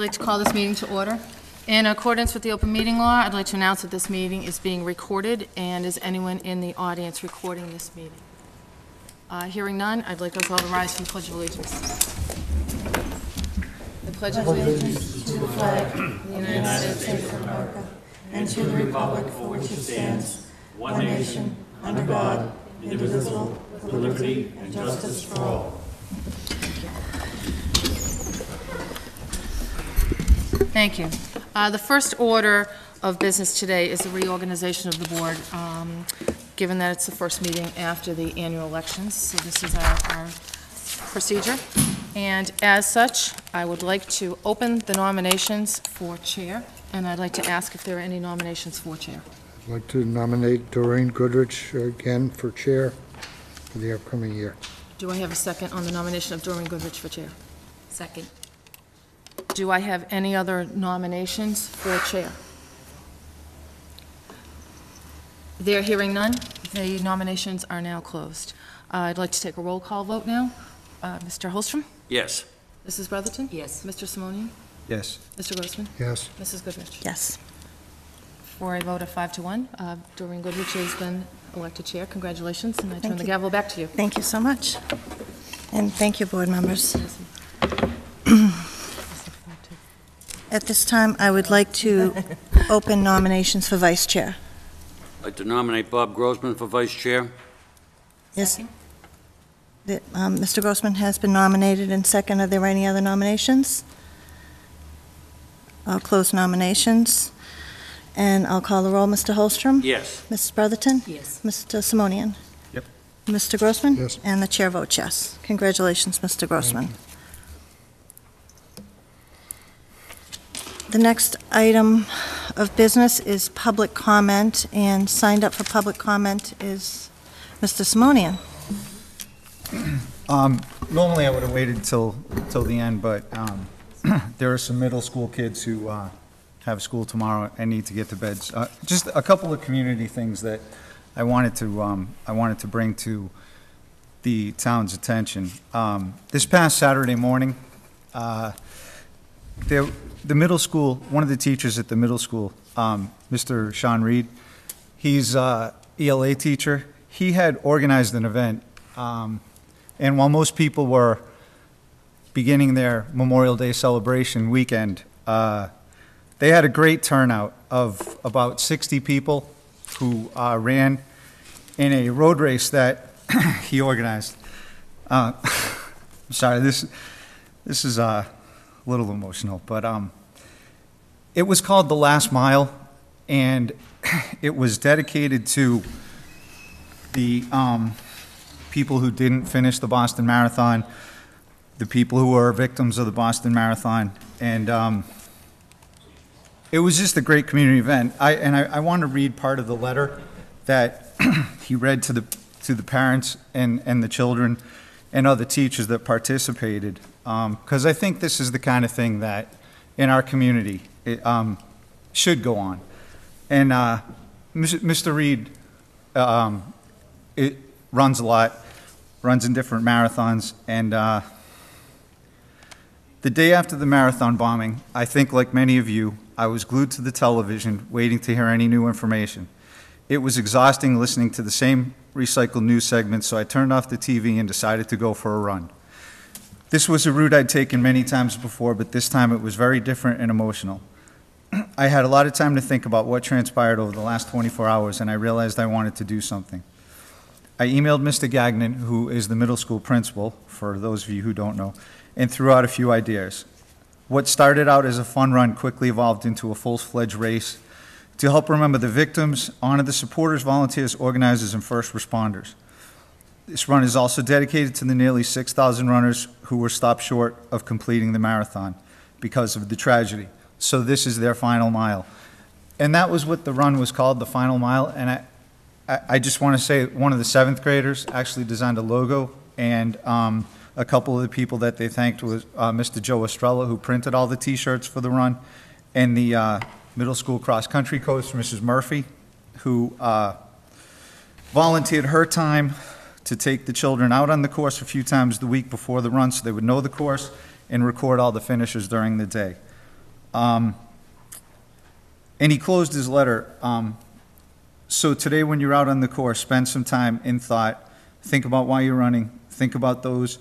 like to call this meeting to order. In accordance with the open meeting law, I'd like to announce that this meeting is being recorded, and is anyone in the audience recording this meeting? Uh, Hearing none, I'd like to call the rise for the Pledge of Allegiance. The Pledge of Allegiance to the flag of the United States of America and to the republic for which it stands, one nation, under God, indivisible, with liberty and justice for all. Thank you. Uh, The first order of business today is the reorganization of the board, um, given that it's the first meeting after the annual elections. So this is our our procedure. And as such, I would like to open the nominations for chair, and I'd like to ask if there are any nominations for chair. I'd like to nominate Doreen Goodrich again for chair for the upcoming year. Do I have a second on the nomination of Doreen Goodrich for chair? Second. Do I have any other nominations for chair? There are hearing none, the nominations are now closed. Uh, I'd like to take a roll call vote now. Uh, Mr. Holstrom? Yes. Mrs. Brotherton? Yes. Mr. Simonian? Yes. Mr. Grossman? Yes, Mrs. Goodrich? Yes. For a vote of five to one, uh, Doreen Goodrich has been elected chair. Congratulations, and I turn Thank the gavel back to you. Thank you so much. And thank you, board members. At this time, I would like to open nominations for vice chair. I'd like to nominate Bob Grossman for vice chair. Yes? The, um, Mr. Grossman has been nominated and second. Are there any other nominations? I'll close nominations, and I'll call the roll. Mr. Holstrom? Yes. Mrs. Brotherton? Yes. Mr. Simonian? Yep. Mr. Grossman? Yes. And the chair votes yes. Congratulations, Mr. Grossman. The next item of business is public comment, and signed up for public comment is Mr. Simonian. Um, Normally, I would have waited till, till the end, but um, there are some middle school kids who uh, have school tomorrow and need to get to bed. Uh, Just a couple of community things that I wanted to, um, I wanted to bring to the town's attention. Um, This past Saturday morning, uh, there, the middle school, one of the teachers at the middle school, um, Mr. Sean Reed, he's a ELA teacher. He had organized an event, um, and while most people were beginning their Memorial Day celebration weekend, uh, they had a great turnout of about 60 people who uh, ran in a road race that he organized. Uh, sorry, this, this is uh, a little emotional, but um, it was called The Last Mile, and it was dedicated to the um, people who didn't finish the Boston Marathon, the people who were victims of the Boston Marathon, and um, it was just a great community event. I, and I, I want to read part of the letter that he read to the, to the parents and, and the children and other teachers that participated, because I think this is the kind of thing that in our community it, um, should go on. And uh, Mr. Reed um, it runs a lot, runs in different marathons, and uh, the day after the marathon bombing, I think like many of you, I was glued to the television waiting to hear any new information. It was exhausting listening to the same recycled news segments, so I turned off the TV and decided to go for a run. This was a route I'd taken many times before, but this time it was very different and emotional. I had a lot of time to think about what transpired over the last 24 hours, and I realized I wanted to do something. I emailed Mr. Gagnon, who is the middle school principal, for those of you who don't know, and threw out a few ideas. What started out as a fun run quickly evolved into a full-fledged race to help remember the victims, honor the supporters, volunteers, organizers, and first responders. This run is also dedicated to the nearly 6,000 runners who were stopped short of completing the marathon because of the tragedy. So this is their final mile. And that was what the run was called, the final mile. And I, I, just want to say, one of the seventh graders actually designed a logo, and um, a couple of the people that they thanked was uh, Mr. Joe Estrella, who printed all the T-shirts for the run, and the uh, middle school cross-country coach, Mrs. Murphy, who uh, volunteered her time to take the children out on the course a few times the week before the run so they would know the course and record all the finishers during the day. Um, And he closed his letter. um, So today, when you're out on the course, spend some time in thought. Think about why you're running. Think about those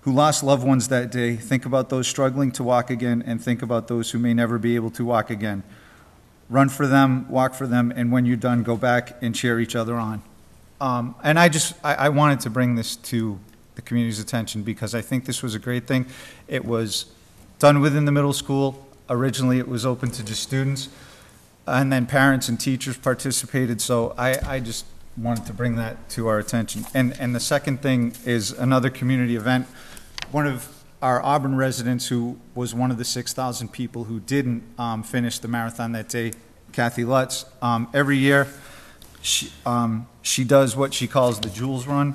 who lost loved ones that day. Think about those struggling to walk again, and think about those who may never be able to walk again. Run for them, walk for them, and when you're done, go back and cheer each other on. Um, And I just, I, I wanted to bring this to the community's attention because I think this was a great thing. It was done within the middle school. Originally, it was open to just students, and then parents and teachers participated, so I, I just wanted to bring that to our attention. And, and the second thing is another community event. One of our Auburn residents, who was one of the 6,000 people who didn't um, finish the marathon that day, Kathy Lutz, um, every year, she, um, she does what she calls the Jules Run,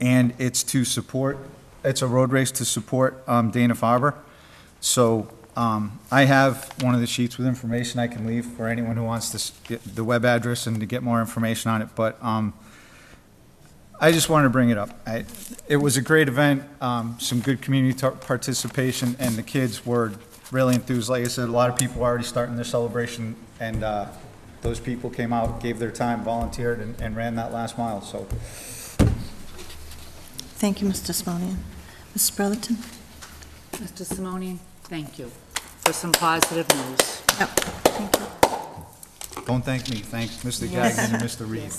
and it's to support, it's a road race to support um, Dana Farber. So um, I have one of the sheets with information I can leave for anyone who wants the web address and to get more information on it, but um, I just wanted to bring it up. I- It was a great event, um, some good community tar- participation, and the kids were really enthused. Like I said, a lot of people are already starting their celebration, and uh, those people came out, gave their time, volunteered, and- and ran that last mile, so Thank you, Mr. Simonian. Mrs. Brotherton? Mr. Simonian, thank you for some positive news. Yep, thank you. don't thank me, thank Mr. Yes. Gagnon and Mr. Reed.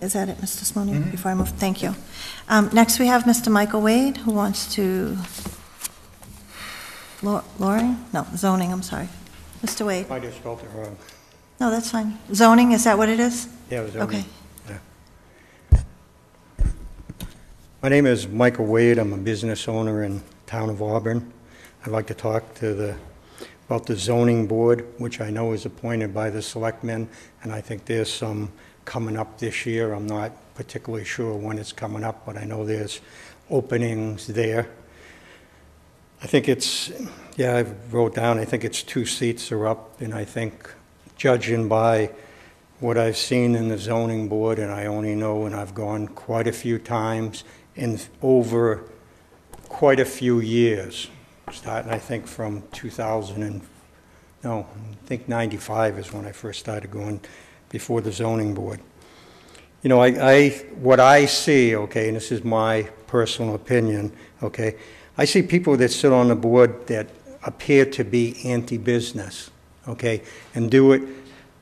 Is that it, Mr. Simonian, before I move? Thank you. Um, Next, we have Mr. Michael Wade, who wants to, Lau- Loring? No, zoning, I'm sorry. Mr. Wade? I just spelled it wrong. No, that's fine. Zoning, is that what it is? Yeah, it was zoning. Okay. My name is Michael Wade. I'm a business owner in town of Auburn. I'd like to talk to the, about the zoning board, which I know is appointed by the selectmen, and I think there's some coming up this year. I'm not particularly sure when it's coming up, but I know there's openings there. I think it's, yeah, I wrote down, I think it's two seats are up, and I think judging by what I've seen in the zoning board, and I only know, and I've gone quite a few times, in over quite a few years, starting, I think, from 2000 and, no, I think 95 is when I first started going before the zoning board. You know, I, I, what I see, okay, and this is my personal opinion, okay, I see people that sit on the board that appear to be anti-business, okay, and do it,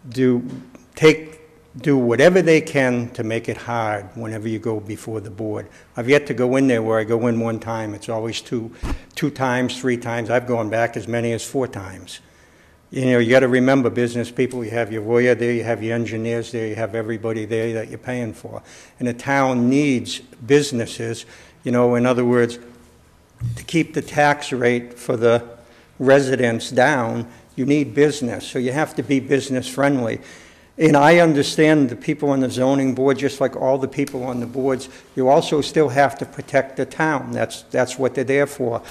do, take, do whatever they can to make it hard whenever you go before the board. I've yet to go in there where I go in one time, it's always two, two times, three times, I've gone back as many as four times. You know, you got to remember, business people, you have your lawyer there, you have your engineers there, you have everybody there that you're paying for. And the town needs businesses, you know, in other words, to keep the tax rate for the residents down, you need business, so you have to be business-friendly. And I understand the people on the zoning board, just like all the people on the boards, you also still have to protect the town. That's, that's what they're there for,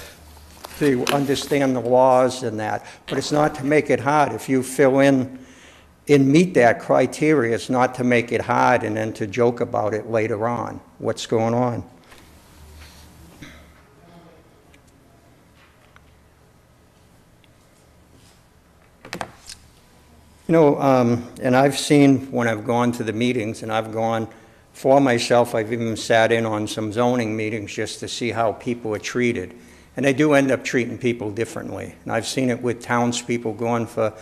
to understand the laws and that. But it's not to make it hard. If you fill in and meet that criteria, it's not to make it hard and then to joke about it later on, what's going on. You know, um, and I've seen when I've gone to the meetings, and I've gone for myself, I've even sat in on some zoning meetings just to see how people are treated. And they do end up treating people differently. And I've seen it with townspeople going for,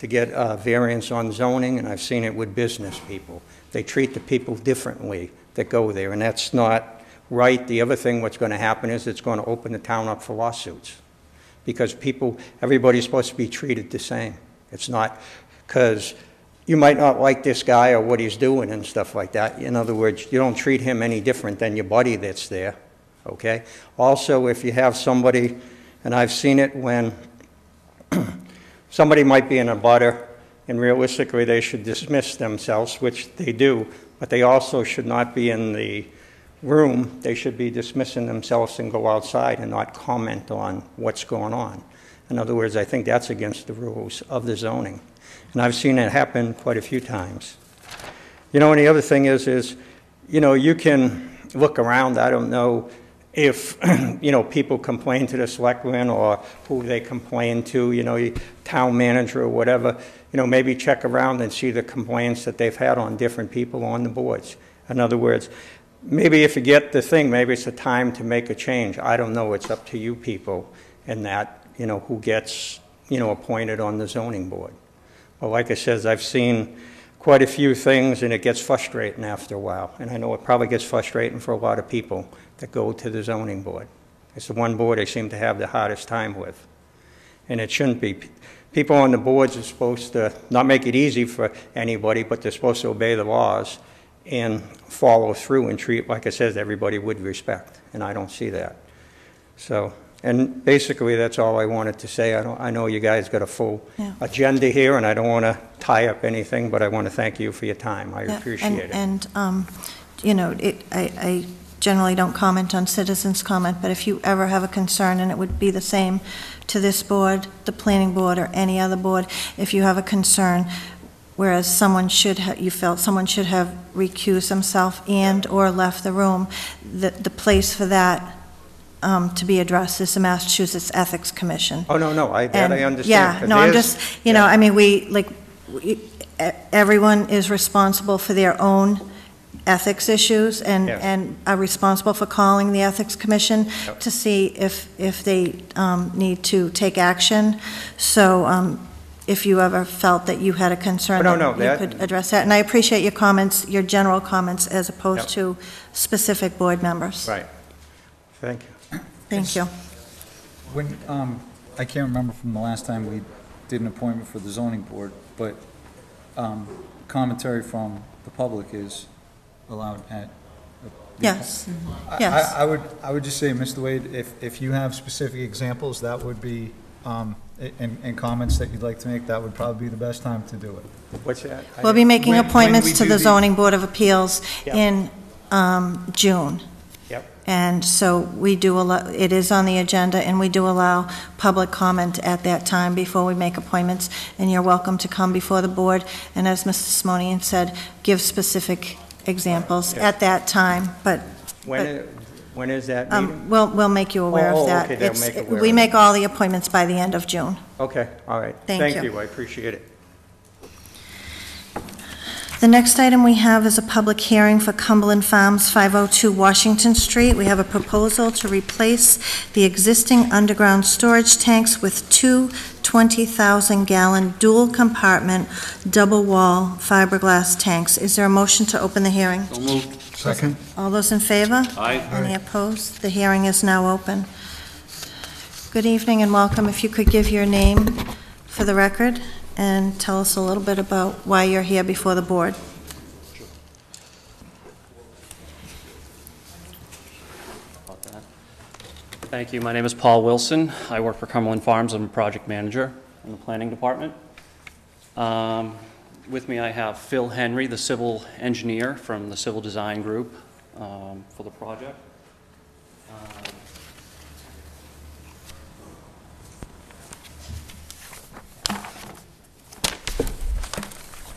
to get uh, variance on zoning, and I've seen it with business people. They treat the people differently that go there, and that's not right. The other thing what's going to happen is it's going to open the town up for lawsuits. Because people, everybody's supposed to be treated the same. It's not, because you might not like this guy or what he's doing and stuff like that. In other words, you don't treat him any different than your buddy that's there, okay? Also, if you have somebody, and I've seen it when somebody might be in a butter, and realistically, they should dismiss themselves, which they do, but they also should not be in the room. They should be dismissing themselves and go outside and not comment on what's going on. In other words, I think that's against the rules of the zoning. And I've seen it happen quite a few times. You know, and the other thing is, is, you know, you can look around, I don't know, if, you know, people complain to the selectmen or who they complain to, you know, town manager or whatever, you know, maybe check around and see the complaints that they've had on different people on the boards. In other words, maybe if you get the thing, maybe it's a time to make a change. I don't know, it's up to you people and that, you know, who gets, you know, appointed on the zoning board. But like I says, I've seen quite a few things, and it gets frustrating after a while. And I know it probably gets frustrating for a lot of people that go to the zoning board. It's the one board I seem to have the hardest time with. And it shouldn't be. People on the boards are supposed to not make it easy for anybody, but they're supposed to obey the laws and follow through and treat, like I said, everybody with respect. And I don't see that. So, and basically, that's all I wanted to say. I don't, I know you guys got a full Yeah. agenda here, and I don't want to tie up anything, but I want to thank you for your time. I Yeah, appreciate and- it. And, um, you know, it, I, I generally don't comment on citizens' comment, but if you ever have a concern, and it would be the same to this board, the planning board, or any other board, if you have a concern, whereas someone should, ha- you felt someone should have recused himself and/or left the room, the, the place for that um, to be addressed is the Massachusetts Ethics Commission. Oh, no, no, I, that I And- understand. Yeah, 'cause no, I'm there's- just, you know, yeah. I mean, we, like, we- e- everyone is responsible for their own ethics issues and, Yeah. and are responsible for calling the Ethics Commission Yep. to see if, if they um, need to take action. So um, if you ever felt that you had a concern, Oh, no, no, you that- could address that. And I appreciate your comments, your general comments, as Yep. opposed to specific board members. Right. Thank you. Thank you. When, um, I can't remember from the last time we did an appointment for the zoning board, but, um, commentary from the public is allowed at. the- Yes, I- yes. I, I would, I would just say, Mr. Wade, if, if you have specific examples, that would be, um, and, and comments that you'd like to make, that would probably be the best time to do it. What's that? I We'll be didn't- making When- when appointments we to do the the- zoning board of appeals Yep. in um, June. And so we do allow, it is on the agenda, and we do allow public comment at that time before we make appointments, and you're welcome to come before the board, and as Mr. Simonian said, give specific examples at that time, but When, i- when is that meeting? um, we'll, we'll make you aware Oh, of oh, that. okay, they'll It's- make aware We of make all the appointments by the end of June. Okay, all right. Thank you, I appreciate it. The next item we have is a public hearing for Cumberland Farms, 502 Washington Street. We have a proposal to replace the existing underground storage tanks with two 20,000-gallon dual-compartment, double-wall fiberglass tanks. Is there a motion to open the hearing? So moved. Second? All those in favor? Aye. Any opposed? The hearing is now open. Good evening and welcome. If you could give your name for the record and tell us a little bit about why you're here before the board. Thank you. My name is Paul Wilson. I work for Cumberland Farms. I'm a project manager in the planning department. Um, With me, I have Phil Henry, the civil engineer from the Civil Design Group um, for the project.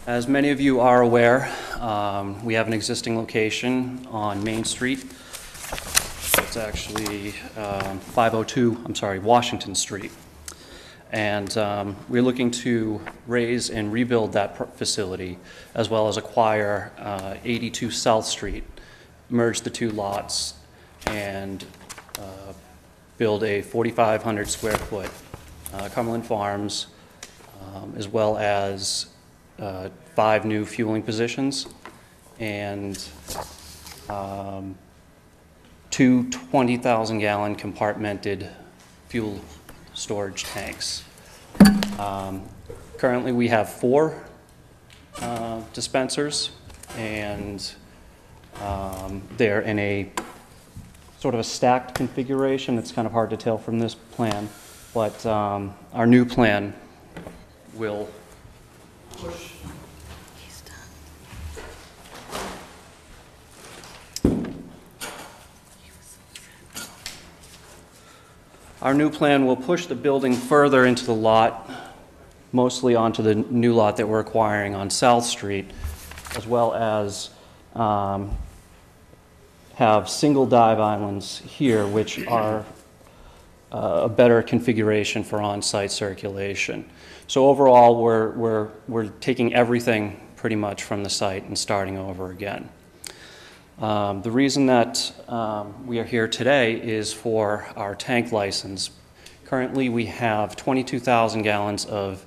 As many of you are aware, um, we have an existing location on Main Street. It's actually um, 502, I'm sorry, Washington Street. And um, we're looking to raze and rebuild that facility, as well as acquire uh, 82 South Street, merge the two lots, and uh, build a 4,500 square foot uh, Cumberland Farms, um, as well as uh, five new fueling positions, and um, two 20,000-gallon compartmented fuel storage tanks. Um, Currently, we have four uh, dispensers, and um, they're in a sort of a stacked configuration. It's kind of hard to tell from this plan, but um, our new plan will Our new plan will push the building further into the lot, mostly onto the new lot that we're acquiring on South Street, as well as um, have single dive islands here, which are uh, a better configuration for on-site circulation. So overall, we're, we're, we're taking everything pretty much from the site and starting over again. Um, The reason that um, we are here today is for our tank license. Currently, we have 22,000 gallons of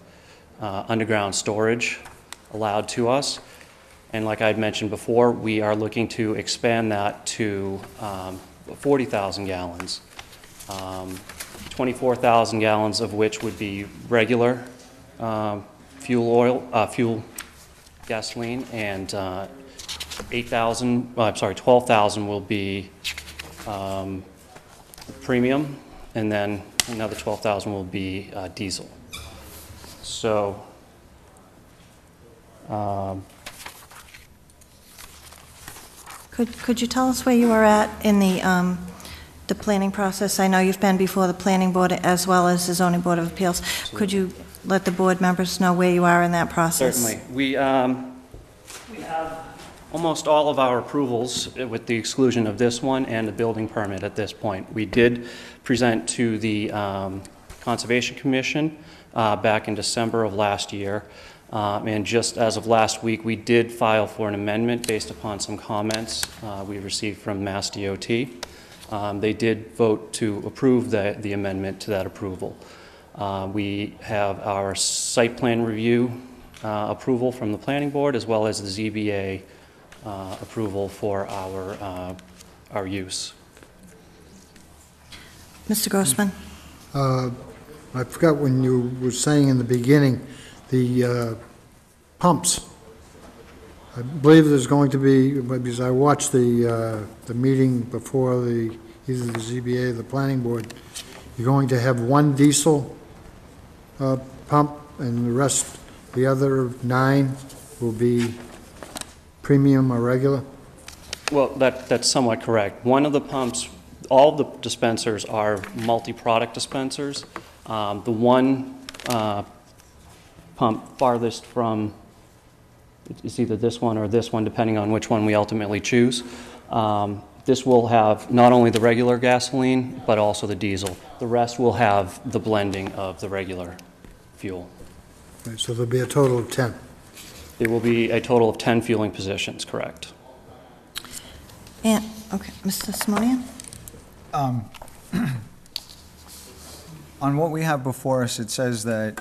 uh, underground storage allowed to us. And like I'd mentioned before, we are looking to expand that to um, 40,000 gallons. Um, 24,000 gallons of which would be regular um, fuel oil, uh, fuel gasoline, and uh, 8,000, uh, I'm sorry, 12,000 will be um, premium, and then another 12,000 will be uh, diesel. So, um, Could, could you tell us where you are at in the, um, the planning process? I know you've been before the planning board as well as the zoning board of appeals. Could you let the board members know where you are in that process? Certainly. We, um, we have almost all of our approvals, uh, with the exclusion of this one and the building permit at this point. We did present to the um, Conservation Commission uh, back in December of last year. Um, And just as of last week, we did file for an amendment based upon some comments uh, we received from Mass DOT. Um, They did vote to approve the the amendment to that approval. Uh, We have our site plan review uh, approval from the planning board, as well as the ZBA uh, approval for our, uh, our use. Mr. Grossman? Uh, I forgot when you were saying in the beginning, the uh, pumps. I believe there's going to be, because I watched the, uh, the meeting before the, either the ZBA or the planning board, you're going to have one diesel uh, pump, and the rest, the other nine will be premium or regular? Well, that, that's somewhat correct. One of the pumps, all the dispensers are multi-product dispensers. Um, The one uh, pump farthest from, it's either this one or this one, depending on which one we ultimately choose. Um, This will have not only the regular gasoline, but also the diesel. The rest will have the blending of the regular fuel. Right, So there'll be a total of 10. There will be a total of 10 fueling positions, correct? And, okay, Mr. Simonian? Um, On what we have before us, it says that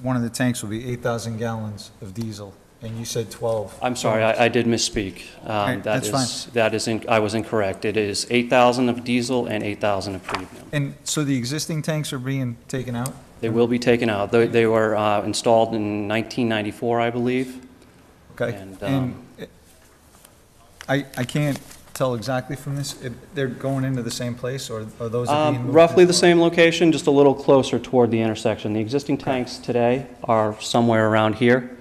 one of the tanks will be 8,000 gallons of diesel, and you said 12. I'm sorry, I I did misspeak. Um, Right, that that's fine. is- That is, in- I was incorrect. It is 8,000 of diesel and 8,000 of premium. And so the existing tanks are being taken out? They will be taken out. They they were uh, installed in 1994, I believe. Okay. And, And um, it- I, I can't tell exactly from this, if they're going into the same place, or are those are being Um, moved? Roughly the same location, just a little closer toward the intersection. The existing tanks today are somewhere around here,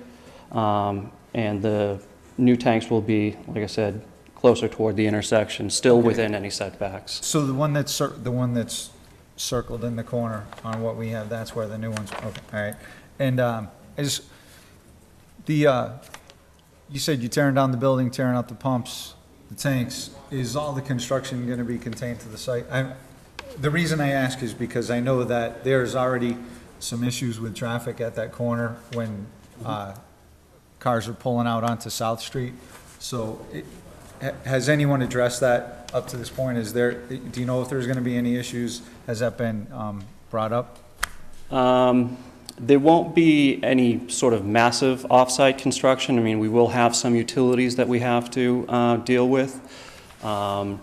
um, and the new tanks will be, like I said, closer toward the intersection, still within any setbacks. So the one that's, cir- the one that's circled in the corner on what we have, that's where the new ones, okay, all right. And um, is, the, uh, you said you're tearing down the building, tearing out the pumps, the tanks. Is all the construction going to be contained to the site? I, the reason I ask is because I know that there's already some issues with traffic at that corner when uh, cars are pulling out onto South Street. So it- ha- has anyone addressed that up to this point? Is there, do you know if there's going to be any issues? Has that been um, brought up? Um, There won't be any sort of massive off-site construction. I mean, we will have some utilities that we have to uh, deal with. Um,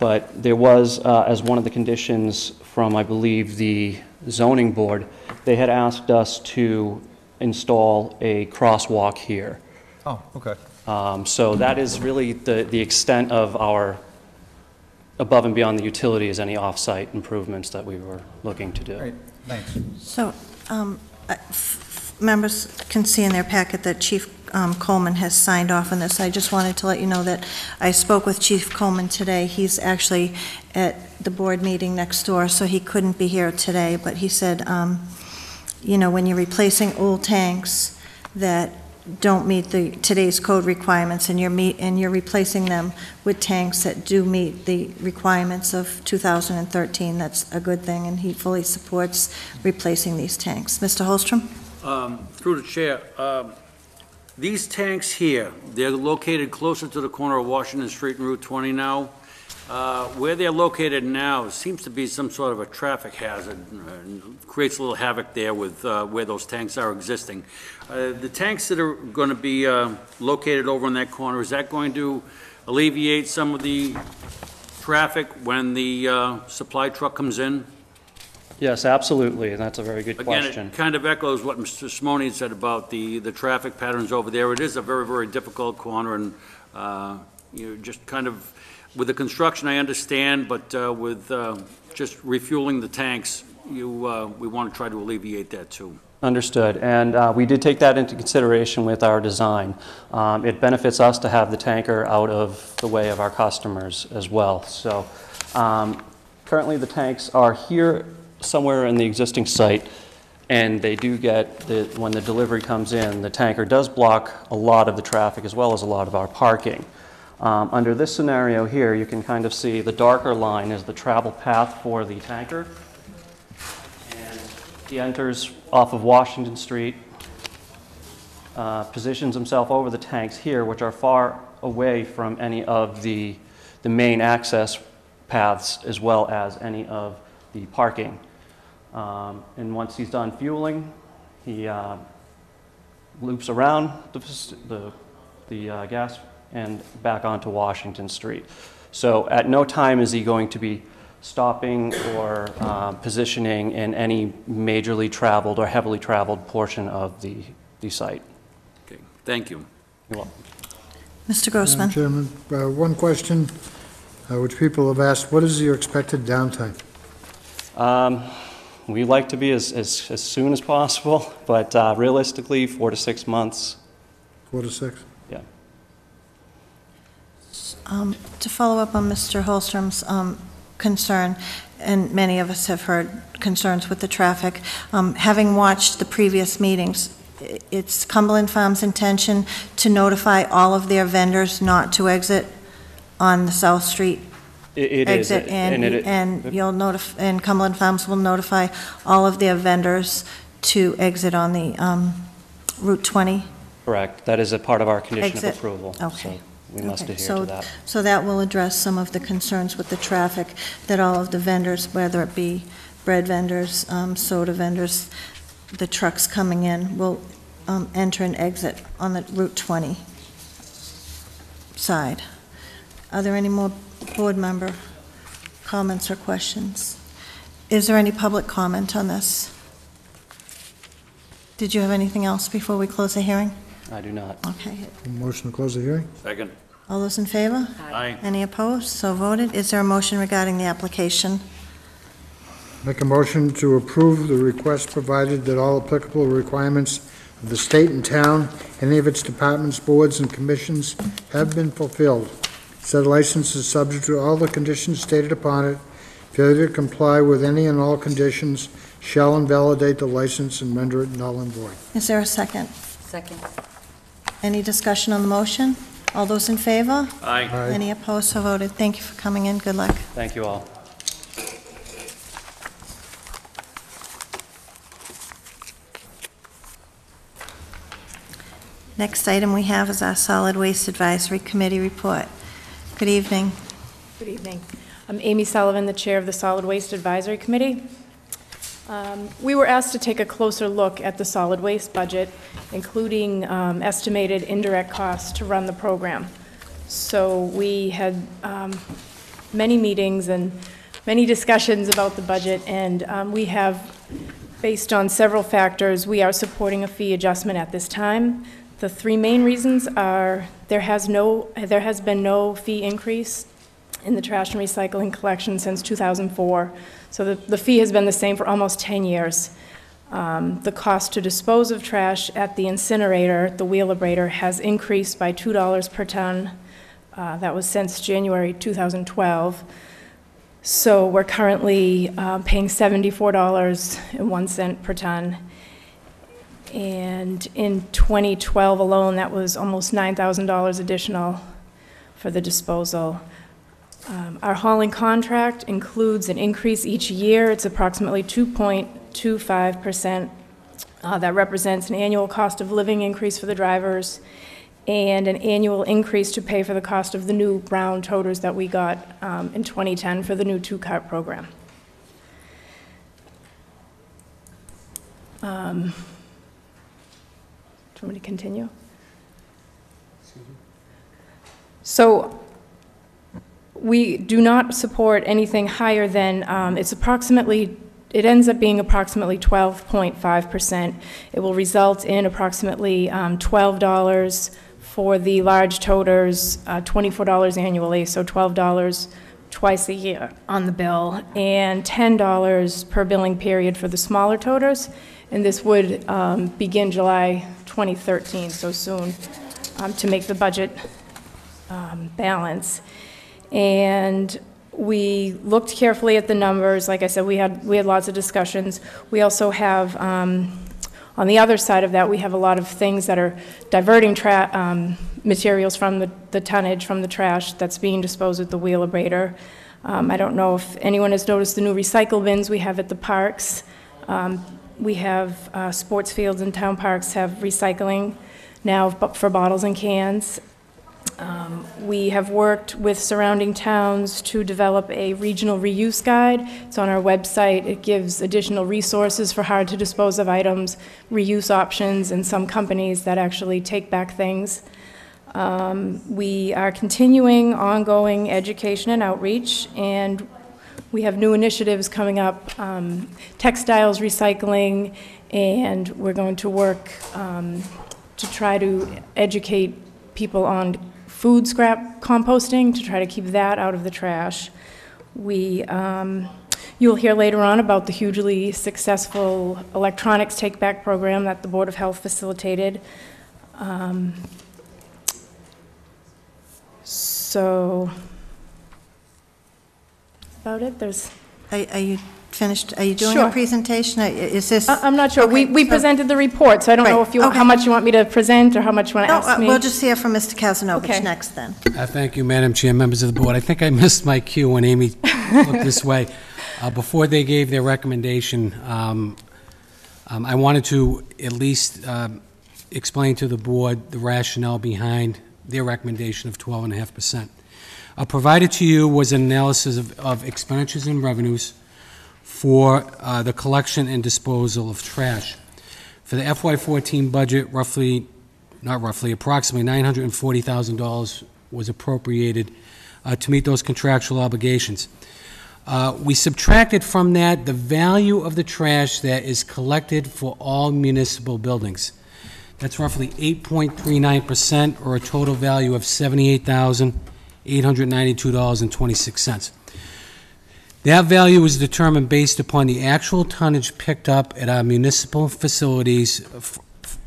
But there was, uh, as one of the conditions from, I believe, the zoning board, they had asked us to install a crosswalk here. Oh, okay. Um, So that is really the, the extent of our, above and beyond the utilities, any off-site improvements that we were looking to do. Great, thanks. So, um, uh, members can see in their packet that Chief um, Coleman has signed off on this. I just wanted to let you know that I spoke with Chief Coleman today. He's actually at the board meeting next door, so he couldn't be here today, but he said, um, you know, when you're replacing old tanks, that don't meet the, today's code requirements, and you're meet, and you're replacing them with tanks that do meet the requirements of 2013. That's a good thing, and he fully supports replacing these tanks. Mr. Holstrom? Um, Through the chair, um, these tanks here, they're located closer to the corner of Washington Street and Route 20 now. Uh, Where they're located now seems to be some sort of a traffic hazard, and creates a little havoc there with uh, where those tanks are existing. Uh, The tanks that are going to be uh, located over in that corner, is that going to alleviate some of the traffic when the uh, supply truck comes in? Yes, absolutely, and that's a very good Again, question. it kind of echoes what Mr. Simone said about the, the traffic patterns over there. It is a very, very difficult corner, and, uh, you know, just kind of, with the construction, I understand, but uh, with uh, just refueling the tanks, you, uh, we want to try to alleviate that, too. Understood, and uh, we did take that into consideration with our design. Um, It benefits us to have the tanker out of the way of our customers as well. So um, currently, the tanks are here somewhere in the existing site, and they do get, the when the delivery comes in, the tanker does block a lot of the traffic as well as a lot of our parking. Um, Under this scenario here, you can kind of see the darker line is the travel path for the tanker. And He enters off of Washington Street, uh, positions himself over the tanks here, which are far away from any of the, the main access paths as well as any of the parking. Um, And once he's done fueling, he uh, loops around the, the, the uh, gas and back onto Washington Street. So at no time is he going to be stopping or uh, positioning in any majorly traveled or heavily traveled portion of the, the site. Okay, thank you. You're welcome. Mr. Madam Grossman? Chairman, uh, one question, uh, which people have asked, what is your expected downtime? Um, We like to be as, as, as soon as possible, but uh, realistically, four to six months. Four to six? Um, To follow up on Mr. Holstrom's um, concern, and many of us have heard concerns with the traffic, um, having watched the previous meetings, it's Cumberland Farms' intention to notify all of their vendors not to exit on the South Street It it is. exit, and, it- and you'll notif, and Cumberland Farms will notify all of their vendors to exit on the um, Route 20? Correct. That is a part of our condition of Exit. approval. Okay. So we must Okay, adhere so- to that. So that will address some of the concerns with the traffic, that all of the vendors, whether it be bread vendors, um, soda vendors, the trucks coming in will um, enter and exit on the Route 20 side. Are there any more board member comments or questions? Is there any public comment on this? Did you have anything else before we close the hearing? I do not. Okay. Motion to close the hearing? Second. All those in favor? Aye. Any opposed? So voted. Is there a motion regarding the application? Make a motion to approve the request provided that all applicable requirements of the state and town, any of its departments, boards, and commissions have been fulfilled. Said license is subject to all the conditions stated upon it. Failure to comply with any and all conditions shall invalidate the license and render it null and void. Is there a second? Second. Any discussion on the motion? All those in favor? Aye. Aye. Any opposed? So voted. Thank you for coming in. Good luck. Thank you all. Next item we have is our Solid Waste Advisory Committee report. Good evening. Good evening. I'm Amy Sullivan, the Chair of the Solid Waste Advisory Committee. Um, We were asked to take a closer look at the solid waste budget, including um, estimated indirect costs to run the program. So we had um, many meetings and many discussions about the budget, and um, we have, based on several factors, we are supporting a fee adjustment at this time. The three main reasons are, there has no, there has been no fee increase in the trash and recycling collection since 2004. So the, the fee has been the same for almost 10 years. Um, The cost to dispose of trash at the incinerator, the Wheelabrator, has increased by $2 per ton. Uh, That was since January 2012. So we're currently uh, paying $74.01 per ton. And in 2012 alone, that was almost $9,000 additional for the disposal. Um, Our hauling contract includes an increase each year. It's approximately 2.25%. Uh, That represents an annual cost of living increase for the drivers and an annual increase to pay for the cost of the new brown toters that we got um, in 2010 for the new two-car program. Um, Do you want me to continue? So we do not support anything higher than, um, it's approximately, it ends up being approximately 12.5%. It will result in approximately um, $12 for the large toters, uh, $24 annually, so $12 twice a year on the bill, and $10 per billing period for the smaller toters. And this would um, begin July 2013, so soon, um, to make the budget um, balance. And we looked carefully at the numbers. Like I said, we had, we had lots of discussions. We also have, um, on the other side of that, we have a lot of things that are diverting tra, um, materials from the, the tonnage, from the trash that's being disposed at the Wheelabrator. Um, I don't know if anyone has noticed the new recycle bins we have at the parks. Um, we have, uh, sports fields and town parks have recycling now for bottles and cans. Um, We have worked with surrounding towns to develop a regional reuse guide. It's on our website. It gives additional resources for hard-to-dispose-of items, reuse options, and some companies that actually take back things. Um, We are continuing ongoing education and outreach, and we have new initiatives coming up, um, textiles recycling, and we're going to work um, to try to educate people on food scrap composting, to try to keep that out of the trash. We, um, you'll hear later on about the hugely successful electronics take-back program that the Board of Health facilitated. Um, So, about it, there's, Are are you finished, are you doing Sure. a presentation? Are- Is this? I- I'm not sure, we, Okay, we so- presented the report, so I don't know Right, if you, how okay. much you want me to present, or how much you want to No, ask uh, me. we'll just hear from Mr. Kazanovich Okay. next, then. Uh, Thank you, Madam Chair, members of the board. I think I missed my cue when Amy looked this way. Uh, Before they gave their recommendation, um, um, I wanted to at least um, explain to the board the rationale behind their recommendation of 12.5%. Uh, Provided to you was an analysis of- of expenditures and revenues for uh, the collection and disposal of trash. For the FY14 budget, roughly, not roughly, approximately $940,000 was appropriated uh, to meet those contractual obligations. Uh, We subtracted from that the value of the trash that is collected for all municipal buildings. That's roughly 8.39%, or a total value of $78,892.26. That value is determined based upon the actual tonnage picked up at our municipal facilities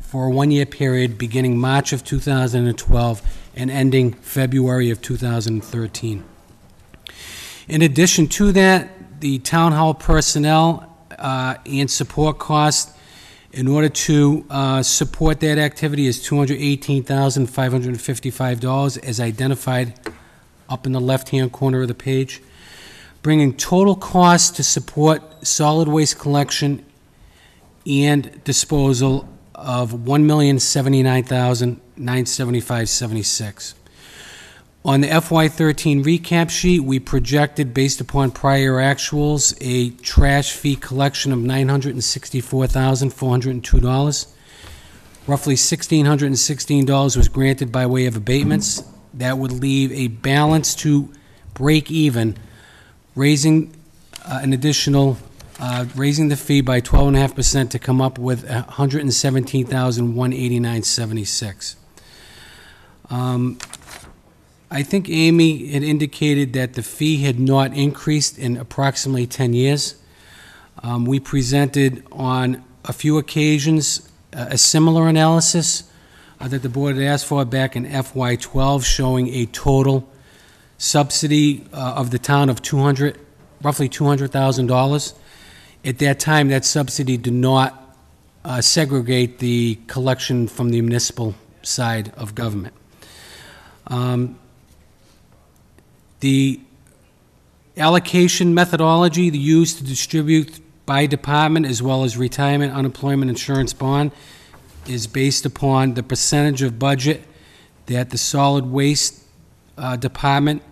for a one-year period beginning March of 2012 and ending February of 2013. In addition to that, the town hall personnel uh, and support costs, in order to uh, support that activity, is $218,555, as identified up in the left-hand corner of the page bringing total cost to support solid waste collection and disposal of $1,079,975.76. On the FY13 recap sheet, we projected, based upon prior actuals, a trash fee collection of $964,402. Roughly $1,616 was granted by way of abatements. That would leave a balance to break even raising uh, an additional, uh, raising the fee by 12.5% to come up with $117,189.76. Um, I think Amy had indicated that the fee had not increased in approximately 10 years. Um, We presented on a few occasions uh, a similar analysis uh, that the board had asked for back in FY12, showing a total subsidy uh, of the town of 200, roughly $200,000. At that time, that subsidy did not uh, segregate the collection from the municipal side of government. Um, The allocation methodology used to distribute by department as well as retirement unemployment insurance bond is based upon the percentage of budget that the solid waste uh, department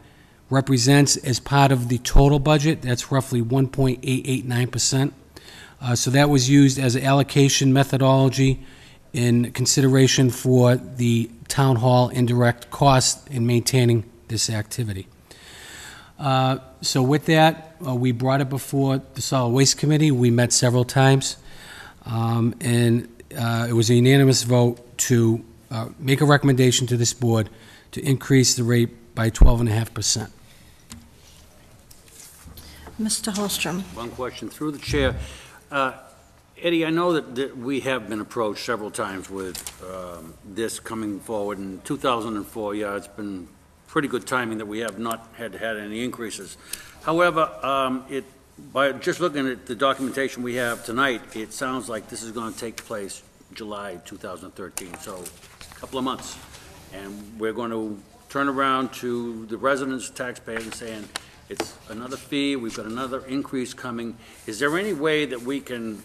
represents as part of the total budget. That's roughly 1.889%. Uh, So that was used as an allocation methodology in consideration for the town hall indirect cost in maintaining this activity. Uh, So with that, uh, we brought it before the Solid Waste Committee. We met several times, Um, and uh, it was a unanimous vote to uh, make a recommendation to this board to increase the rate by 12.5%. Mr. Holstrom? One question through the chair. Uh, Eddie, I know that, that we have been approached several times with um, this coming forward. In 2004, yeah, it's been pretty good timing that we have not had, had any increases. However, um, it, by just looking at the documentation we have tonight, it sounds like this is going to take place July 2013, so a couple of months. And we're going to turn around to the residents, taxpayers, and saying, it's another fee, we've got another increase coming. Is there any way that we can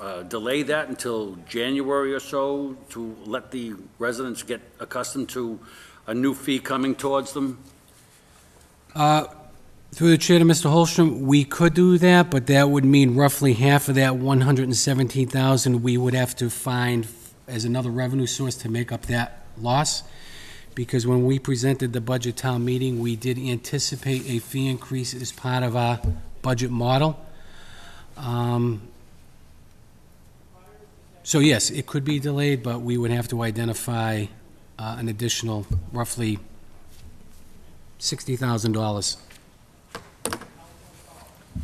uh, delay that until January or so to let the residents get accustomed to a new fee coming towards them? Uh, Through the chair to Mr. Holstrom, we could do that, but that would mean roughly half of that 117,000 we would have to find as another revenue source to make up that loss. Because when we presented the budget town meeting, we did anticipate a fee increase as part of our budget model. Um, So yes, it could be delayed, but we would have to identify uh, an additional roughly $60,000.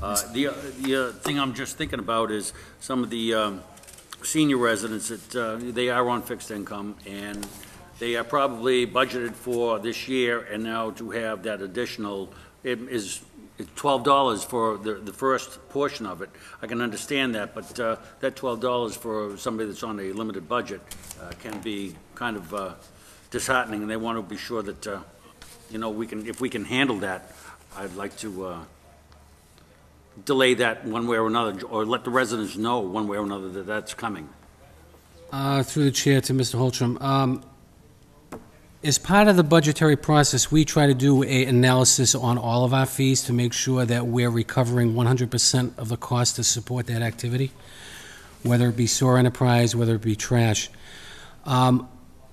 Uh, The, uh, the uh, thing I'm just thinking about is some of the um, senior residents that, uh, they are on fixed income, and they are probably budgeted for this year, and now to have that additional, it is it's twelve dollars for the, the first portion of it. I can understand that, but uh, that twelve dollars for somebody that's on a limited budget uh, can be kind of uh, disheartening, and they want to be sure that, uh, you know, we can, if we can handle that, I'd like to uh, delay that one way or another, or let the residents know one way or another that that's coming. Uh, Through the chair to Mr. Holstrom, um, as part of the budgetary process, we try to do a analysis on all of our fees to make sure that we're recovering 100% of the cost to support that activity, whether it be Sewer Enterprise, whether it be trash. Um,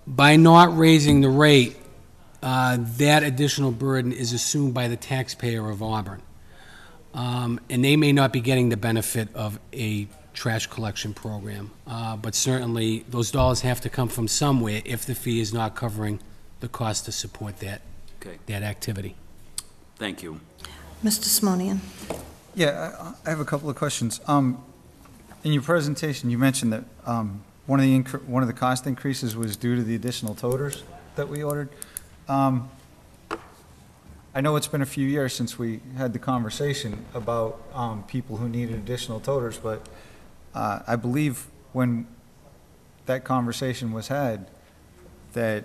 By not raising the rate, uh, that additional burden is assumed by the taxpayer of Auburn. Um, And they may not be getting the benefit of a trash collection program. Uh, But certainly, those dollars have to come from somewhere if the fee is not covering the cost to support that, Okay. that activity. Thank you. Mr. Simonian? Yeah, I I have a couple of questions. Um, In your presentation, you mentioned that um, one of the, incre- one of the cost increases was due to the additional toters that we ordered. Um, I know it's been a few years since we had the conversation about um, people who needed additional toters, but uh, I believe when that conversation was had, that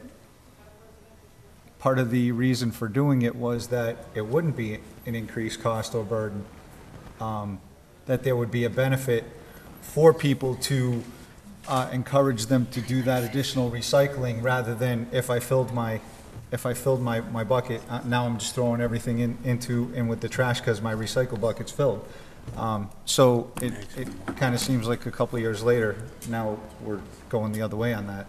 part of the reason for doing it was that it wouldn't be an increased cost or burden, um, that there would be a benefit for people to uh, encourage them to do that additional recycling rather than if I filled my, if I filled my, my bucket, uh, now I'm just throwing everything in, into, in with the trash because my recycle bucket's filled. Um, So it, it kind of seems like a couple years later, now we're going the other way on that.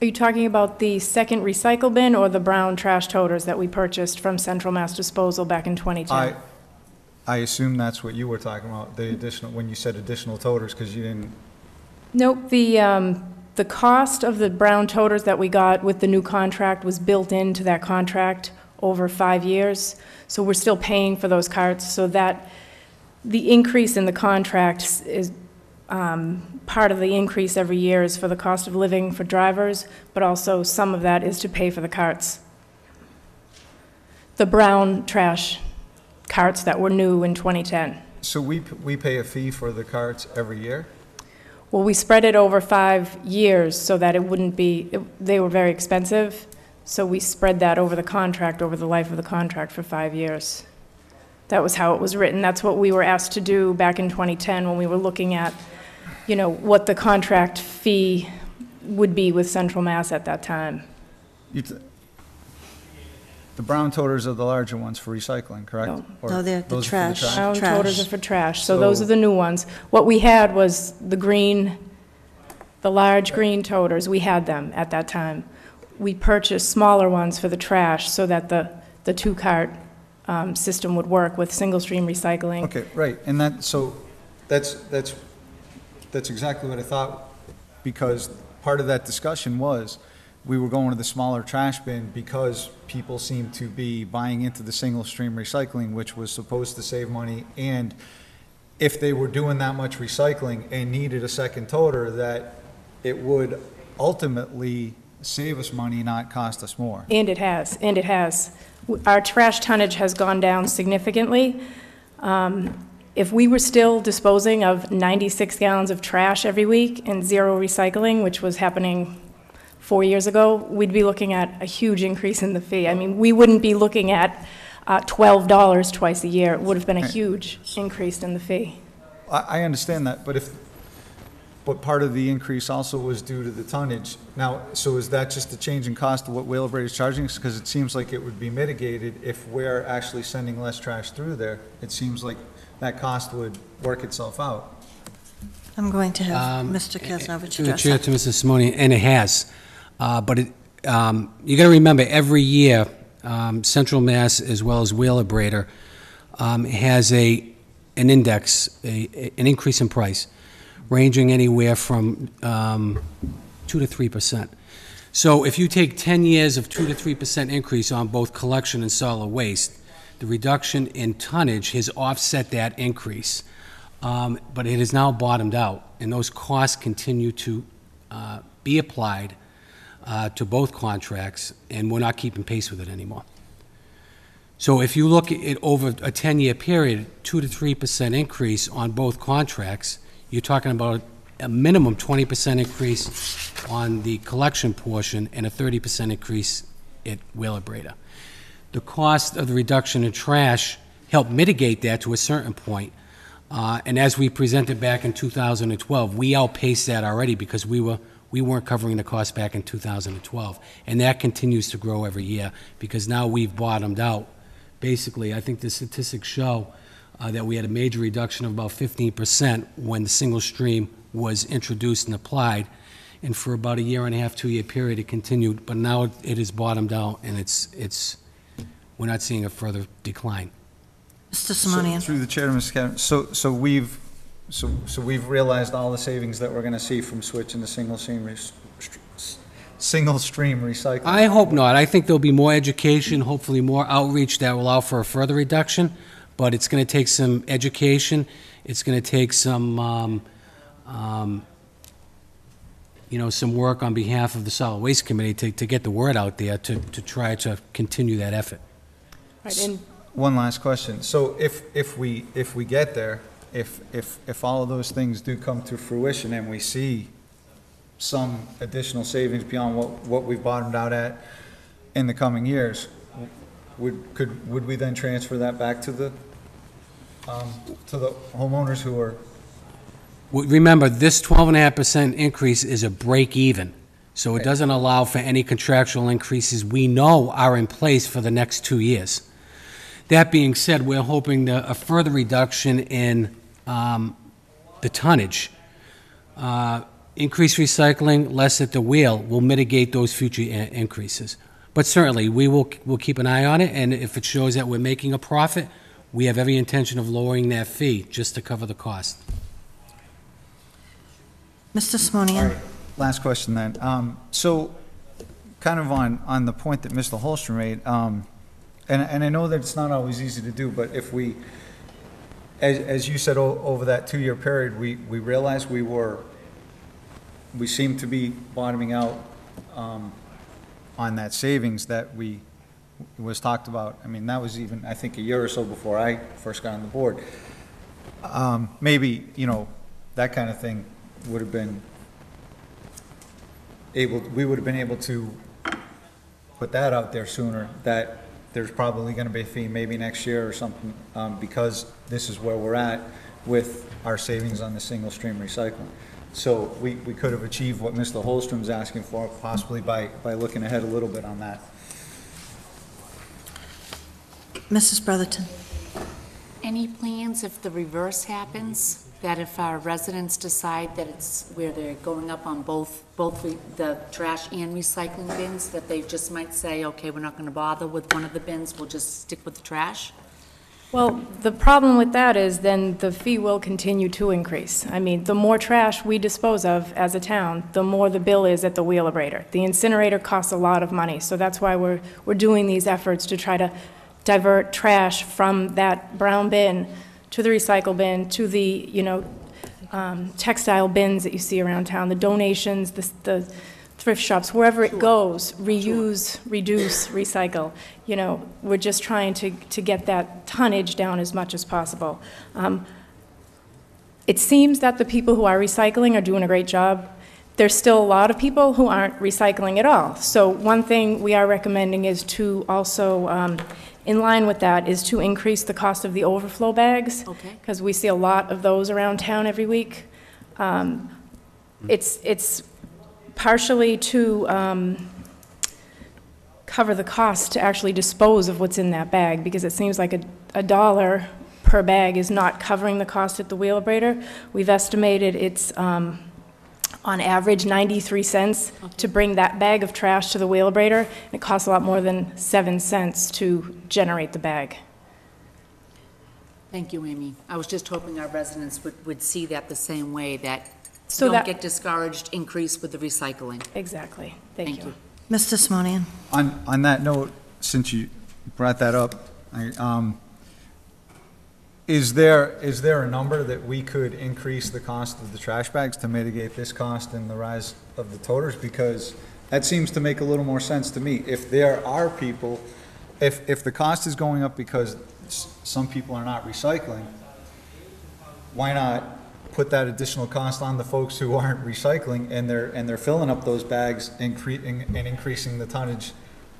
Are you talking about the second recycle bin or the brown trash toters that we purchased from Central Mass Disposal back in 2010? I, I assume that's what you were talking about, the additional, when you said additional toters, because you didn't, Nope, the, um, the cost of the brown toters that we got with the new contract was built into that contract over five years. So we're still paying for those carts, so that, the increase in the contract is, um, part of the increase every year is for the cost of living for drivers, but also some of that is to pay for the carts. The brown trash carts that were new in 2010. so we, we pay a fee for the carts every year? Well, we spread it over five years so that it wouldn't be, it- they were very expensive, so we spread that over the contract, over the life of the contract for five years. That was how it was written. That's what we were asked to do back in 2010 when we were looking at, you know, what the contract fee would be with Central Mass at that time. You The brown toters are the larger ones for recycling, correct? No. Or No, they're the those are for trash. Brown Trash. toters are for trash, so those So- are the new ones. What we had was the green, the large green toters, we had them at that time. We purchased smaller ones for the trash so that the, the two-cart um, system would work with single-stream recycling. Okay, right, and that, so, that's, that's, that's exactly what I thought, because part of that discussion was, we were going to the smaller trash bin because people seemed to be buying into the single-stream recycling, which was supposed to save money, and if they were doing that much recycling and needed a second toter, that it would ultimately save us money, not cost us more. And it has, and it has. Our trash tonnage has gone down significantly. Um, If we were still disposing of 96 gallons of trash every week and zero recycling, which was happening four years ago, we'd be looking at a huge increase in the fee. I mean, we wouldn't be looking at uh, $12 twice a year. It would have been a huge increase in the fee. I, I understand that, but if, but part of the increase also was due to the tonnage. Now, so is that just a change in cost of what Wheelabrator is charging us? Because it seems like it would be mitigated if we're actually sending less trash through there. It seems like that cost would work itself out. I'm going to have Um, Mr. Kazanovich Through the address chair that. to Mrs. Simone, and it has. Uh, But it, um, you got to remember, every year, um, Central Mass as well as Wheelabrator um, has a, an index, a- an increase in price, ranging anywhere from um, 2 to 3 percent. So if you take 10 years of 2 to 3 percent increase on both collection and solid waste, the reduction in tonnage has offset that increase. Um, But it has now bottomed out, and those costs continue to uh, be applied uh, to both contracts, and we're not keeping pace with it anymore. So if you look at over a 10-year period, 2 to 3% increase on both contracts, you're talking about a minimum 20% increase on the collection portion and a 30% increase at Wheelabrator. The cost of the reduction in trash helped mitigate that to a certain point. Uh, And as we presented back in 2012, we outpaced that already because we were, we weren't covering the cost back in 2012. And that continues to grow every year because now we've bottomed out. Basically, I think the statistics show uh, that we had a major reduction of about 15% when the single stream was introduced and applied. And for about a year and a half, two-year period, it continued, but now it- it has bottomed out and it's, it's, we're not seeing a further decline. Mr. So, Simonian. Through the chair Mr. Kavanaugh, so, so we've, so, so we've realized all the savings that we're gonna see from switching to single stream, res- single stream recycling. I hope not. I think there'll be more education, hopefully more outreach that will allow for a further reduction, but it's going to take some education, it's going to take some, um, um, you know, some work on behalf of the Solid Waste Committee to, to get the word out there, to, to try to continue that effort. Right, and One last question. So if, if we, if we get there, if, if, if all of those things do come to fruition and we see some additional savings beyond what, what we've bottomed out at in the coming years, would, could, would we then transfer that back to the, um, to the homeowners who are, W- Remember, this 12.5% increase is a break even, so it doesn't allow for any contractual increases we know are in place for the next two years. That being said, we're hoping that a further reduction in um, the tonnage, uh, increased recycling, less at the wheel, will mitigate those future i- increases. But certainly, we will, we'll keep an eye on it, and if it shows that we're making a profit, we have every intention of lowering that fee just to cover the cost. Mr. All Simonian. right, last question then. Um, So, kind of on, on the point that Mr. Holstrom made, um, and, and I know that it's not always easy to do, but if we, as, as you said, o- over that two-year period, we, we realized we were, we seemed to be bottoming out um, on that savings that we, was talked about. I mean, that was even, I think, a year or so before I first got on the board. Um, Maybe, you know, that kind of thing would have been able, we would have been able to put that out there sooner, that there's probably gonna be a fee maybe next year or something, um, because this is where we're at with our savings on the single stream recycling. So we, we could have achieved what Mr. Holstrom's asking for, possibly by, by looking ahead a little bit on that. Mrs. Brotherton? Any plans if the reverse happens? That if our residents decide that it's where they're going up on both, both re- the trash and recycling bins, that they just might say, okay, we're not gonna bother with one of the bins, we'll just stick with the trash? Well, the problem with that is then the fee will continue to increase. I mean, the more trash we dispose of as a town, the more the bill is at the Wheelabrator. The incinerator costs a lot of money, so that's why we're, we're doing these efforts to try to divert trash from that brown bin to the recycle bin, to the, you know, um, textile bins that you see around town, the donations, the, the thrift shops, wherever it goes, reuse, reduce, recycle. You know, we're just trying to, to get that tonnage down as much as possible. Um, It seems that the people who are recycling are doing a great job. There's still a lot of people who aren't recycling at all. So one thing we are recommending is to also, um, in line with that, is to increase the cost of the overflow bags. Okay. Because we see a lot of those around town every week. Um, It's, it's partially to um, cover the cost to actually dispose of what's in that bag, because it seems like a, a dollar per bag is not covering the cost at the Wheelabrator. We've estimated it's, um, on average, 93 cents to bring that bag of trash to the Wheelabrator, and it costs a lot more than 7 cents to generate the bag. Thank you, Amy. I was just hoping our residents would, would see that the same way, that So don't that- get discouraged, increase with the recycling. Exactly. Thank Thank you. you. Mr. Simonian? On, on that note, since you brought that up, I, um, is there, is there a number that we could increase the cost of the trash bags to mitigate this cost and the rise of the toters? Because that seems to make a little more sense to me. If there are people, if, if the cost is going up because some people are not recycling, why not put that additional cost on the folks who aren't recycling and they're, and they're filling up those bags and and and increasing the tonnage,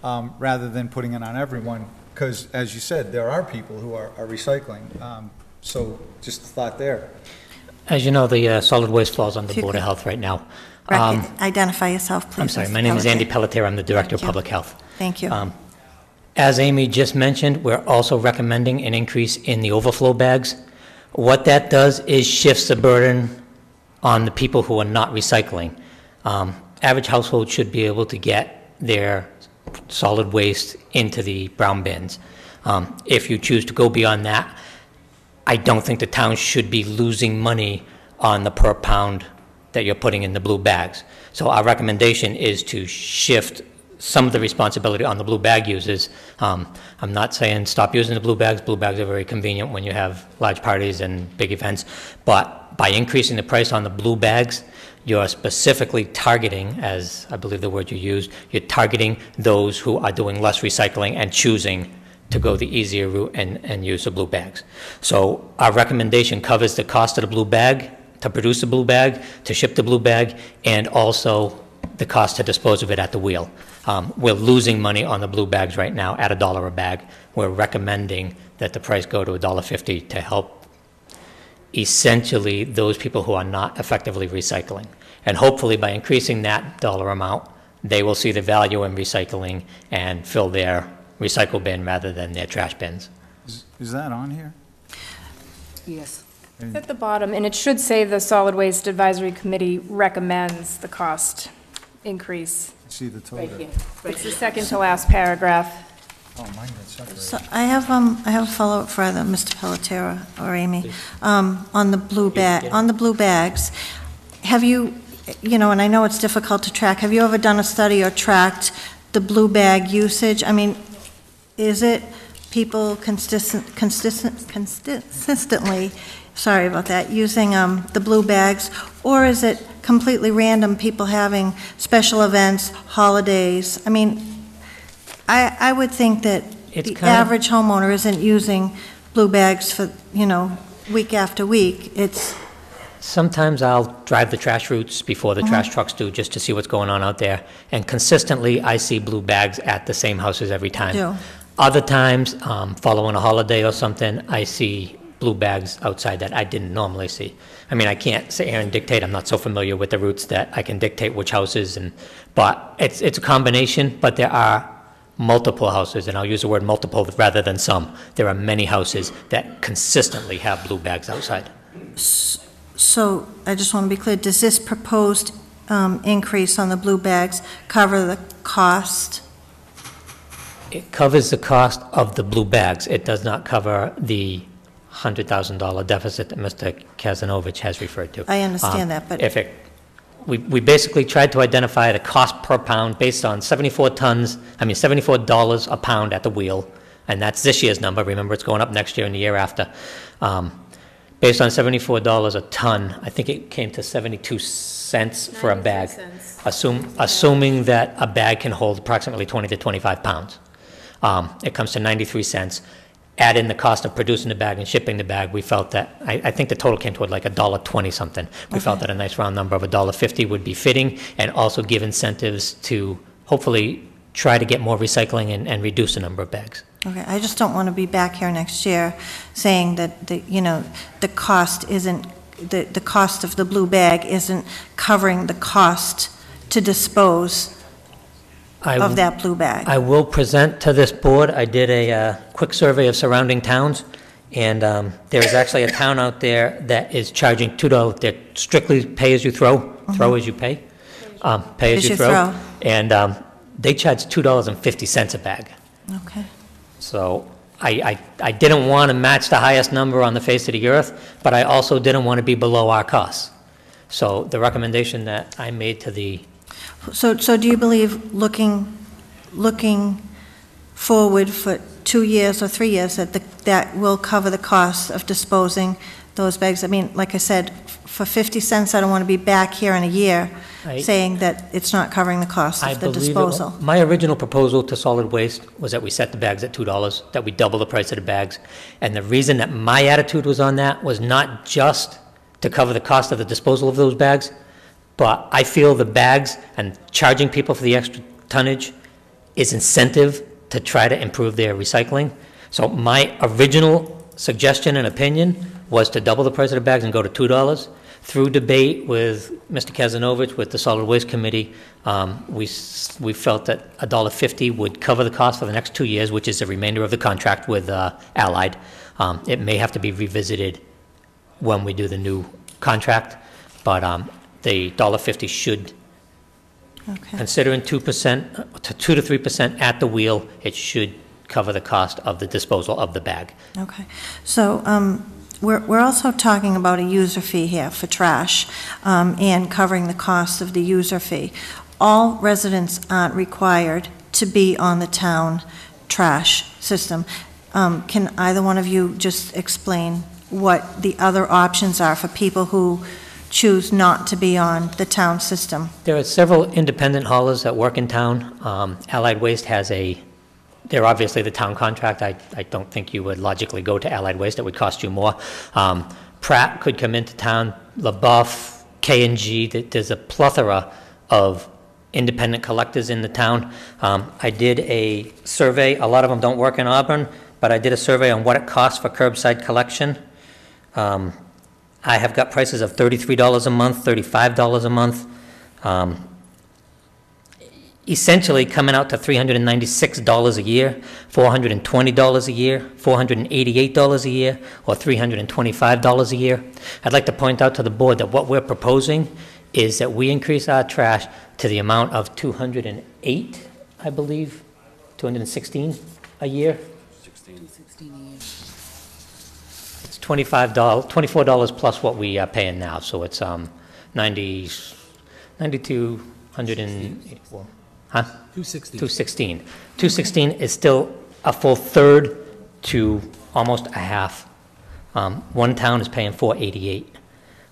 um, rather than putting it on everyone? Because as you said, there are people who are, are recycling. Um, so just a thought there. As you know, the uh, solid waste falls under If Board of Health right now. Um, Identify yourself, please. I'm sorry, Mr. my name is Andy Pelletier. Pelletier, I'm the Director of Thank you. Public Health. Thank you. Um, As Amy just mentioned, we're also recommending an increase in the overflow bags. What that does is shifts the burden on the people who are not recycling. Um, Average household should be able to get their solid waste into the brown bins. Um, If you choose to go beyond that, I don't think the town should be losing money on the per pound that you're putting in the blue bags. So our recommendation is to shift some of the responsibility on the blue bag users. Um, I'm not saying stop using the blue bags. Blue bags are very convenient when you have large parties and big events. But by increasing the price on the blue bags, you're specifically targeting, as I believe the word you used, you're targeting those who are doing less recycling and choosing to go the easier route and, and use the blue bags. So our recommendation covers the cost of the blue bag, to produce the blue bag, to ship the blue bag, and also the cost to dispose of it at the wheel. Um, We're losing money on the blue bags right now at a dollar a bag. We're recommending that the price go to a dollar fifty to help essentially those people who are not effectively recycling. And hopefully by increasing that dollar amount, they will see the value in recycling and fill their recycle bin rather than their trash bins. Is, is that on here? Yes. It's at the bottom, and it should say the Solid Waste Advisory Committee recommends the cost increase. See the Right total? here, It's the second to last paragraph. Oh, mine got separated. So I have, um, I have a follow-up for either Mr. Pelletier or Amy. Um, on the blue bag, on the blue bags, have you, you know, and I know it's difficult to track, have you ever done a study or tracked the blue bag usage? I mean, is it people consistent, consistent, consistently, sorry about that, using, um, the blue bags? Or is it completely random, people having special events, holidays? I mean, I, I would think that It's the kind of- average homeowner isn't using blue bags for, you know, week after week. It's, Sometimes I'll drive the trash routes before the trash trucks do, just to see what's going on out there. And consistently, I see blue bags at the same houses every time. Do. Other times, um, following a holiday or something, I see blue bags outside that I didn't normally see. I mean, I can't sit here and dictate, I'm not so familiar with the routes that I can dictate which houses and, but it's, it's a combination, but there are multiple houses, and I'll use the word multiple rather than some. There are many houses that consistently have blue bags outside. So I just want to be clear, does this proposed um, increase on the blue bags cover the cost? It covers the cost of the blue bags. It does not cover the $100,000 deficit that Mr. Kazanovich has referred to. I understand Um, that, but- If it, we, we basically tried to identify the cost per pound based on 74 tons, I mean, $74 a pound at the wheel, and that's this year's number. Remember, it's going up next year and the year after. Um, Based on $74 a ton, I think it came to 72 cents for a bag. Assume, assuming that a bag can hold approximately 20 to 25 pounds. Um, It comes to 93 cents. Add in the cost of producing the bag and shipping the bag, we felt that, I, I think the total came to like a dollar twenty something. We felt that a nice round number of a dollar fifty would be fitting and also give incentives to hopefully try to get more recycling and, and reduce the number of bags. Okay, I just don't want to be back here next year saying that, the you know, the cost isn't, the, the cost of the blue bag isn't covering the cost to dispose I of that blue bag. I will present to this board, I did a uh, quick survey of surrounding towns, and um, there is actually a town out there that is charging $2, they're strictly pay-as-you-throw, throw as you pay, um, pay as you throw. throw. And um, they charge $2.50 a bag. Okay. So I, I, I didn't want to match the highest number on the face of the earth, but I also didn't want to be below our costs. So the recommendation that I made to the So, so do you believe, looking, looking forward for two years or three years, that the, that will cover the cost of disposing those bags? I mean, like I said, for 50 cents, I don't want to be back here in a year I- saying that it's not covering the cost I of the believe it- disposal. My original proposal to solid waste was that we set the bags at two dollars, that we double the price of the bags. And the reason that my attitude was on that was not just to cover the cost of the disposal of those bags, but I feel the bags and charging people for the extra tonnage is incentive to try to improve their recycling. So my original suggestion and opinion was to double the price of the bags and go to two dollars. Through debate with Mr. Kazanovich, with the Solid Waste Committee, um, we, we felt that a dollar fifty would cover the cost for the next two years, which is the remainder of the contract with uh, Allied. Um, It may have to be revisited when we do the new contract, but um, the dollar fifty should Okay. Considering 2%, to 2 to 3% at the wheel, it should cover the cost of the disposal of the bag. Okay. So um, we're we're also talking about a user fee here for trash um, and covering the cost of the user fee. All residents aren't required to be on the town trash system. Um, Can either one of you just explain what the other options are for people who choose not to be on the town system? There are several independent haulers that work in town. Um, Allied Waste has a, they're obviously the town contract. I, I don't think you would logically go to Allied Waste, it would cost you more. Um, Pratt could come into town, LaBeouf, K and G, th- there's a plethora of independent collectors in the town. Um, I did a survey, a lot of them don't work in Auburn, but I did a survey on what it costs for curbside collection. Um, I have got prices of $33 a month, $35 a month. Um, Essentially coming out to $396 a year, $420 a year, $488 a year, or $325 a year. I'd like to point out to the board that what we're proposing is that we increase our trash to the amount of 208, I believe, 216 a year. It's $25, $24 plus what we are paying now, so it's um, 90, 9,200 and, well, huh? 260. 216. 216 is still a full third to almost a half. Um, One town is paying 488.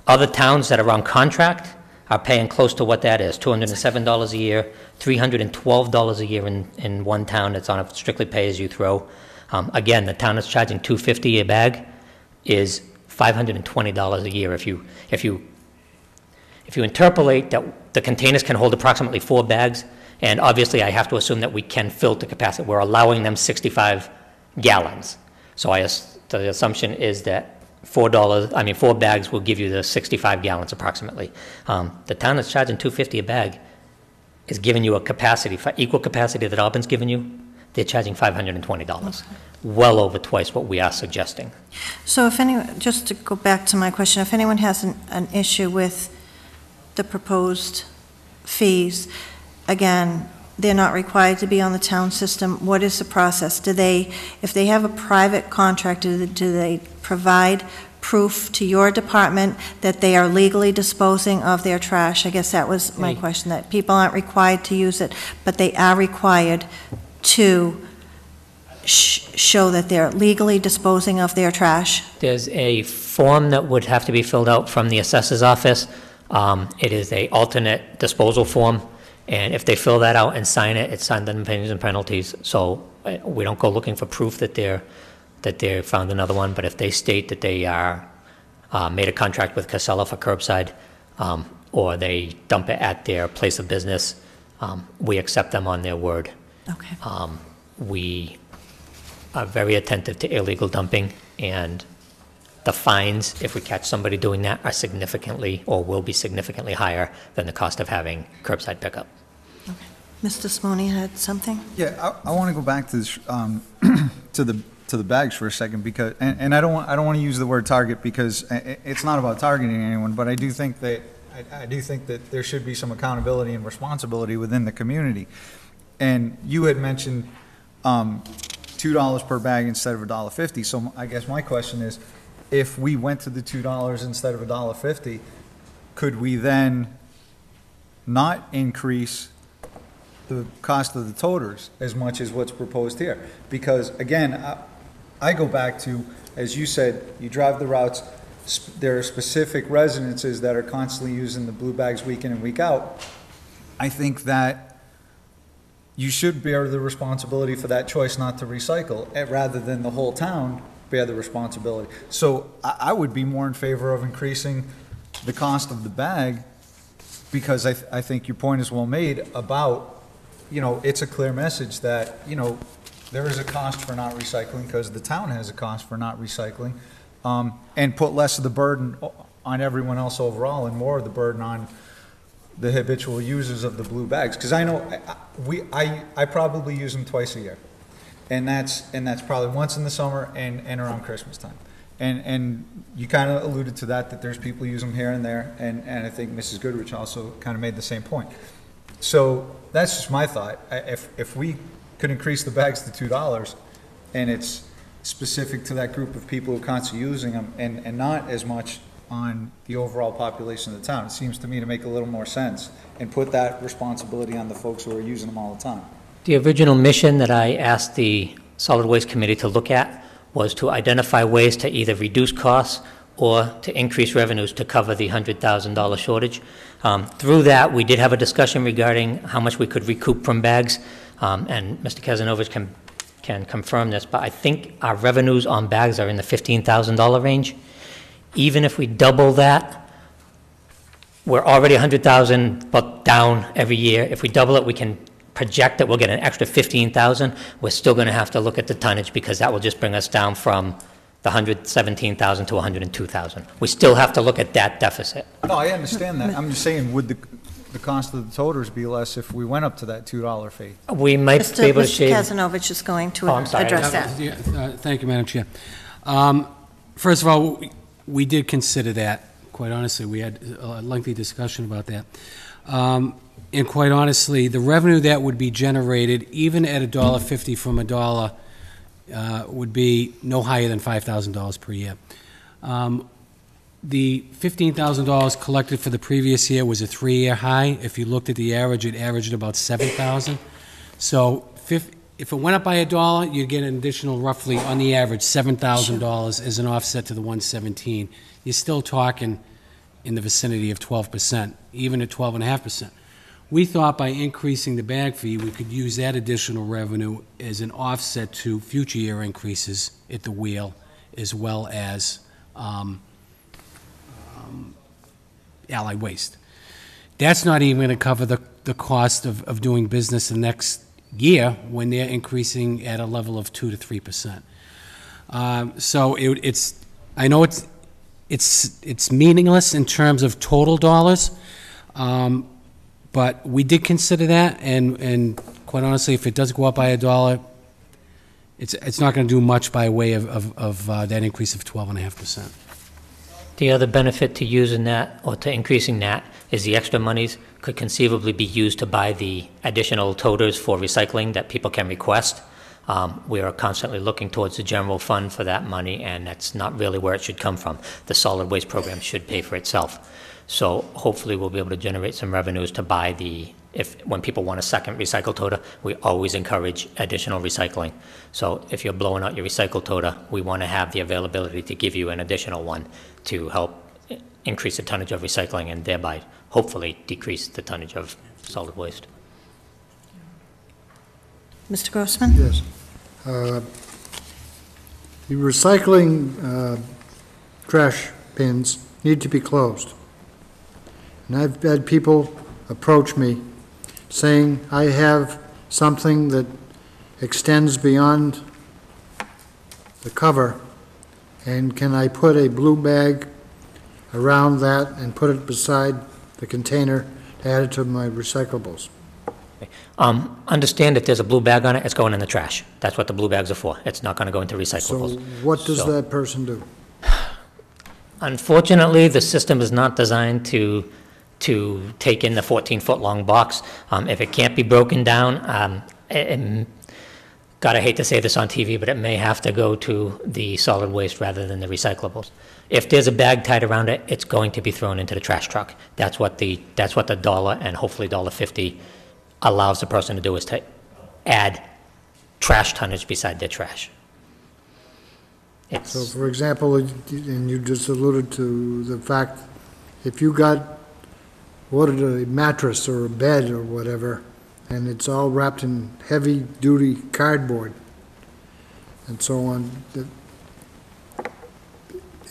Other towns that are on contract are paying close to what that is, $207 a year, $312 a year in, in one town that's on a strictly pay-as-you-throw. Um, Again, the town is charging 250 a bag is $520 a year. If you, if you, if you interpolate that the containers can hold approximately four bags, and obviously I have to assume that we can fill to capacity, we're allowing them 65 gallons. So I, the assumption is that four dollars, I mean, four bags will give you the 65 gallons approximately. Um, The town that's charging 250 a bag, is giving you a capacity, equal capacity that Auburn's giving you, they're charging $520. Well over twice what we are suggesting. So if anyone, just to go back to my question, if anyone has an, an issue with the proposed fees, again, they're not required to be on the town system. What is the process? Do they, if they have a private contract, do they- provide proof to your department that they are legally disposing of their trash? I guess that was my question, that people aren't required to use it, but they are required to sh- show that they're legally disposing of their trash? There's a form that would have to be filled out from the assessor's office. Um, It is a alternate disposal form, and if they fill that out and sign it, it's signed under penalties and penalties. So uh, we don't go looking for proof that they're, that they found another one, but if they state that they are, uh, made a contract with Casella for curbside, um, or they dump it at their place of business, um, we accept them on their word. Okay. Um, We are very attentive to illegal dumping, and the fines, if we catch somebody doing that, are significantly, or will be significantly higher than the cost of having curbside pickup. Okay. Mr. Simone had something? Yeah, I, I want to go back to this, um, to the, to the bags for a second because, and, and I don't want, I don't want to use the word target because i- i- it's not about targeting anyone, but I do think that, I, I do think that there should be some accountability and responsibility within the community. And you had mentioned, um, two dollars per bag instead of a dollar fifty, so I guess my question is, if we went to the two dollars instead of a dollar fifty, could we then not increase the cost of the toters as much as what's proposed here. Because again, I, I go back to, as you said, you drive the routes, there are specific residences that are constantly using the blue bags week in and week out. I think that you should bear the responsibility for that choice not to recycle, eh, rather than the whole town bear the responsibility. So I, would be more in favor of increasing the cost of the bag, because I, th- I think your point is well made about you know, it's a clear message that, you know, there is a cost for not recycling because the town has a cost for not recycling. Um, and put less of the burden on everyone else overall and more of the burden on the habitual users of the blue bags. Because I know, I- we, I, I probably use them twice a year. And that's, and that's probably once in the summer and, and around Christmas time. And, and you kind of alluded to that, that there's people use them here and there. And, and I think Mrs. Goodrich also kind of made the same point. So that's just my thought. If, if we could increase the bags to two dollars and it's specific to that group of people who are constantly using them and, and not as much on the overall population of the town, it seems to me to make a little more sense and put that responsibility on the folks who are using them all the time. The original mission that I asked the Solid Waste Committee to look at was to identify ways to either reduce costs or to increase revenues to cover the $100,000 shortage. Um, Through that, we did have a discussion regarding how much we could recoup from bags, um, and Mr. Kazanovich can, can confirm this, but I think our revenues on bags are in the $15,000 range. Even if we double that, we're already 100,000 but down every year. If we double it, we can project that we'll get an extra 15,000. We're still going to have to look at the tonnage because that will just bring us down from the 117,000 to 102,000. We still have to look at that deficit. No, I understand that. I'm just saying, would the, the cost of the toters be less if we went up to that two dollar fee? We might Mr. be able to shave. Mr. shave. Kazanovich is going to Oh, I'm sorry. address that. Yeah, uh, Thank you, Madam Chair. Um, First of all, we- we did consider that, quite honestly. We had a lengthy discussion about that. Um, And quite honestly, the revenue that would be generated, even at a dollar fifty from a dollar, uh, would be no higher than $5,000 per year. Um, The $15,000 collected for the previous year was a three-year high. If you looked at the average, it averaged about 7,000. So fif- if it went up by a dollar, you'd get an additional roughly, on the average, $7,000 as an offset to the 117. You're still talking in the vicinity of 12%, even at 12.5%. We thought by increasing the bag fee, we could use that additional revenue as an offset to future year increases at the wheel, as well as um, um, Allied Waste. That's not even going to cover the, the cost of, of doing business the next year when they're increasing at a level of 2 to 3%. Um, So it, it's, I know it's, it's, it's meaningless in terms of total dollars, um, but we did consider that, and, and quite honestly, if it does go up by a dollar, it's, it's not going to do much by way of, of, of uh, that increase of 12.5%. The other benefit to using that, or to increasing that, is the extra monies could conceivably be used to buy the additional toters for recycling that people can request. Um, We are constantly looking towards the general fund for that money, and that's not really where it should come from. The solid waste program should pay for itself. So hopefully, we'll be able to generate some revenues to buy the, if, when people want a second recycle toter, we always encourage additional recycling. So if you're blowing out your recycle toter, we want to have the availability to give you an additional one to help increase the tonnage of recycling and thereby hopefully decrease the tonnage of solid waste. Mr. Grossman? Yes. Uh, The recycling uh, trash bins need to be closed. And I've had people approach me saying, I have something that extends beyond the cover, and can I put a blue bag around that and put it beside the container to add it to my recyclables? Um, understand if there's a blue bag on it, it's going in the trash. That's what the blue bags are for. It's not going to go into So recyclables. what does So- that person do? Unfortunately, the system is not designed to, to take in the 14-foot-long box. Um, If it can't be broken down, um, God, I hate to say this on TV, but it may have to go to the solid waste rather than the recyclables. If there's a bag tied around it, it's going to be thrown into the trash truck. That's what the, that's what the dollar and hopefully dollar fifty allows the person to do, is to add trash tonnage beside their trash. So, for example, and you just alluded to the fact, if you got ordered a mattress or a bed or whatever, and it's all wrapped in heavy-duty cardboard and so on,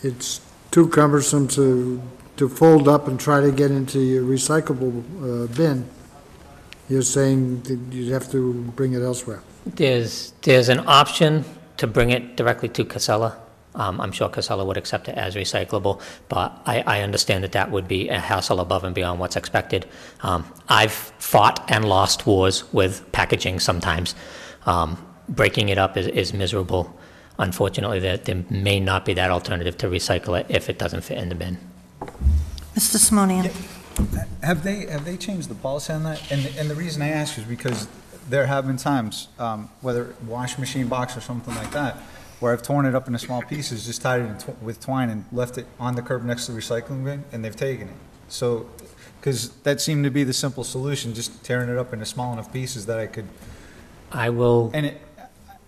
it's too cumbersome to, to fold up and try to get into your recyclable uh, bin, you're saying that you'd have to bring it elsewhere. There's, there's an option to bring it directly to Casella. Um, I'm sure Casella would accept it as recyclable, but I, I understand that that would be a hassle above and beyond what's expected. Um, I've fought and lost wars with packaging sometimes. Um, breaking it up is, is miserable. Unfortunately, there, there may not be that alternative to recycle it if it doesn't fit in the bin. Mr. Simonian? Have they, have they changed the policy on that? And, and the reason I ask is because there have been times, um, whether washing machine box or something like that, where I've torn it up into small pieces, just tied it in tw- with twine and left it on the curb next to the recycling bin, and they've taken it. So, because that seemed to be the simple solution, just tearing it up into small enough pieces that I could, I will, and it,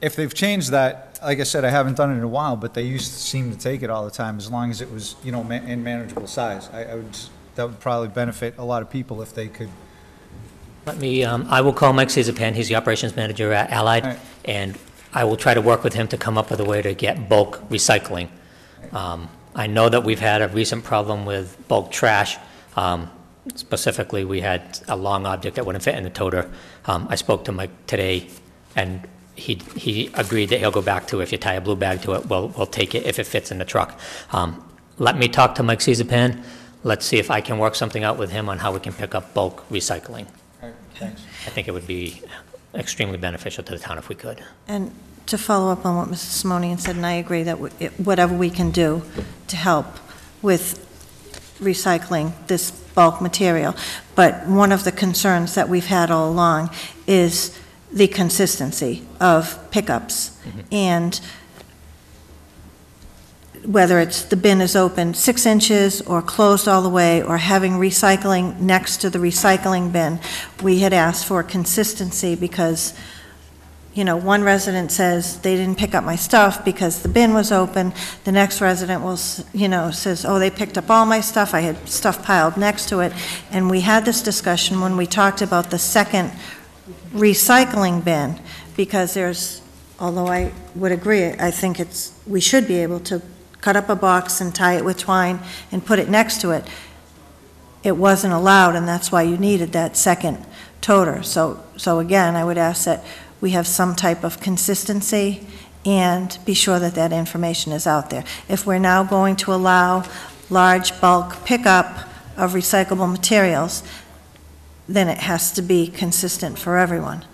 if they've changed that, like I said, I haven't done it in a while, but they used to seem to take it all the time, as long as it was, you know, ma- in manageable size. I, I would, s- that would probably benefit a lot of people if they could Let me, um, I will call Mike Caesarpan, he's the operations manager at Allied, right. and I will try to work with him to come up with a way to get bulk recycling. Um, I know that we've had a recent problem with bulk trash. Um, Specifically, we had a long object that wouldn't fit in the toter. Um, I spoke to Mike today, and he, he agreed that he'll go back to, if you tie a blue bag to it, we'll, we'll take it if it fits in the truck. Um, Let me talk to Mike Caesarpan, let's see if I can work something out with him on how we can pick up bulk recycling. Thanks. I think it would be extremely beneficial to the town if we could. And to follow up on what Mrs. Simonian said, and I agree that it- whatever we can do to help with recycling this bulk material, but one of the concerns that we've had all along is the consistency of pickups. Mm-hmm. And whether it's the bin is open six inches or closed all the way, or having recycling next to the recycling bin, we had asked for consistency because you know, one resident says, they didn't pick up my stuff because the bin was open. The next resident will, you know, says, oh, they picked up all my stuff, I had stuff piled next to it. And we had this discussion when we talked about the second recycling bin, because there's, although I would agree, I think it's, we should be able to cut up a box and tie it with twine and put it next to it, it wasn't allowed, and that's why you needed that second toter. So, so again, I would ask that we have some type of consistency and be sure that that information is out there. If we're now going to allow large bulk pickup of recyclable materials, then it has to be consistent for everyone.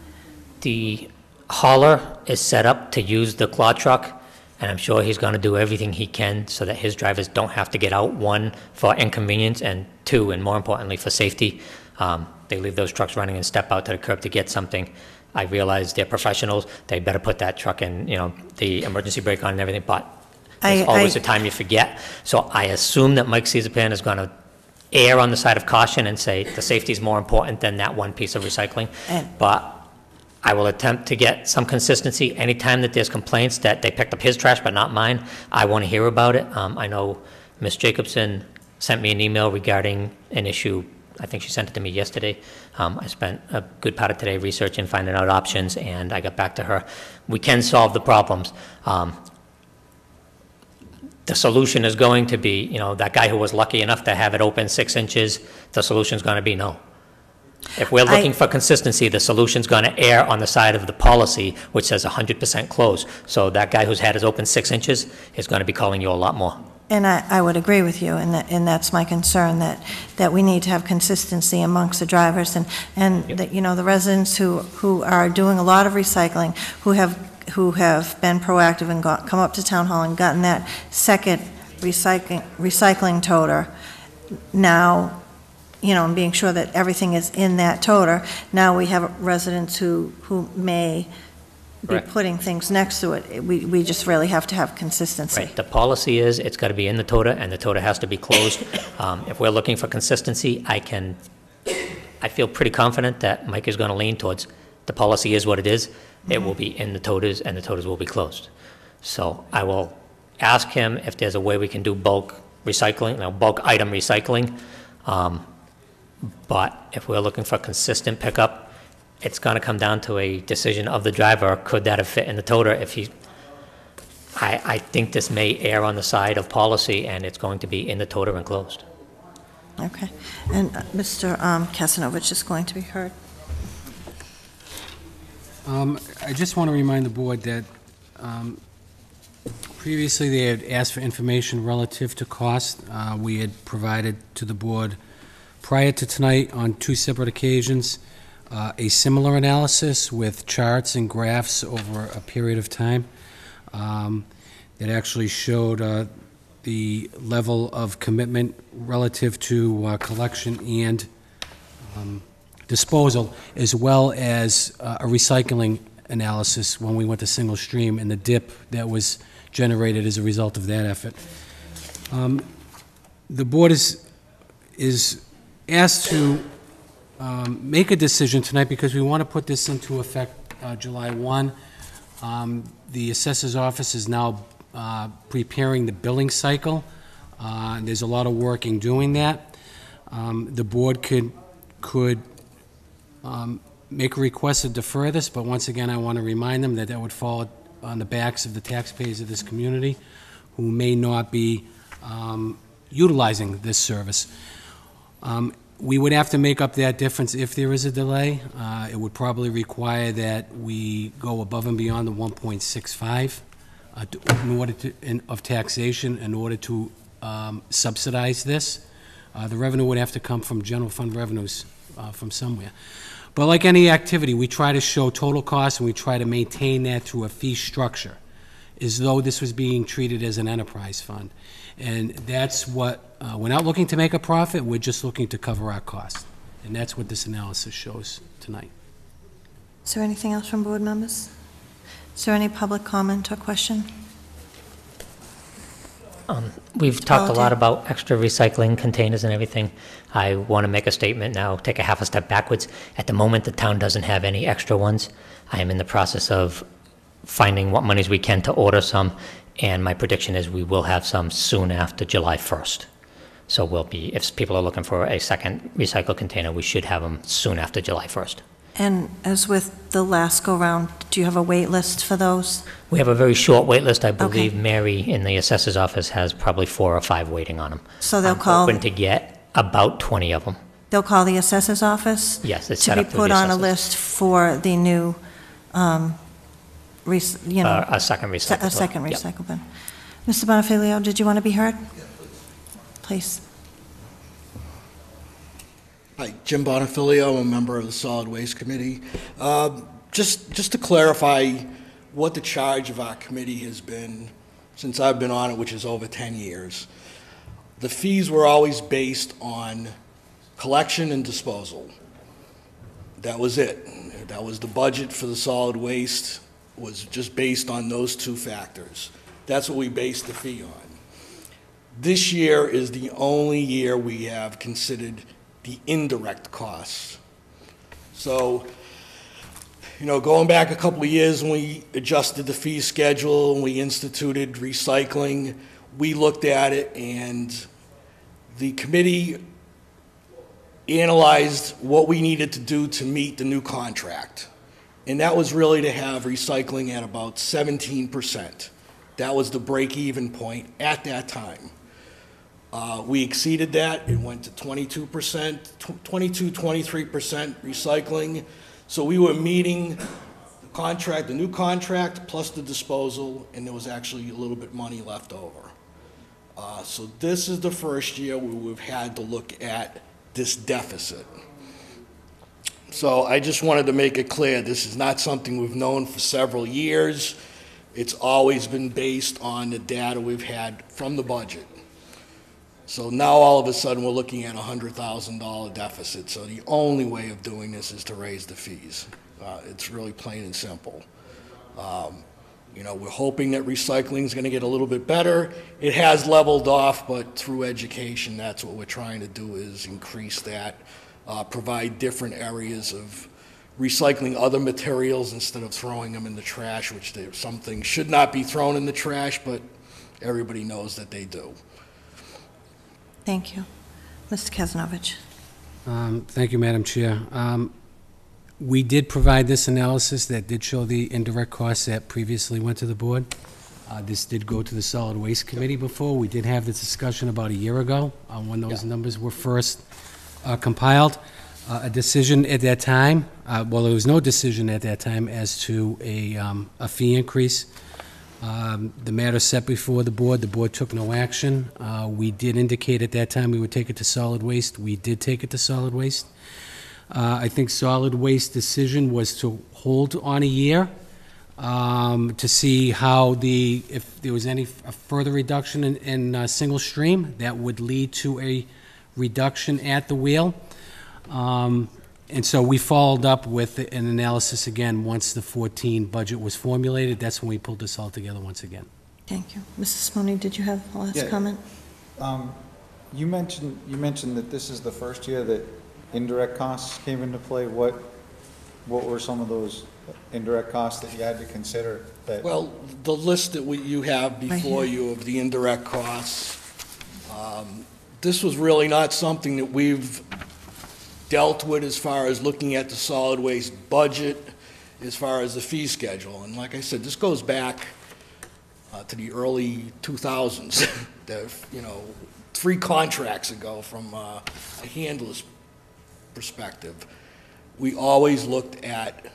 The hauler is set up to use the claw truck, and I'm sure he's going to do everything he can so that his drivers don't have to get out, one, for inconvenience, and two, and more importantly, for safety. Um, They leave those trucks running and step out to the curb to get something. I realize they're professionals, they better put that truck in, you know, the emergency brake on and everything, but I- always I- a time you forget. So I assume that Mike Caesarpan is going to err on the side of caution and say the safety is more important than that one piece of recycling. And- But I will attempt to get some consistency. Anytime that there's complaints that they picked up his trash but not mine, I want to hear about it. Um, I know Ms. Jacobson sent me an email regarding an issue, I think she sent it to me yesterday. Um, I spent a good part of today researching, finding out options, and I got back to her. We can solve the problems. Um, the solution is going to be, you know, that guy who was lucky enough to have it open six inches, the solution is going to be no. If we're looking for consistency, the solution's going to err on the side of the policy, which says 100% close. So that guy who's had his open six inches is going to be calling you a lot more. And I, I would agree with you, and that, and that's my concern, that, that we need to have consistency amongst the drivers, and, and, that, you know, the residents who, who are doing a lot of recycling, who have, who have been proactive and got, come up to town hall and gotten that second recycling, recycling toter, now, you know, and being sure that everything is in that toter, now we have residents who, who may be Correct. putting things next to it. We, we just really have to have consistency. Right, the policy is, it's got to be in the toter, and the toter has to be closed. Um, If we're looking for consistency, I can, I feel pretty confident that Mike is going to lean towards, the policy is what it is, it will be in the toters, and the toters will be closed. So I will ask him if there's a way we can do bulk recycling, you know, bulk item recycling. Um, But if we're looking for consistent pickup, it's going to come down to a decision of the driver, could that have fit in the toter if he, I, I think this may err on the side of policy, and it's going to be in the toter and closed. Okay, and uh, Mr. um, Kazanovich is going to be heard. Um, I just want to remind the board that um, previously they had asked for information relative to cost. Uh, We had provided to the board prior to tonight on two separate occasions uh, a similar analysis with charts and graphs over a period of time um, that actually showed uh, the level of commitment relative to uh, collection and um, disposal, as well as uh, a recycling analysis when we went to single stream and the dip that was generated as a result of that effort. Um, The board is, is asked to um, make a decision tonight because we want to put this into effect uh, July 1. Um, The assessor's office is now uh, preparing the billing cycle. Uh, There's a lot of work in doing that. Um, The board could, could um, make a request to defer this, but once again, I want to remind them that that would fall on the backs of the taxpayers of this community who may not be um, utilizing this service. Um, We would have to make up that difference if there is a delay. Uh, It would probably require that we go above and beyond the 1.65 uh, to- in order to, in- of taxation in order to um, subsidize this. Uh, The revenue would have to come from general fund revenues uh, from somewhere. But like any activity, we try to show total cost, and we try to maintain that through a fee structure, as though this was being treated as an enterprise fund. And that's what, uh, we're not looking to make a profit, we're just looking to cover our costs. And that's what this analysis shows tonight. Is there anything else from board members? Is there any public comment or question? Um, We've talked a lot about extra recycling containers and everything. I want to make a statement now, take a half a step backwards. At the moment, the town doesn't have any extra ones. I am in the process of finding what monies we can to order some, and my prediction is we will have some soon after July 1st. So we'll be, if people are looking for a second recycle container, we should have them soon after July 1st. And as with the last go-round, Do you have a wait list for those? We have a very short wait list. I believe Mary in the assessor's office has probably four or five waiting on them. So they'll I'm call, hoping to get about 20 of them. they'll call the assessor's office? Yes, it's To set be put on a assessors. list for the new, um, rec- you know, Uh, A second se- recycle. a second Yep. recycle bin. Mr. Bonifilio, did you want to be heard? Please. Hi, Jim Bonifilio, I'm a member of the Solid Waste Committee. Um, Just, just to clarify what the charge of our committee has been since I've been on it, which is over 10 years. The fees were always based on collection and disposal. That was it. That was the budget for the solid waste, was just based on those two factors. That's what we based the fee on. This year is the only year we have considered the indirect costs. So, you know, going back a couple of years when we adjusted the fee schedule and we instituted recycling, we looked at it and the committee analyzed what we needed to do to meet the new contract. And that was really to have recycling at about seventeen percent. That was the break-even point at that time. Uh, We exceeded that, it went to 22%, tw- 22, 23% recycling. So we were meeting the contract, the new contract, plus the disposal, and there was actually a little bit money left over. Uh, So this is the first year we've had to look at this deficit. So I just wanted to make it clear, this is not something we've known for several years. It's always been based on the data we've had from the budget. So now all of a sudden, we're looking at a hundred thousand dollar deficit. So the only way of doing this is to raise the fees. Uh, it's really plain and simple. Um, You know, we're hoping that recycling is gonna get a little bit better. It has leveled off, but through education, that's what we're trying to do is increase that, uh, provide different areas of recycling other materials instead of throwing them in the trash, which there, some things should not be thrown in the trash, but everybody knows that they do. Thank you. Mr. Kazanovich. Um, Thank you, Madam Chair. Um, We did provide this analysis that did show the indirect costs that previously went to the board. Uh, This did go to the Solid Waste Committee before. We did have this discussion about a year ago, uh, when those numbers were first uh, compiled. Uh, A decision at that time, uh, well, there was no decision at that time as to a um, a fee increase. Um, The matter set before the board, the board took no action. Uh, We did indicate at that time we would take it to solid waste. We did take it to solid waste. Uh, I think solid waste decision was to hold on a year um, to see how the, if there was any f- a further reduction in, in uh, single stream, that would lead to a reduction at the wheel. Um, And so we followed up with an analysis again, once the 14 budget was formulated. That's when we pulled this all together once again. Thank you. Mrs. Mooney, did you have a last Yeah. comment? Um, You mentioned, you mentioned that this is the first year that indirect costs came into play. What, what were some of those indirect costs that you had to consider that? Well, the list that we, you have before here. you of the indirect costs, um, this was really not something that we've dealt with as far as looking at the solid waste budget, as far as the fee schedule. And like I said, this goes back uh, to the early 2000s, the, you know, three contracts ago from uh, a handler's perspective. We always looked at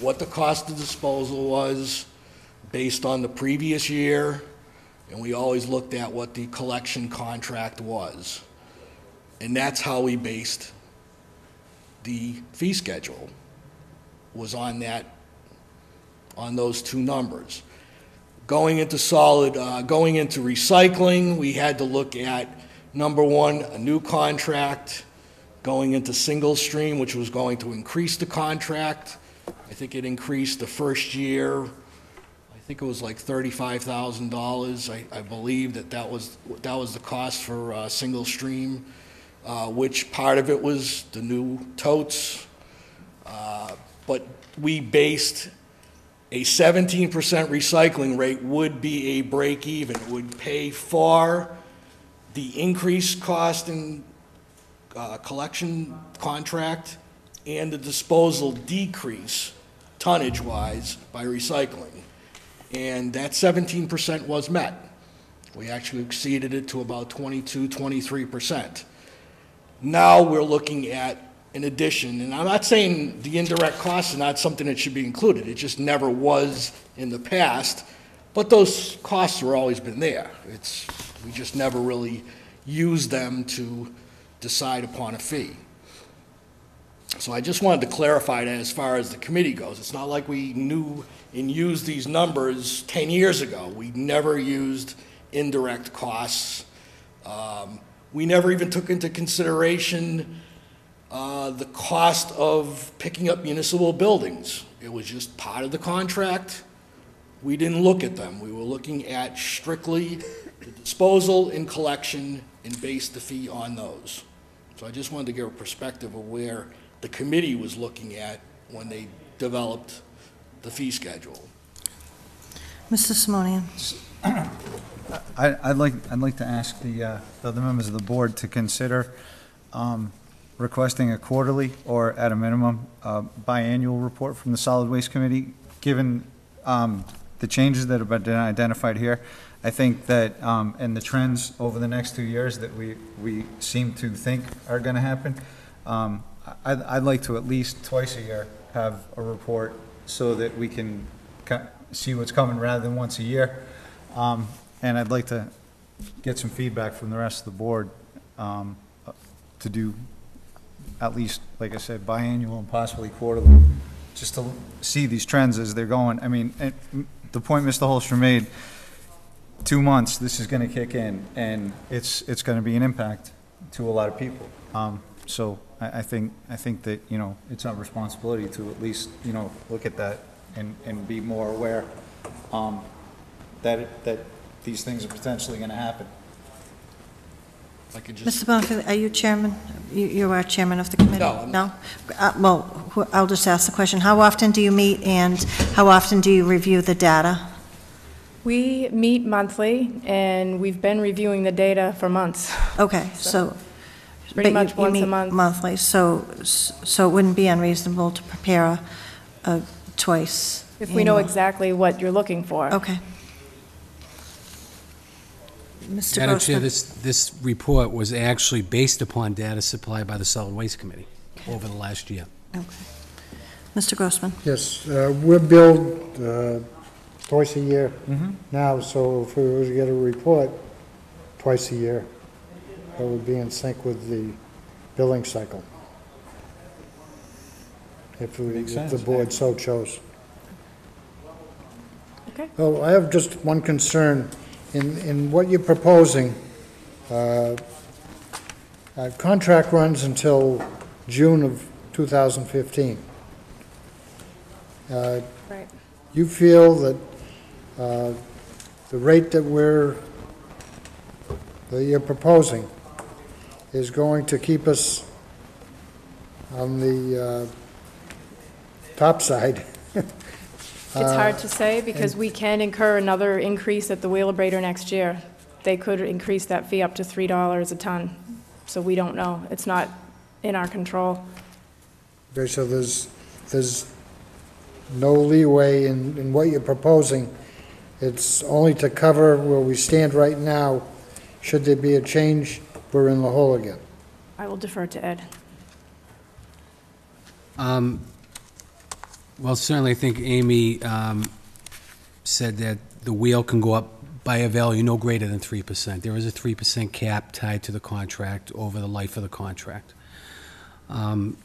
what the cost of disposal was based on the previous year, and we always looked at what the collection contract was. And that's how we based the fee schedule, was on that, on those two numbers. Going into solid, uh, going into recycling, we had to look at, number one, a new contract, going into single stream, which was going to increase the contract. I think it increased the first year, think it was like thirty-five thousand dollars. I, I believe that that was, that was the cost for, uh, single stream, uh, which part of it was the new totes. Uh, But we based a seventeen percent recycling rate would be a break even. It would pay for the increased cost in uh, collection contract and the disposal decrease tonnage-wise by recycling. And that 17% was met. We actually exceeded it to about 22, 23%. Now we're looking at an addition, and I'm not saying the indirect costs are not something that should be included, it just never was in the past, but those costs have always been there. It's, we just never really used them to decide upon a fee. So I just wanted to clarify that as far as the committee goes. It's not like we knew and used these numbers 10 years ago. We never used indirect costs. Um, We never even took into consideration uh, the cost of picking up municipal buildings. It was just part of the contract. We didn't look at them. We were looking at strictly the disposal and collection and based the fee on those. So I just wanted to give a perspective of where the committee was looking at when they developed the fee schedule. Mr. Simonian? I- I'd like, I'd like to ask the uh, the other members of the board to consider um, requesting a quarterly, or at a minimum, uh, biannual report from the Solid Waste Committee, given um, the changes that have been identified here. I think that, um, and the trends over the next two years that we, we seem to think are going to happen, um, I'd, I'd like to at least twice a year have a report so that we can ca- see what's coming rather than once a year. Um, And I'd like to get some feedback from the rest of the board um, to do at least, like I said, biannual and possibly quarterly, just to see these trends as they're going. I mean, and the point Mr. Holstrom made, two months, this is going to kick in, and it's, it's going to be an impact to a lot of people. Um, So I, I think, I think that, you know, it's our responsibility to at least, you know, look at that and, and be more aware um, that, it- that these things are potentially going to happen. If I could just, Mr. Bonfield, are you chairman? You you are chairman of the committee? No, I'm- No? Uh, Well, wh- I'll just ask the question. How often do you meet, and how often do you review the data? We meet monthly, and we've been reviewing the data for months. Okay, so... Pretty but much you once a meet month. Monthly, so, so it wouldn't be unreasonable to prepare a, a twice? If we know annual? exactly what you're looking for. Okay. Mr. Madam Chair, Grossman? this, this report was actually based upon data supplied by the Solid Waste Committee over the last year. Okay. Mr. Grossman? Yes, uh, we're billed uh, twice a year Mm-hmm. now, so if we were to get a report twice a year, that would be in sync with the billing cycle. If we, Makes if the sense. board so chose. Okay. Well, I have just one concern. In, in what you're proposing, uh, uh, contract runs until June of 2015. Uh, Right. You feel that uh, the rate that we're, that you're proposing is going to keep us on the uh, top side? It's hard to say, because we can incur another increase at the Wheelabrator next year. They could increase that fee up to $3 a ton, so we don't know. It's not in our control. Okay, so there's, there's no leeway in, in what you're proposing. It's only to cover where we stand right now. Should there be a change, we're in the hole again. I will defer to Ed. Um, Well, certainly, I think Amy um, said that the wheel can go up by a value no greater than 3%. There is a 3% cap tied to the contract over the life of the contract. Um,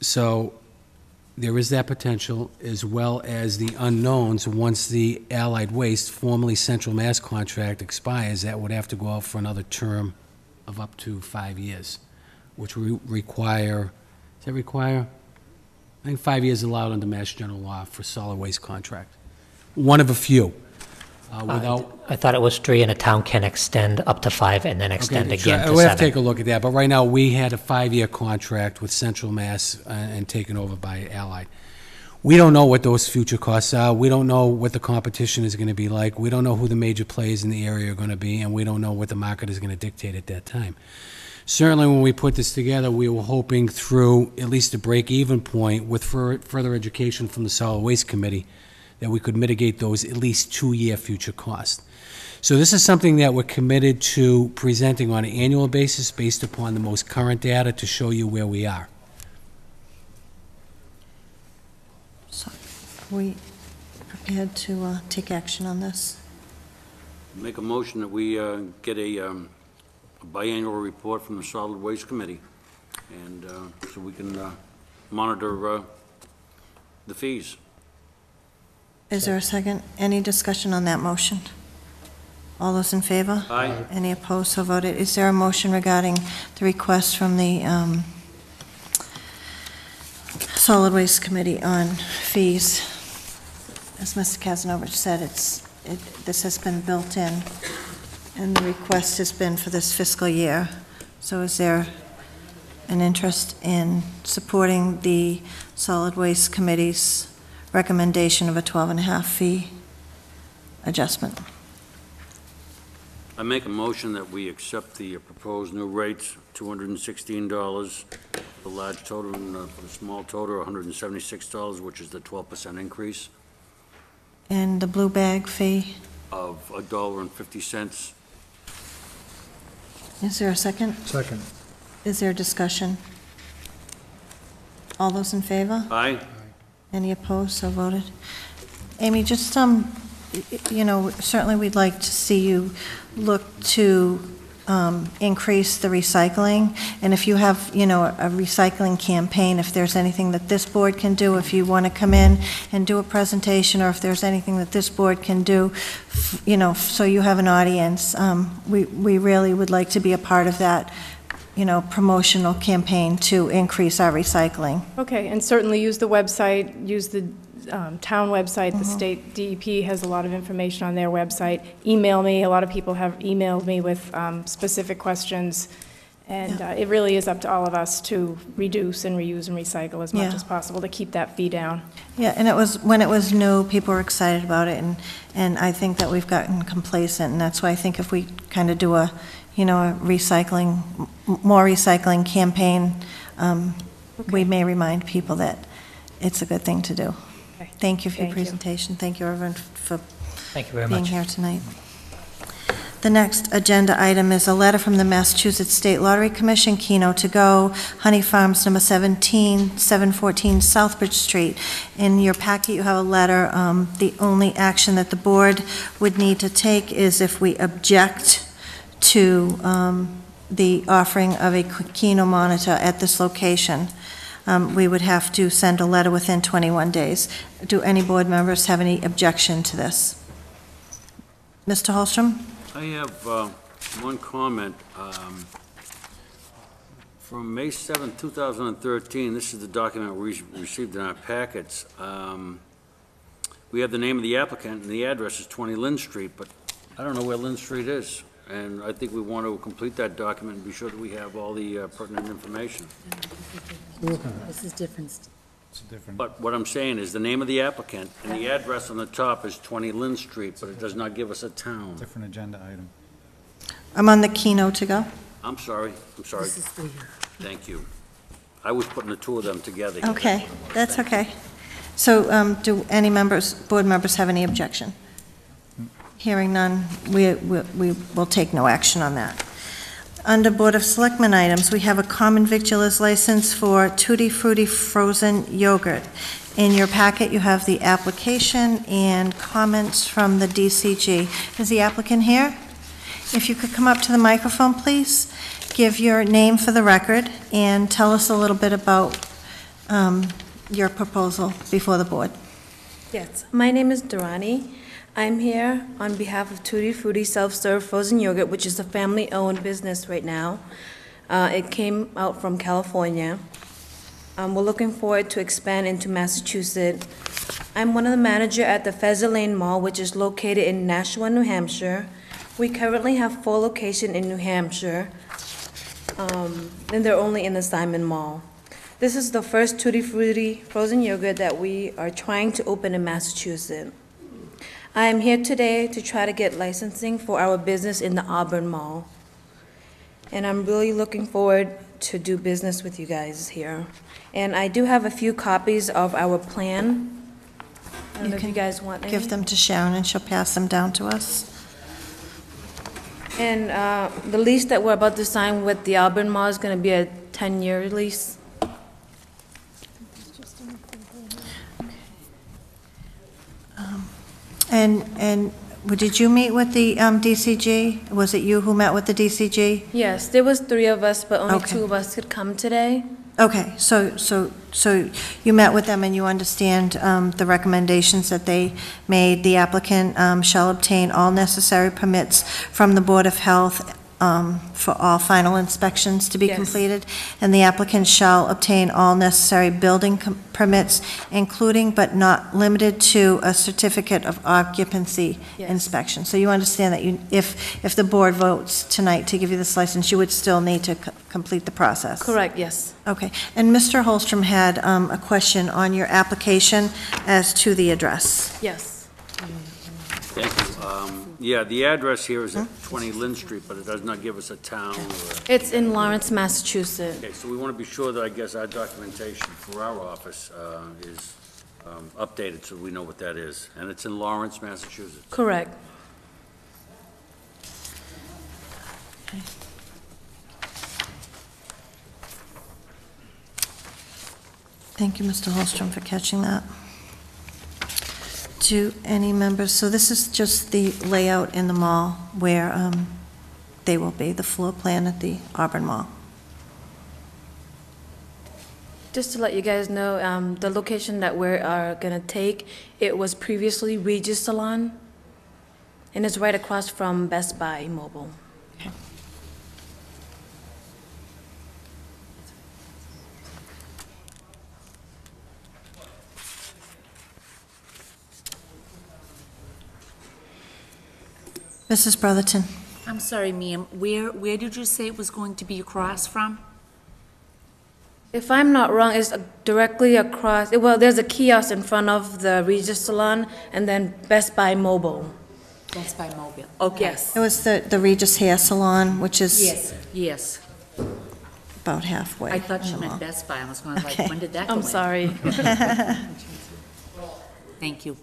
So there is that potential, as well as the unknowns. Once the Allied Waste, formerly Central Mass contract expires, that would have to go out for another term of up to five years, which require, does that require? I think five years allowed under Mass General Law for solid waste contract. One of a few, uh, without. I thought it was three, and a town can extend up to five and then extend Okay, again to We'll have to take a look at that, but right now, we had a five-year contract with Central Mass uh, and taken over by Allied. We don't know what those future costs are, we don't know what the competition is gonna be like, we don't know who the major players in the area are gonna be, and we don't know what the market is gonna dictate at that time. Certainly, when we put this together, we were hoping through at least a break-even point with fur- further education from the Solid Waste Committee, that we could mitigate those at least two-year future costs. So this is something that we're committed to presenting on an annual basis based upon the most current data to show you where we are. We prepared to uh, take action on this? Make a motion that we uh, get a um, a biannual report from the Solid Waste Committee, and uh, so we can uh, monitor uh, the fees. Is there a second? Any discussion on that motion? All those in favor? Aye. Any opposed, so voted. Is there a motion regarding the request from the um, Solid Waste Committee on fees? As Mr. Kazanovich said, it's, it- this has been built in, and the request has been for this fiscal year. So is there an interest in supporting the Solid Waste Committee's recommendation of a 12 and a half fee adjustment? I make a motion that we accept the proposed new rates, $216 for the large toter, and uh, for the small toter, $176, which is the 12% increase And the blue bag fee, of a dollar and fifty cents. is there a second? Second. Is there discussion? All those in favor? Aye? Any opposed, so voted. Amy, just, um, y- y- you know, certainly we'd like to see you look to um, increase the recycling, and if you have, you know, a recycling campaign, if there's anything that this board can do, if you want to come in and do a presentation, or if there's anything that this board can do, you know, so you have an audience, um, we we really would like to be a part of that, you know, promotional campaign to increase our recycling. Okay, and certainly use the website, use the um, town website, the state DEP has a lot of information on their website. Email me, a lot of people have emailed me with um, specific questions, and uh, it really is up to all of us to reduce and reuse and recycle as much Yeah. as possible to keep that fee down. Yeah, and it was, when it was new, people were excited about it, and, and I think that we've gotten complacent, and that's why I think if we kind of do a, you know, a recycling, m- more recycling campaign, um, we may remind people that it's a good thing to do. Okay. Thank you for your Thank you. presentation. Thank you, everyone, for Thank you very being much. here tonight. The next agenda item is a letter from the Massachusetts State Lottery Commission, Keno to Go, Honey Farms, number 17, 714 Southbridge Street. In your packet, you have a letter. Um, The only action that the board would need to take is if we object to um, the offering of a Keno monitor at this location. Um, We would have to send a letter within 21 days. Do any board members have any objection to this? Mr. Holstrom? I have uh, one comment. um, From May 7, 2013, this is the document we received in our packets. Um, We have the name of the applicant, and the address is 20 Lynn Street, but I don't know where Lynn Street is. And I think we want to complete that document and be sure that we have all the uh, pertinent information. This is different. It's a different, But what I'm saying is, the name of the applicant and the address on the top is 20 Lynn Street, but it does not give us a town. different agenda item. I'm on the Keno to go. I'm sorry, I'm sorry. This is the, Thank you. I was putting the two of them together. Okay, that's okay. So um, do any members, board members have any objection? Hearing none, we we we will take no action on that. Under Board of Selectmen items, we have a common victualer's license for Tutti Frutti frozen yogurt. In your packet, you have the application and comments from the DCG. Is the applicant here? If you could come up to the microphone, please, give your name for the record, and tell us a little bit about um, your proposal before the board. Yes, my name is Durrani. I'm here on behalf of Tutti Frutti Self-Serve Frozen Yogurt, which is a family-owned business right now. Uh, It came out from California. Um, We're looking forward to expand into Massachusetts. I'm one of the manager at the Pheasant Lane Mall, which is located in Nashua, New Hampshire. We currently have four locations in New Hampshire, um, and they're only in the Simon Mall. This is the first Tutti Frutti frozen yogurt that we are trying to open in Massachusetts. I am here today to try to get licensing for our business in the Auburn Mall. and I'm really looking forward to do business with you guys here. And I do have a few copies of our plan. I don't You know if you guys want any. Give them to Sharon, and she'll pass them down to us. And uh, the lease that we're about to sign with the Auburn Mall is going to be a 10-year lease. And, and did you meet with the um, DCG? Was it you who met with the DCG? Yes, there was three of us, but only Okay. two of us could come today. Okay, so, so, so you met with them and you understand um, the recommendations that they made. The applicant um, shall obtain all necessary permits from the Board of Health um, for all final inspections to be Yes. completed, and the applicant shall obtain all necessary building com- permits, including but not limited to a certificate of occupancy Yes. inspection. So you understand that you, if, if the board votes tonight to give you this license, you would still need to co- complete the process? Correct, yes. Okay, and Mr. Holstrom had um, a question on your application as to the address. Yes. Thank you. Um, Yeah, the address here is at 20 Lynn Street, but it does not give us a town or a... It's in Lawrence, Massachusetts. Okay, so we want to be sure that, I guess, our documentation for our office uh, is um, updated, so we know what that is. And it's in Lawrence, Massachusetts. Correct. Thank you, Mr. Holstrom, for catching that. Do any members, so this is just the layout in the mall where um, they will be, the floor plan at the Auburn Mall. Just to let you guys know, um, the location that we're uh, gonna take, it was previously Regis Salon, and it's right across from Best Buy Mobile. Mrs. Brotherton? I'm sorry, ma'am, where, where did you say it was going to be across from? If I'm not wrong, it's directly across, well, there's a kiosk in front of the Regis Salon, and then Best Buy Mobile. That's by Mobile. Okay. Yes. It was the the Regis Hair Salon, which is Yes, yes. about halfway. I thought in you meant mall. Best Buy. I was going like, Okay. when did that go in? I'm sorry. Thank you.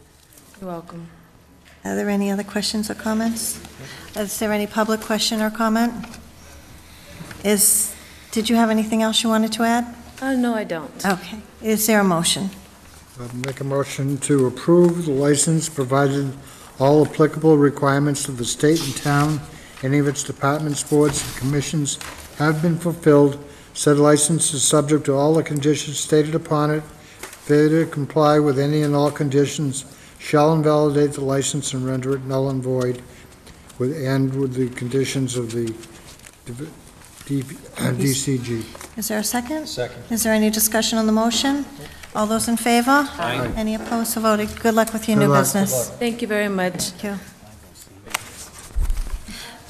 You're welcome. Are there any other questions or comments? Is there any public question or comment? Is, did you have anything else you wanted to add? Uh, no, I don't. Okay. Is there a motion? I'll Make a motion to approve the license, provided all applicable requirements of the state and town, any of its departments, boards, and commissions have been fulfilled. Said license is subject to all the conditions stated upon it. Failure to comply with any and all conditions shall invalidate the license and render it null and void, with, and with the conditions of the D- DCG. Uh, is there a second? Second. Is there any discussion on the motion? All those in favor? Aye. Any opposed, so voted. Good luck with your Good new luck. business. Thank you very much. Thank you.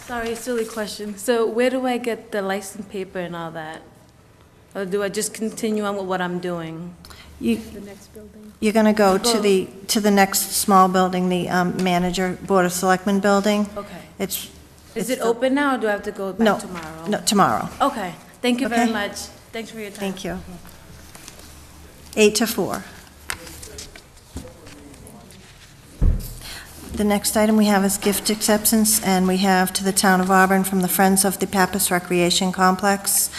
Sorry, silly question. So where do I get the license paper and all that? Or do I just continue on with what I'm doing? You, The next building. you're going to go to the, to the next small building, the um, manager, Board of Selectmen building. Okay. It's. Is it's it the- open now, or do I have to go No, back tomorrow? No, tomorrow. Okay, thank you very Okay. much. Thanks for your time. Thank you. Eight to four. The next item we have is gift acceptance, and we have to the Town of Auburn from the Friends of the Pappas Recreation Complex.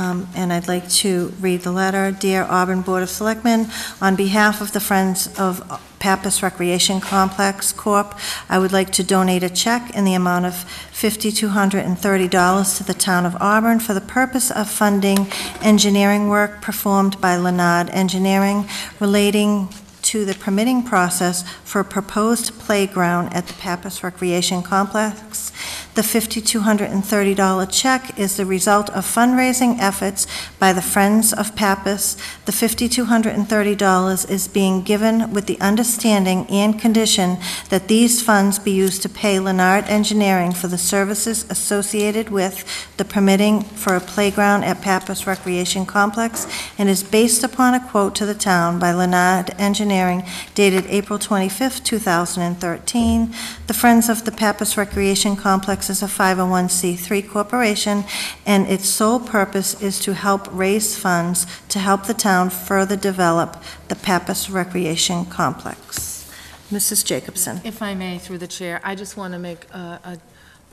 Um, And I'd like to read the letter. Dear Auburn Board of Selectmen, on behalf of the Friends of Pappas Recreation Complex Corp., I would like to donate a check in the amount of $5,230 to the Town of Auburn for the purpose of funding engineering work performed by Leonard Engineering relating to the permitting process for a proposed playground at the Pappas Recreation Complex. The $5,230 check is the result of fundraising efforts by the Friends of Pappas. The $5,230 is being given with the understanding and condition that these funds be used to pay Leonard Engineering for the services associated with the permitting for a playground at Pappas Recreation Complex and is based upon a quote to the town by Leonard Engineering dated April 25, 2013. The Friends of the Pappas Recreation Complex Complex is a 501c3 corporation, and its sole purpose is to help raise funds to help the town further develop the Pappas Recreation Complex. Mrs. Jacobson. If I may, through the chair, I just want to make a, a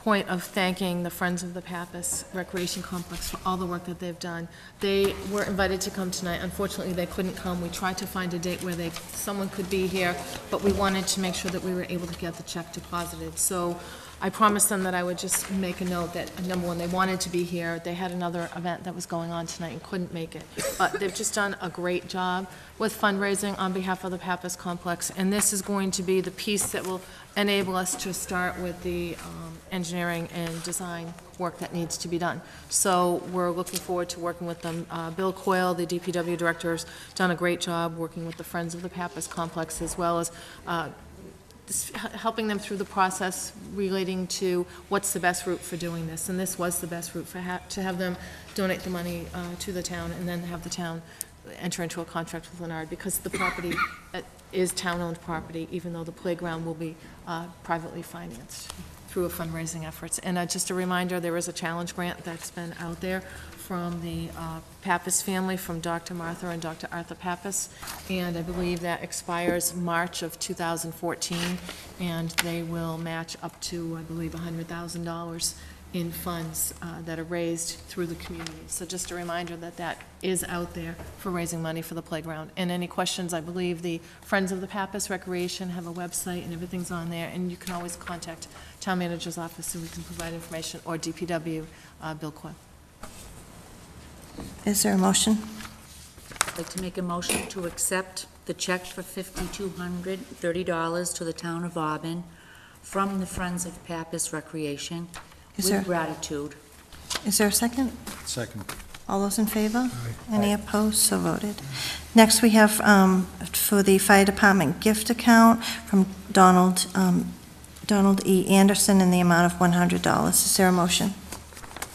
point of thanking the Friends of the Pappas Recreation Complex for all the work that they've done. They were invited to come tonight. Unfortunately, they couldn't come. We tried to find a date where they, someone could be here, but we wanted to make sure that we were able to get the check deposited. So I promised them that I would just make a note that, number one, they wanted to be here. They had another event that was going on tonight and couldn't make it. But they've just done a great job with fundraising on behalf of the Pappas Complex. And this is going to be the piece that will enable us to start with the um, engineering and design work that needs to be done. So we're looking forward to working with them. Uh, Bill Coyle, the DPW director, has done a great job working with the Friends of the Pappas Complex, as well as uh, helping them through the process relating to what's the best route for doing this. And this was the best route for, ha- to have them donate the money uh, to the town and then have the town enter into a contract with Leonard, because the property is town-owned property, even though the playground will be uh, privately financed through a fundraising efforts. And uh, just a reminder, there is a challenge grant that's been out there from the uh, Pappas family, from Dr. Martha and Dr. Arthur Pappas, and I believe that expires March of 2014, and they will match up to, I believe, $100,000 in funds uh, that are raised through the community. So just a reminder that that is out there for raising money for the playground. And any questions, I believe the Friends of the Pappas Recreation have a website and everything's on there, and you can always contact Town Manager's Office and we can provide information, or DPW, uh, Bill Coyle. Is there a motion? I'd like to make a motion to accept the check for $5,230 to the town of Auburn from the Friends of Pappas Recreation Is there- with gratitude. Is there a second? Second. All those in favor? Any opposed? So voted. Next, we have um, for the Fire Department gift account from Donald, um, Donald E. Anderson in the amount of $100. Is there a motion?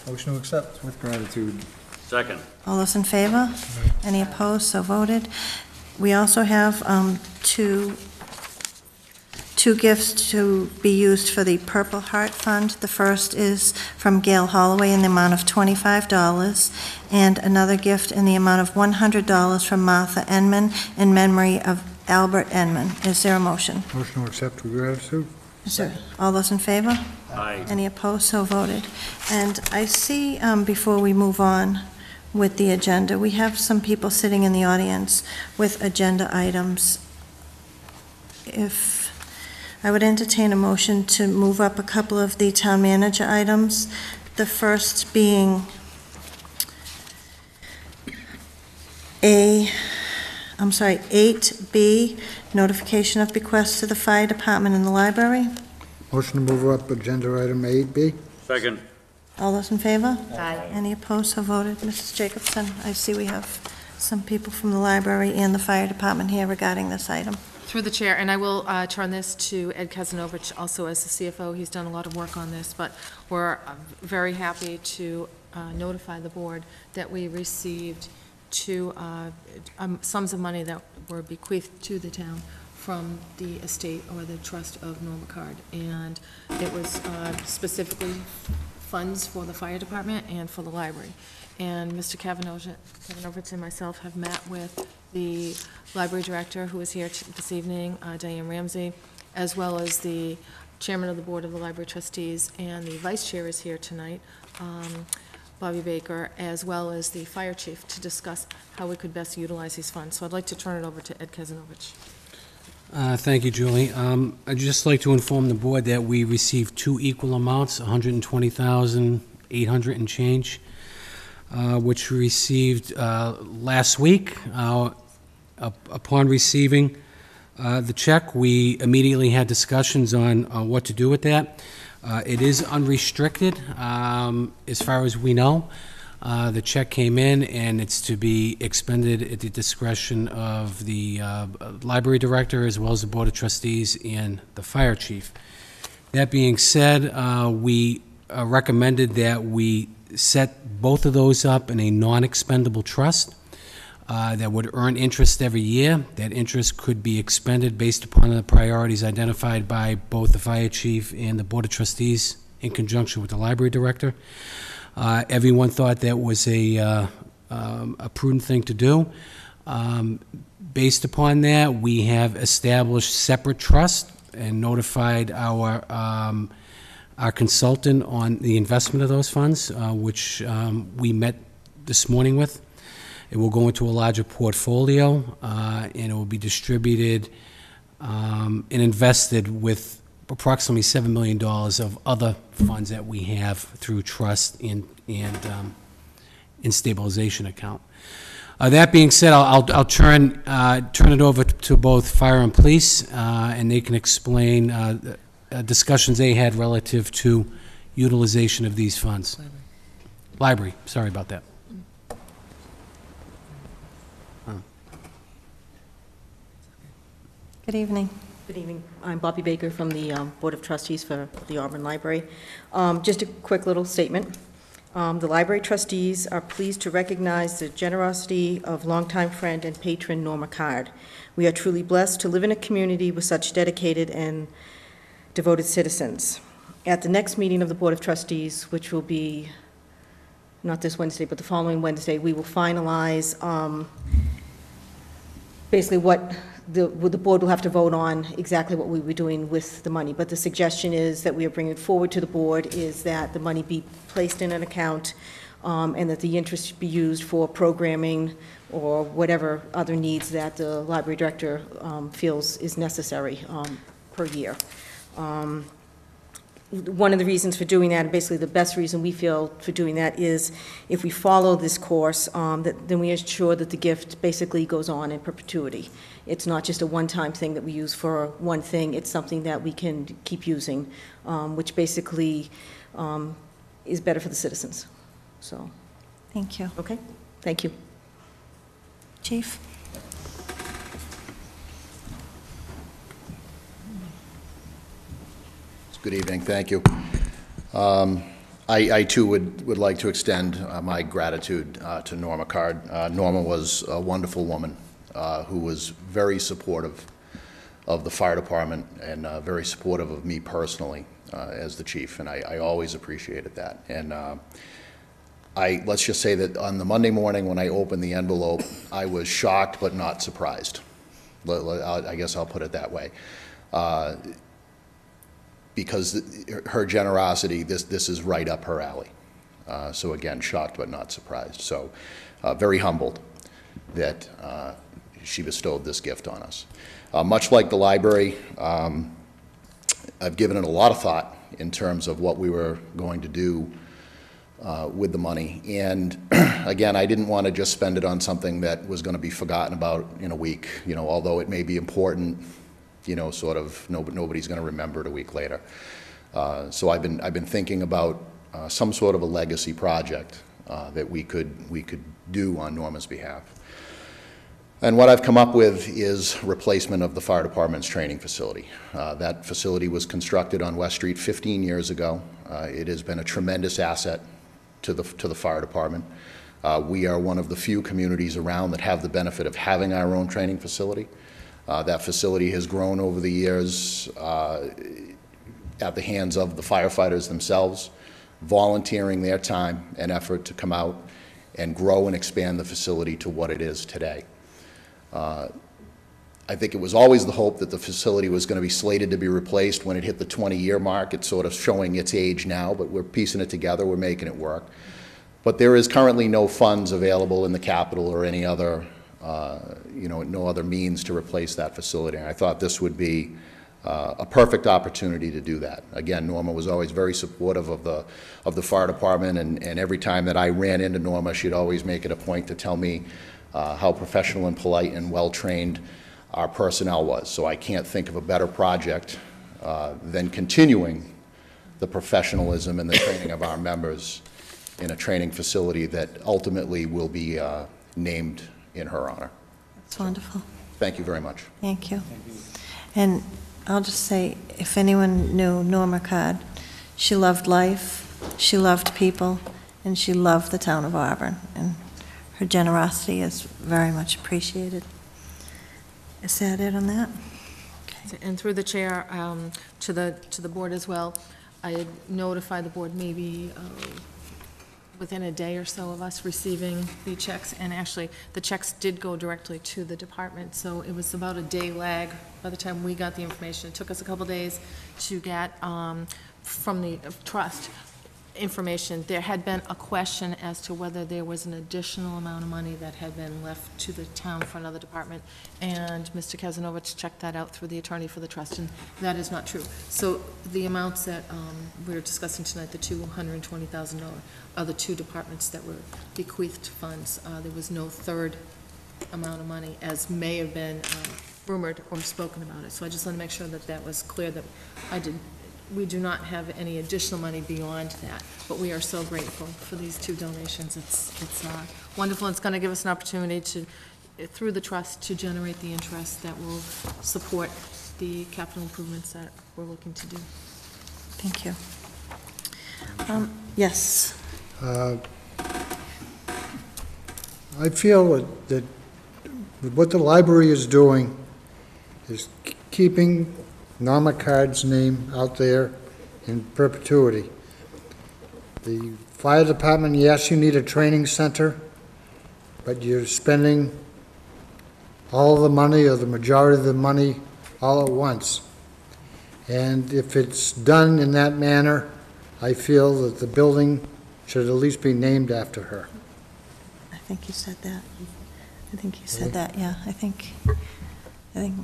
Motion to accept with gratitude. Second. All those in favor? Any opposed? So voted. We also have um, two, two gifts to be used for the Purple Heart Fund. The first is from Gail Holloway in the amount of $25, and another gift in the amount of $100 from Martha Enman in memory of Albert Enman. Is there a motion? Motion to accept with gratitude? Is there, all those in favor? Aye. Any opposed? So voted. And I see, um, before we move on with the agenda, we have some people sitting in the audience with agenda items. If, I would entertain a motion to move up a couple of the town manager items, the first being A, I'm sorry, 8B, notification of bequests to the fire department and the library. Motion to move up agenda item 8B? Second. All those in favor? Aye. Any opposed, so voted. Mrs. Jacobson, I see we have some people from the library and the fire department here regarding this item. Through the chair, and I will uh, turn this to Ed Kazanovich, also as the CFO. He's done a lot of work on this, but we're uh, very happy to uh, notify the board that we received two uh, um, sums of money that were bequeathed to the town from the estate or the trust of Norma Card. And it was uh, specifically funds for the fire department and for the library. And Mr. Kazanovich Kazanovich and myself have met with the library director, who is here t- this evening, uh, Diane Ramsey, as well as the chairman of the board of the library trustees, and the vice chair is here tonight, um, Bobby Baker, as well as the fire chief, to discuss how we could best utilize these funds. So I'd like to turn it over to Ed Kazanovich. Uh, Thank you, Julie. Um, I'd just like to inform the board that we received two equal amounts, 120,800 and change, uh, which we received uh, last week. Uh, up- Upon receiving uh, the check, we immediately had discussions on uh, what to do with that. Uh, It is unrestricted, um, as far as we know. Uh, The check came in, and it's to be expended at the discretion of the uh, library director, as well as the board of trustees and the fire chief. That being said, uh, we uh, recommended that we set both of those up in a non-expendable trust uh, that would earn interest every year. That interest could be expended based upon the priorities identified by both the fire chief and the board of trustees in conjunction with the library director. Uh, Everyone thought that was a uh, um, a prudent thing to do. Um, Based upon that, we have established separate trust and notified our, um, our consultant on the investment of those funds, uh, which um, we met this morning with. It will go into a larger portfolio, uh, and it will be distributed um, and invested with approximately $7 million of other funds that we have through trust and, and um, in stabilization account. Uh, That being said, I'll, I'll- I'll turn, uh, turn it over to both fire and police, uh, and they can explain uh, the, uh, discussions they had relative to utilization of these funds. Library, sorry about that. Good evening. Good evening. I'm Bobby Baker from the um, Board of Trustees for the Auburn Library. Um, Just a quick little statement. Um, The library trustees are pleased to recognize the generosity of longtime friend and patron Norma Card. We are truly blessed to live in a community with such dedicated and devoted citizens. At the next meeting of the Board of Trustees, which will be not this Wednesday, but the following Wednesday, we will finalize um, basically what the, the board will have to vote on exactly what we were doing with the money. But the suggestion is that we are bringing forward to the board is that the money be placed in an account um, and that the interest be used for programming or whatever other needs that the library director um, feels is necessary um, per year. Um, one of the reasons for doing that, and basically the best reason we feel for doing that, is if we follow this course, um, that, then we ensure that the gift basically goes on in perpetuity. It's not just a one-time thing that we use for one thing, it's something that we can keep using, um, which basically um, is better for the citizens. So, Thank you. okay, thank you. Chief? Good evening, thank you. Um, I I too would would like to extend uh, my gratitude uh, to Norma Card. Uh, Norma was a wonderful woman uh, who was very supportive of the fire department and uh, very supportive of me personally uh, as the chief, and I I always appreciated that. And uh, I, let's just say that on the Monday morning when I opened the envelope, I was shocked but not surprised. I guess I'll put it that way. Uh, because her generosity, this, this is right up her alley. Uh, So again, shocked but not surprised. So uh, very humbled that uh, she bestowed this gift on us. Uh, Much like the library, um, I've given it a lot of thought in terms of what we were going to do uh, with the money. And again, I didn't want to just spend it on something that was going to be forgotten about in a week, you know, although it may be important, you know, sort of, no- nobody's going to remember it a week later. Uh, So I've been, I've been thinking about uh, some sort of a legacy project uh, that we could, we could do on Norma's behalf. And what I've come up with is replacement of the fire department's training facility. Uh, That facility was constructed on West Street 15 years ago. Uh, It has been a tremendous asset to the, to the fire department. Uh, We are one of the few communities around that have the benefit of having our own training facility. Uh, That facility has grown over the years uh, at the hands of the firefighters themselves, volunteering their time and effort to come out and grow and expand the facility to what it is today. Uh, I think it was always the hope that the facility was going to be slated to be replaced when it hit the 20-year mark. It's sort of showing its age now, but we're piecing it together, we're making it work. But there is currently no funds available in the capital or any other, uh, you know, no other means to replace that facility. And I thought this would be uh, a perfect opportunity to do that. Again, Norma was always very supportive of the, of the fire department, and, and every time that I ran into Norma, she'd always make it a point to tell me uh, how professional and polite and well-trained our personnel was. So I can't think of a better project uh, than continuing the professionalism and the training of our members in a training facility that ultimately will be uh, named in her honor. That's wonderful. Thank you very much. Thank you. And I'll just say, if anyone knew Norma Card, she loved life, she loved people, and she loved the town of Auburn. And her generosity is very much appreciated. Is that it on that? And through the chair, um, to the, to the board as well, I notified the board maybe uh, within a day or so of us receiving the checks, and actually, the checks did go directly to the department, so it was about a day lag by the time we got the information. It took us a couple days to get um, from the trust information. There had been a question as to whether there was an additional amount of money that had been left to the town for another department, and Mr. Kazanovich checked that out through the attorney for the trust, and that is not true. So the amounts that um, we're discussing tonight, the $220,000, are the two departments that were bequeathed funds. Uh, There was no third amount of money, as may have been uh, rumored or spoken about it. So I just want to make sure that that was clear, that I did, we do not have any additional money beyond that, but we are so grateful for these two donations. It's, it's uh, wonderful, it's going to give us an opportunity to, through the trust, to generate the interest that will support the capital improvements that we're looking to do. Thank you. Um, Yes. Uh, I feel that- that what the library is doing is keeping Norma Card's name out there in perpetuity. The fire department, yes, you need a training center, but you're spending all the money or the majority of the money all at once. And if it's done in that manner, I feel that the building should at least be named after her. I think you said that. I think you said that, yeah. I think, I think,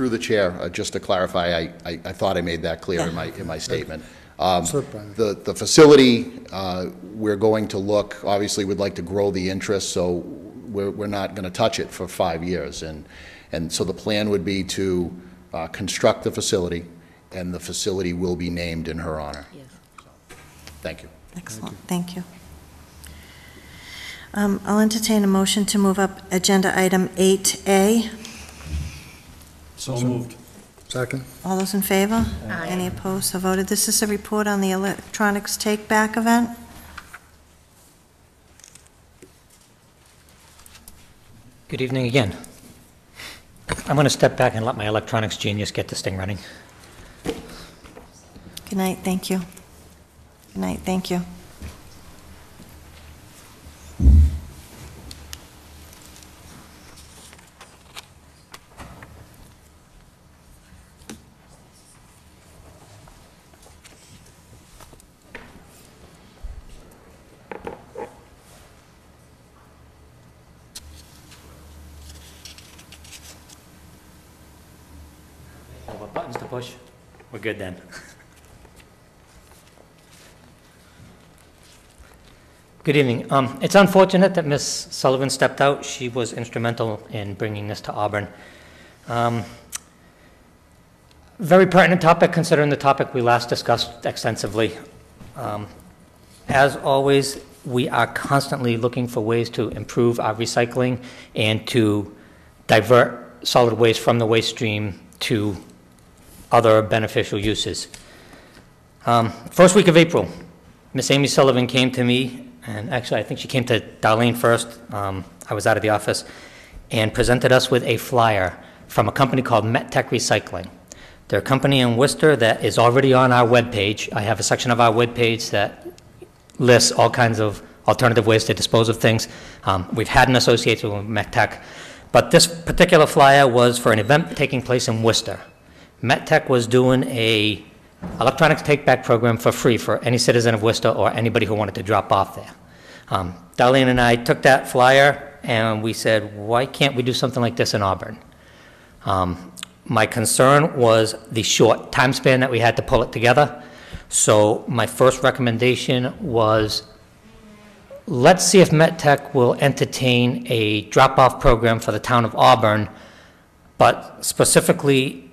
Through the chair, uh, just to clarify, I, I I thought I made that clear in my, in my statement. Um, Slipped. The, the facility, uh, we're going to look, obviously, we'd like to grow the interest, so we're, we're not going to touch it for five years. And, and so the plan would be to uh, construct the facility, and the facility will be named in her honor. Yes. Thank you. excellent, thank you. Um, I'll entertain a motion to move up Agenda Item 8A. So moved. Second? All those in favor? Any opposed, so voted. This is a report on the electronics take-back event. Good evening again. I'm going to step back and let my electronics genius get this thing running. Good night, thank you. Good night, thank you. Oh, what buttons to push? We're good then. Good evening. Um, It's unfortunate that Ms. Sullivan stepped out. She was instrumental in bringing this to Auburn. Um, Very pertinent topic, considering the topic we last discussed extensively. Um, As always, we are constantly looking for ways to improve our recycling and to divert solid waste from the waste stream to other beneficial uses. Um, First week of April, Miss Amy Sullivan came to me, and actually, I think she came to Darlene first, um, I was out of the office, and presented us with a flyer from a company called MetTech Recycling. They're a company in Worcester that is already on our webpage. I have a section of our webpage that lists all kinds of alternative ways to dispose of things. Um, We've had an association with MetTech, but this particular flyer was for an event taking place in Worcester. MetTech was doing a electronics take-back program for free for any citizen of Worcester or anybody who wanted to drop off there. Um, Darlene and I took that flyer and we said, why can't we do something like this in Auburn? Um, My concern was the short time span that we had to pull it together. So my first recommendation was, let's see if MetTech will entertain a drop-off program for the town of Auburn, but specifically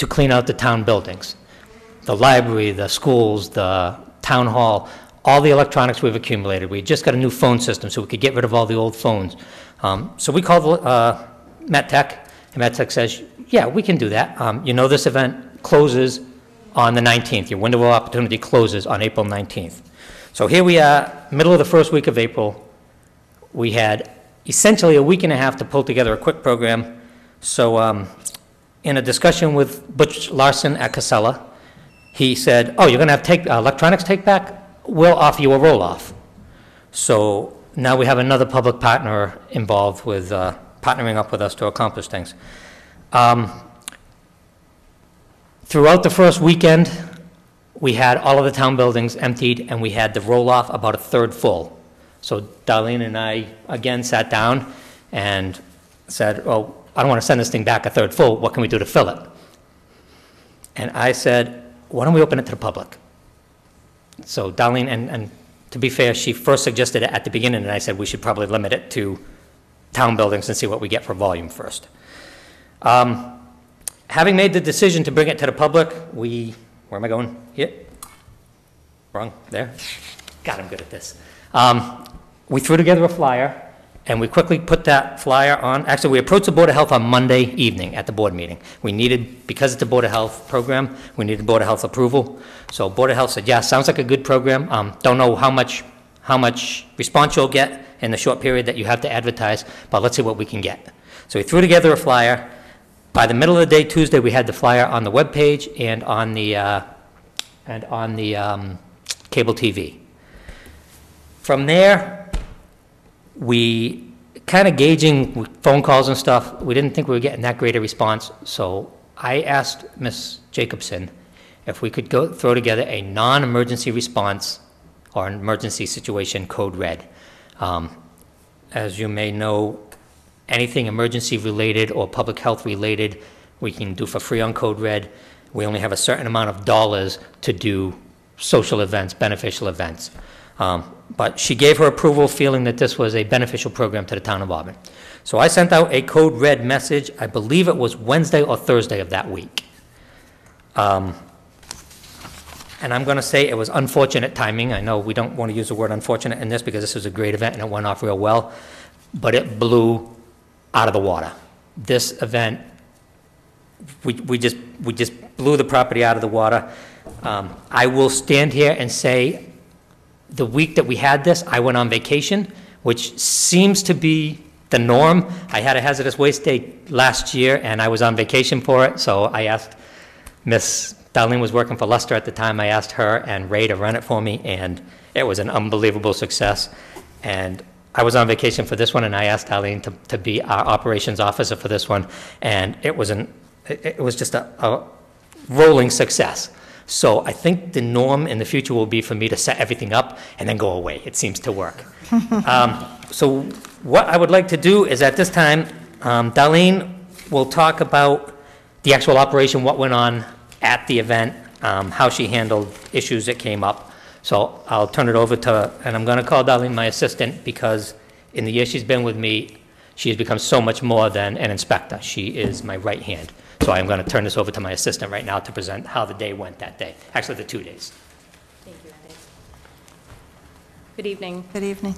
to clean out the town buildings. The library, the schools, the town hall, all the electronics we've accumulated. We just got a new phone system, so we could get rid of all the old phones. Um, So we called uh, MetTech, and MetTech says, yeah, we can do that. Um, You know this event closes on the 19th. Your window of opportunity closes on April 19th. So here we are, middle of the first week of April. We had essentially a week and a half to pull together a quick program. So um, in a discussion with Butch Larson at Casella, he said, oh, you're going to have take, uh, electronics take back? We'll offer you a roll-off. So now we have another public partner involved with, uh, partnering up with us to accomplish things. Um, Throughout the first weekend, we had all of the town buildings emptied, and we had the roll-off about a third full. So Darlene and I, again, sat down and said, oh, I don't want to send this thing back a third full, what can we do to fill it? And I said, why don't we open it to the public? So Darlene, and, and to be fair, she first suggested it at the beginning, and I said we should probably limit it to town buildings and see what we get for volume first. Um, Having made the decision to bring it to the public, we, where am I going? Here? Wrong, there? God, I'm good at this. Um, We threw together a flyer, and we quickly put that flyer on, actually, we approached the Board of Health on Monday evening at the board meeting. We needed, because it's a Board of Health program, we needed Board of Health approval. So Board of Health said, yeah, sounds like a good program. Um, Don't know how much, how much response you'll get in the short period that you have to advertise, but let's see what we can get. So we threw together a flyer. By the middle of the day Tuesday, we had the flyer on the webpage and on the, uh, and on the um, cable TV. From there, we, kind of gauging phone calls and stuff, we didn't think we were getting that great a response, so I asked Ms. Jacobson if we could go, throw together a non-emergency response or an emergency situation code red. Um, As you may know, anything emergency-related or public health-related, we can do for free on Code Red. We only have a certain amount of dollars to do social events, beneficial events. Um, But she gave her approval, feeling that this was a beneficial program to the town of Auburn. So I sent out a Code Red message, I believe it was Wednesday or Thursday of that week. Um, And I'm going to say it was unfortunate timing. I know we don't want to use the word unfortunate in this because this was a great event and it went off real well, but it blew out of the water. This event, we, we just, we just blew the property out of the water. Um, I will stand here and say, the week that we had this, I went on vacation, which seems to be the norm. I had a hazardous waste day last year, and I was on vacation for it, so I asked Miss Darlene was working for Luster at the time. I asked her and Ray to run it for me, and it was an unbelievable success. And I was on vacation for this one, and I asked Darlene to, to be our operations officer for this one, and it was an, it, was just a, a rolling success. So I think the norm in the future will be for me to set everything up and then go away. It seems to work. Um, So what I would like to do is at this time, um, Darlene will talk about the actual operation, what went on at the event, um, how she handled issues that came up. So I'll turn it over to, and I'm going to call Darlene my assistant because in the years she's been with me, she has become so much more than an inspector. She is my right hand. So I'm going to turn this over to my assistant right now to present how the day went that day, actually the two days. Thank you, Andy. Good evening. Good evening.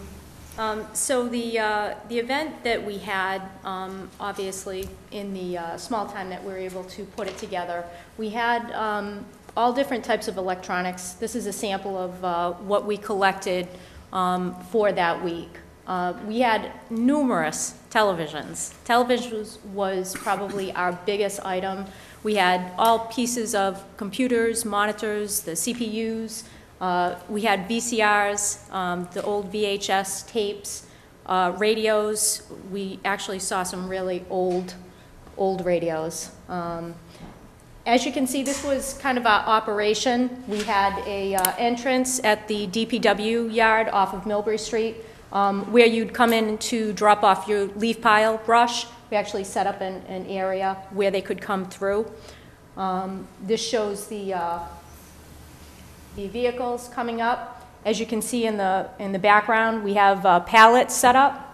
Um, So the, uh, the event that we had, um, obviously, in the uh, small time that we were able to put it together, we had um, all different types of electronics. This is a sample of uh, what we collected um, for that week. Uh, We had numerous televisions. Televisions was probably our biggest item. We had all pieces of computers, monitors, the CPUs, uh, We had VCRs, um, the old VHS tapes, uh, radios. We actually saw some really old, old radios. Um, As you can see, this was kind of our operation. We had a uh, entrance at the DPW yard off of Millbury Street, um, where you'd come in to drop off your leaf pile brush. We actually set up an, an area where they could come through. Um, This shows the, uh, the vehicles coming up. As you can see in the, in the background, we have uh, pallets set up.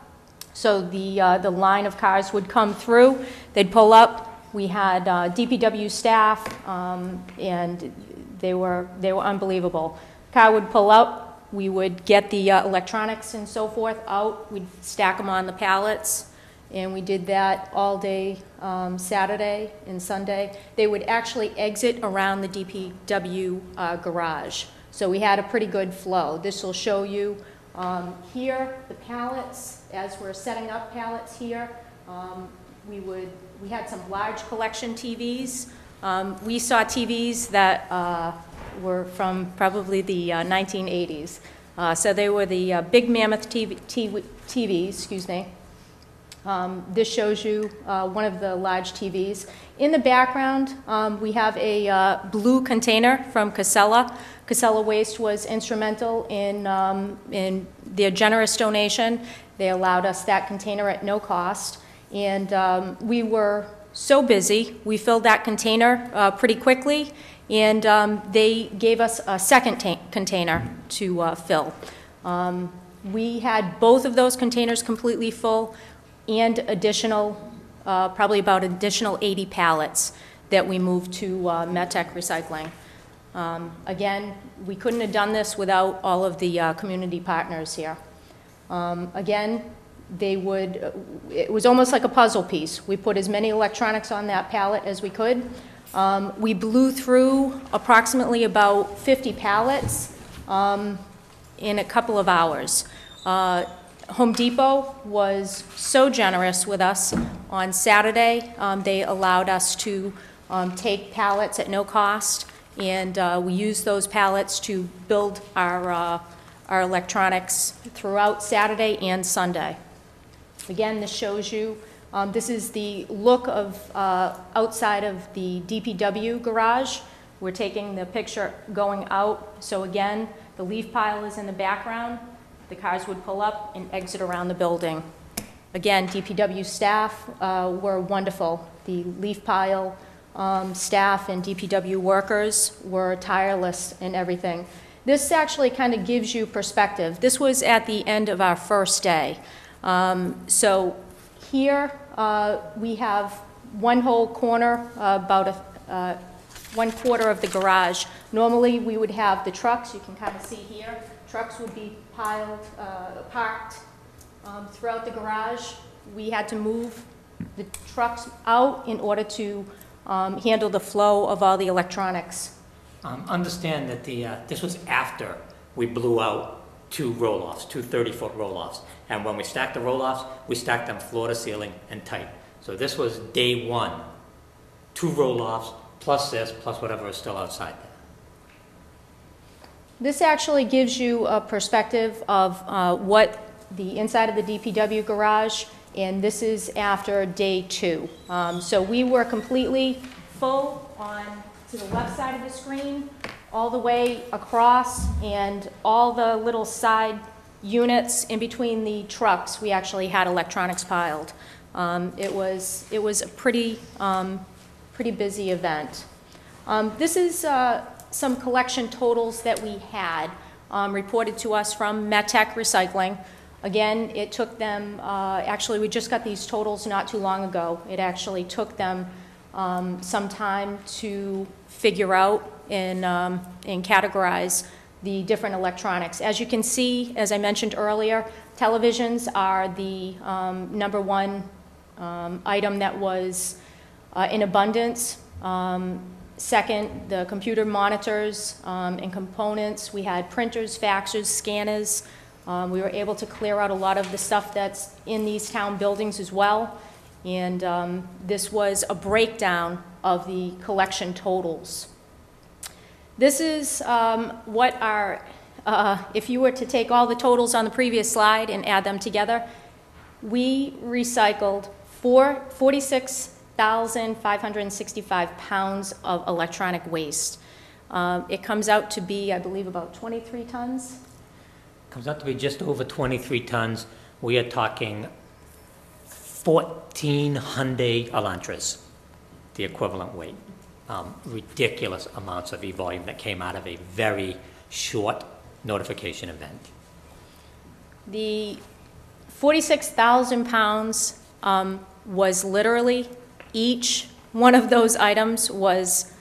So the, uh, the line of cars would come through, they'd pull up. We had uh, DPW staff, um, and they were, they were unbelievable. Car would pull up, we would get the uh, electronics and so forth out, we'd stack them on the pallets, and we did that all day um, Saturday and Sunday. They would actually exit around the DPW uh, garage. So we had a pretty good flow. This will show you um, here, the pallets, as we're setting up pallets here. um, We would, we had some large collection TVs. Um, We saw TVs that uh, were from probably the uh, 1980s. Uh, So they were the uh, Big Mammoth TV, TV TVs, excuse me. Um, This shows you uh, one of the large TVs. In the background, um, we have a uh, blue container from Casella. Casella Waste was instrumental in, um, in their generous donation. They allowed us that container at no cost. And um, we were so busy, we filled that container uh, pretty quickly, and um, they gave us a second container to uh, fill. Um, We had both of those containers completely full and additional, uh, probably about additional 80 pallets that we moved to uh, Metec Recycling. Um, Again, we couldn't have done this without all of the uh, community partners here. Um, Again, they would, it was almost like a puzzle piece. We put as many electronics on that pallet as we could. Um, We blew through approximately about 50 pallets um, in a couple of hours. Uh, Home Depot was so generous with us. On Saturday, um, they allowed us to um, take pallets at no cost, and uh, we used those pallets to build our, uh, our electronics throughout Saturday and Sunday. Again, this shows you, um, this is the look of, uh, outside of the DPW garage. We're taking the picture going out, so again, the leaf pile is in the background. The cars would pull up and exit around the building. Again, DPW staff uh, were wonderful. The leaf pile um, staff and DPW workers were tireless in everything. This actually kind of gives you perspective. This was at the end of our first day. Um, So here, uh, we have one whole corner, uh, about a, uh, one quarter of the garage. Normally, we would have the trucks, you can kind of see here, trucks would be piled, uh, parked um, throughout the garage. We had to move the trucks out in order to um, handle the flow of all the electronics. Um, Understand that the, uh, this was after we blew out two roll-offs, two 30-foot roll-offs. And when we stacked the roll-offs, we stacked them floor to ceiling and tight. So this was day one, two roll-offs, plus this, plus whatever is still outside there. This actually gives you a perspective of uh, what the inside of the DPW garage, and this is after day two. Um, So we were completely full on, to the left side of the screen, all the way across, and all the little side units in between the trucks, we actually had electronics piled. Um, It was, it was a pretty, um, pretty busy event. Um, This is uh, some collection totals that we had um, reported to us from Metec Recycling. Again, it took them, uh, actually, we just got these totals not too long ago. It actually took them um, some time to figure out and um, and categorize the different electronics. As you can see, as I mentioned earlier, televisions are the um, number one um, item that was uh, in abundance. Um, Second, the computer monitors um, and components. We had printers, faxers, scanners. Um, We were able to clear out a lot of the stuff that's in these town buildings as well. And um, this was a breakdown of the collection totals. This is um, what our, uh, if you were to take all the totals on the previous slide and add them together, we recycled four, 46,565 pounds of electronic waste. Um, It comes out to be, I believe, about 23 tons. Comes out to be just over 23 tons. We are talking 14 Hyundai Elantras, the equivalent weight. Um, Ridiculous amounts of e-volume that came out of a very short notification event. The 46,000 pounds um, was literally, each one of those items was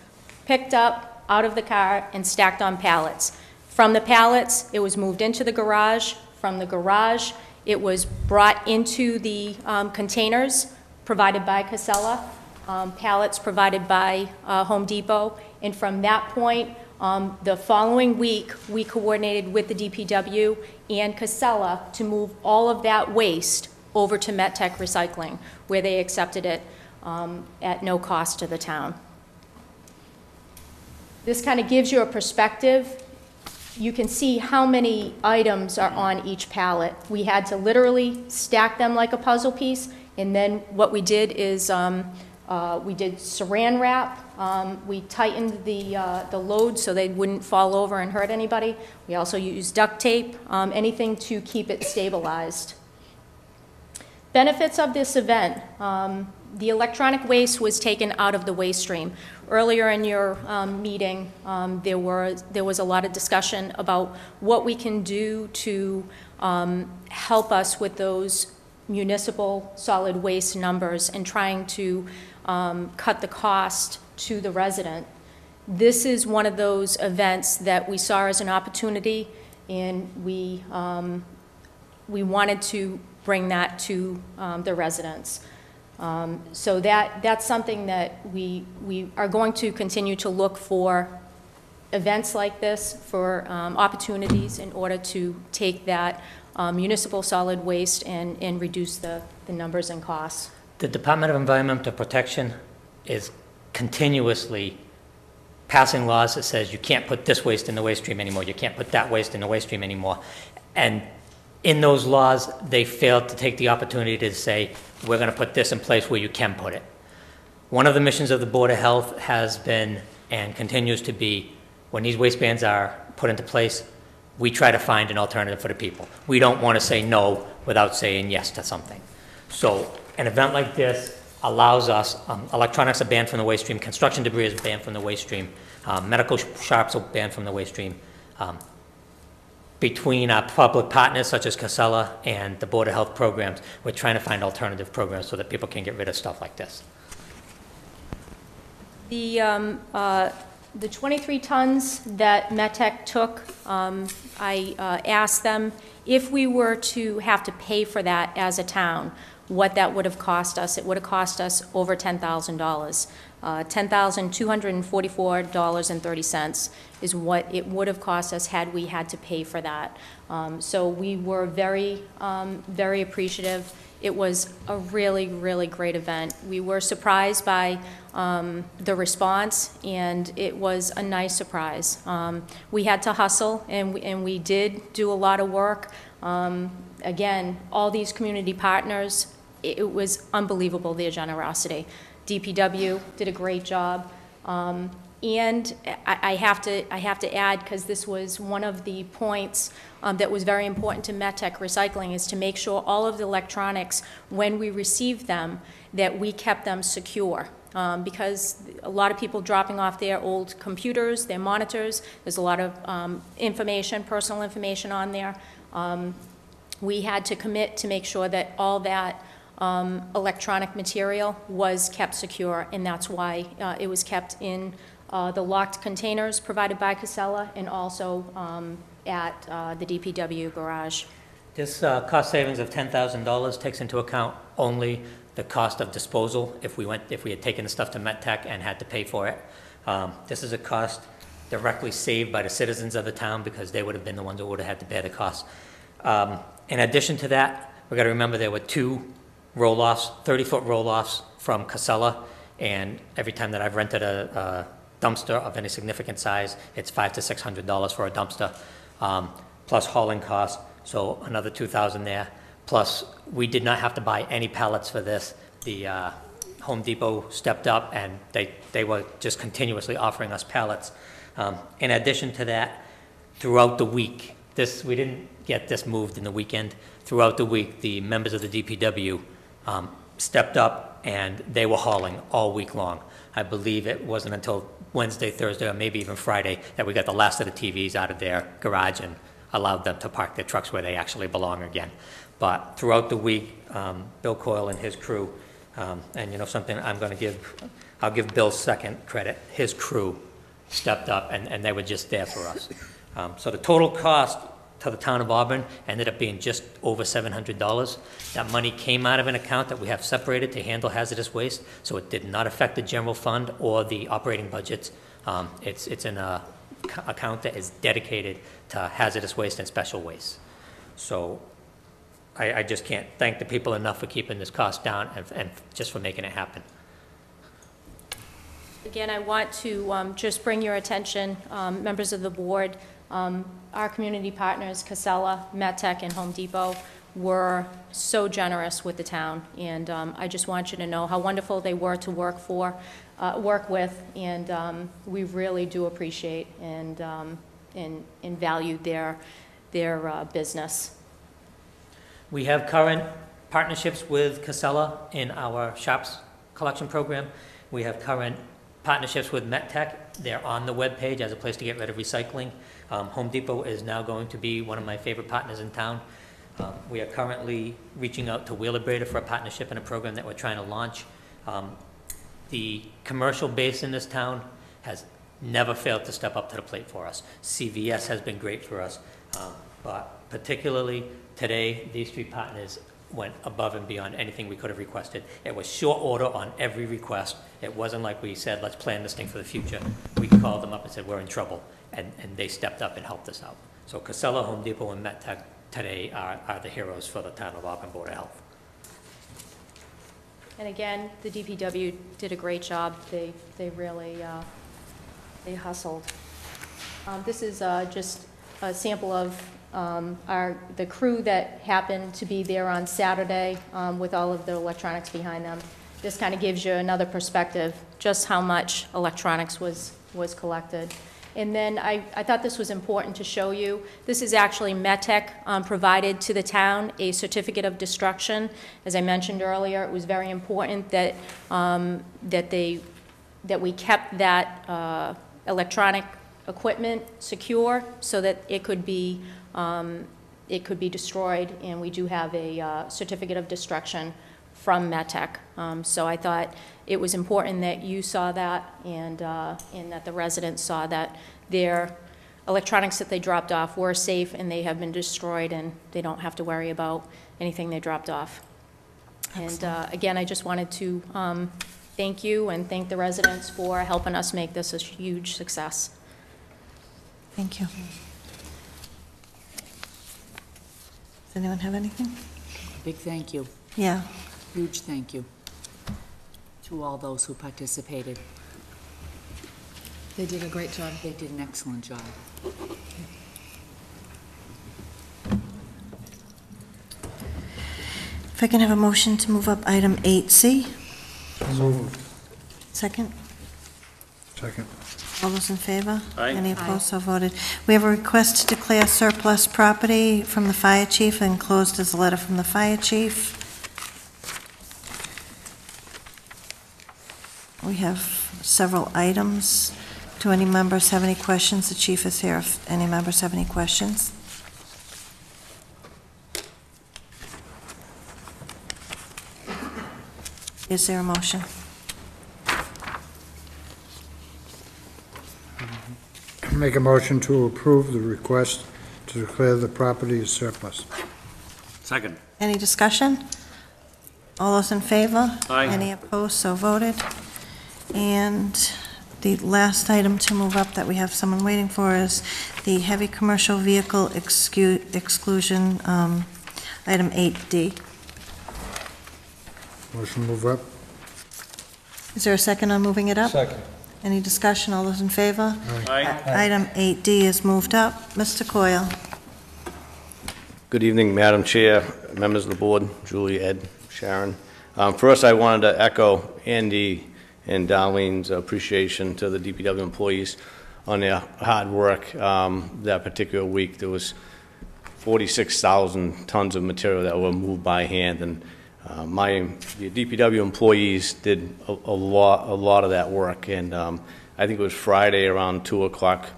picked up out of the car and stacked on pallets. From the pallets, it was moved into the garage. From the garage, it was brought into the um, containers provided by Casella, um, pallets provided by uh, Home Depot. And from that point, um, the following week, we coordinated with the DPW and Casella to move all of that waste over to MetTech Recycling, where they accepted it um, at no cost to the town. This kind of gives you a perspective. You can see how many items are on each pallet. We had to literally stack them like a puzzle piece, and then what we did is, um, uh, we did saran wrap, um, we tightened the, uh, the load so they wouldn't fall over and hurt anybody. We also used duct tape, um, anything to keep it stabilized. Benefits of this event. Um, The electronic waste was taken out of the waste stream. Earlier in your um, meeting, um, there were, there was a lot of discussion about what we can do to um, help us with those municipal solid waste numbers and trying to um, cut the cost to the resident. This is one of those events that we saw as an opportunity, and we, um, we wanted to bring that to um, the residents. Um, So that, that's something that we, we are going to continue to look for events like this, for um, opportunities in order to take that um, municipal solid waste and, and reduce the, the numbers and costs. The Department of Environmental Protection is continuously passing laws that says you can't put this waste in the waste stream anymore, you can't put that waste in the waste stream anymore. And in those laws, they failed to take the opportunity to say, we're going to put this in place where you can put it. One of the missions of the Board of Health has been and continues to be, when these waste bans are put into place, we try to find an alternative for the people. We don't want to say no without saying yes to something. So an event like this allows us, um, electronics are banned from the waste stream, construction debris is banned from the waste stream, um, medical sh- sharps are banned from the waste stream. Um, Between our public partners such as Casella and the Board of Health programs, we're trying to find alternative programs so that people can get rid of stuff like this. The, um, uh, the 23 tons that Metec took, um, I uh, asked them if we were to have to pay for that as a town, what that would have cost us. It would have cost us over $10,000. Uh, $10,244.30 is what it would have cost us had we had to pay for that. Um, So we were very, um, very appreciative. It was a really, really great event. We were surprised by um, the response, and it was a nice surprise. Um, We had to hustle, and we, and we did do a lot of work. Um, Again, all these community partners, it was unbelievable, their generosity. DPW did a great job. Um, And I, I have to, I have to add, because this was one of the points um, that was very important to Metec Recycling, is to make sure all of the electronics, when we received them, that we kept them secure. Um, Because a lot of people dropping off their old computers, their monitors, there's a lot of um, information, personal information on there. Um, We had to commit to make sure that all that um, electronic material was kept secure, and that's why uh, it was kept in uh, the locked containers provided by Casella and also um, at uh, the DPW garage. This uh, cost savings of $10,000 takes into account only the cost of disposal if we went, if we had taken the stuff to MetTech and had to pay for it. Um, This is a cost directly saved by the citizens of the town because they would have been the ones that would have had to bear the cost. Um, In addition to that, we've got to remember there were two roll-offs, 30-foot roll-offs from Casella, and every time that I've rented a a dumpster of any significant size, it's five to $600 for a dumpster, um, plus hauling costs, so another 2,000 there. Plus, we did not have to buy any pallets for this. The uh, Home Depot stepped up, and they, they were just continuously offering us pallets. Um, In addition to that, throughout the week, this, we didn't get this moved in the weekend. Throughout the week, the members of the DPW um, stepped up, and they were hauling all week long. I believe it wasn't until Wednesday, Thursday, or maybe even Friday that we got the last of the TVs out of their garage and allowed them to park their trucks where they actually belong again. But throughout the week, um, Bill Coyle and his crew, um, and you know something, I'm going to give, I'll give Bill second credit. His crew stepped up, and, and they were just there for us. Um, So the total cost to the town of Auburn ended up being just over $700. That money came out of an account that we have separated to handle hazardous waste, so it did not affect the general fund or the operating budgets. Um, It's, it's in a c- account that is dedicated to hazardous waste and special waste. So I, I just can't thank the people enough for keeping this cost down and, and just for making it happen. Again, I want to um, just bring your attention, um, members of the board, um, our community partners, Casella, MetTech, and Home Depot, were so generous with the town, and um, I just want you to know how wonderful they were to work for, uh, work with, and um, we really do appreciate and um, and and value their, their uh, business. We have current partnerships with Casella in our sharps collection program. We have current partnerships with MetTech. They're on the webpage as a place to get rid of recycling. Um, Home Depot is now going to be one of my favorite partners in town. Um, we are currently reaching out to Wheelabrator for a partnership and a program that we're trying to launch. Um, the commercial base in this town has never failed to step up to the plate for us. CVS has been great for us, um, but particularly today, these three partners went above and beyond anything we could have requested. It was short order on every request. It wasn't like we said, let's plan this thing for the future. We called them up and said, we're in trouble, and, and they stepped up and helped us out. So Casella, Home Depot, and MetTech today are, are the heroes for the town of Auburn Board of Health. And again, the DPW did a great job. They, they really, uh, they hustled. Um, This is uh, just a sample of um, our, the crew that happened to be there on Saturday um, with all of the electronics behind them. This kind of gives you another perspective, just how much electronics was, was collected. And then I, I thought this was important to show you. This is actually METEC um, provided to the town a certificate of destruction. As I mentioned earlier, it was very important that, um, that they, that we kept that uh, electronic equipment secure so that it could be, um, it could be destroyed, and we do have a uh, certificate of destruction from METEC. Um, So I thought it was important that you saw that and, uh, and that the residents saw that their electronics that they dropped off were safe and they have been destroyed and they don't have to worry about anything they dropped off. And uh, again, I just wanted to um, thank you and thank the residents for helping us make this a huge success. Thank you. Does anyone have anything? Big thank you, Yeah. Huge thank you to all those who participated. They did a great job. They did an excellent job. If I can have a motion to move up item 8C. Second? Second. All those in favor? Aye. Any opposed, so voted. We have a request to declare surplus property from the fire chief, enclosed as a letter from the fire chief. We have several items. Do any members have any questions? The chief is here if any members have any questions. Is there a motion? Make a motion to approve the request to declare the property as surplus. Second. Any discussion? All those in favor? Aye. Any opposed, so voted. And the last item to move up that we have someone waiting for is the heavy commercial vehicle excu- exclusion, um, item 8D. Motion move up? Is there a second on moving it up? Second. Any discussion? All those in favor? Aye. Item 8D is moved up. Mr. Coyle? Good evening, Madam Chair, members of the board, Julie, Ed, Sharon. Um, First, I wanted to echo Andy and Darlene's appreciation to the DPW employees on their hard work. Um, That particular week, there was 46,000 tons of material that were moved by hand, and uh, my, the DPW employees did a a lot, a lot of that work, and um, I think it was Friday around 2 o'clock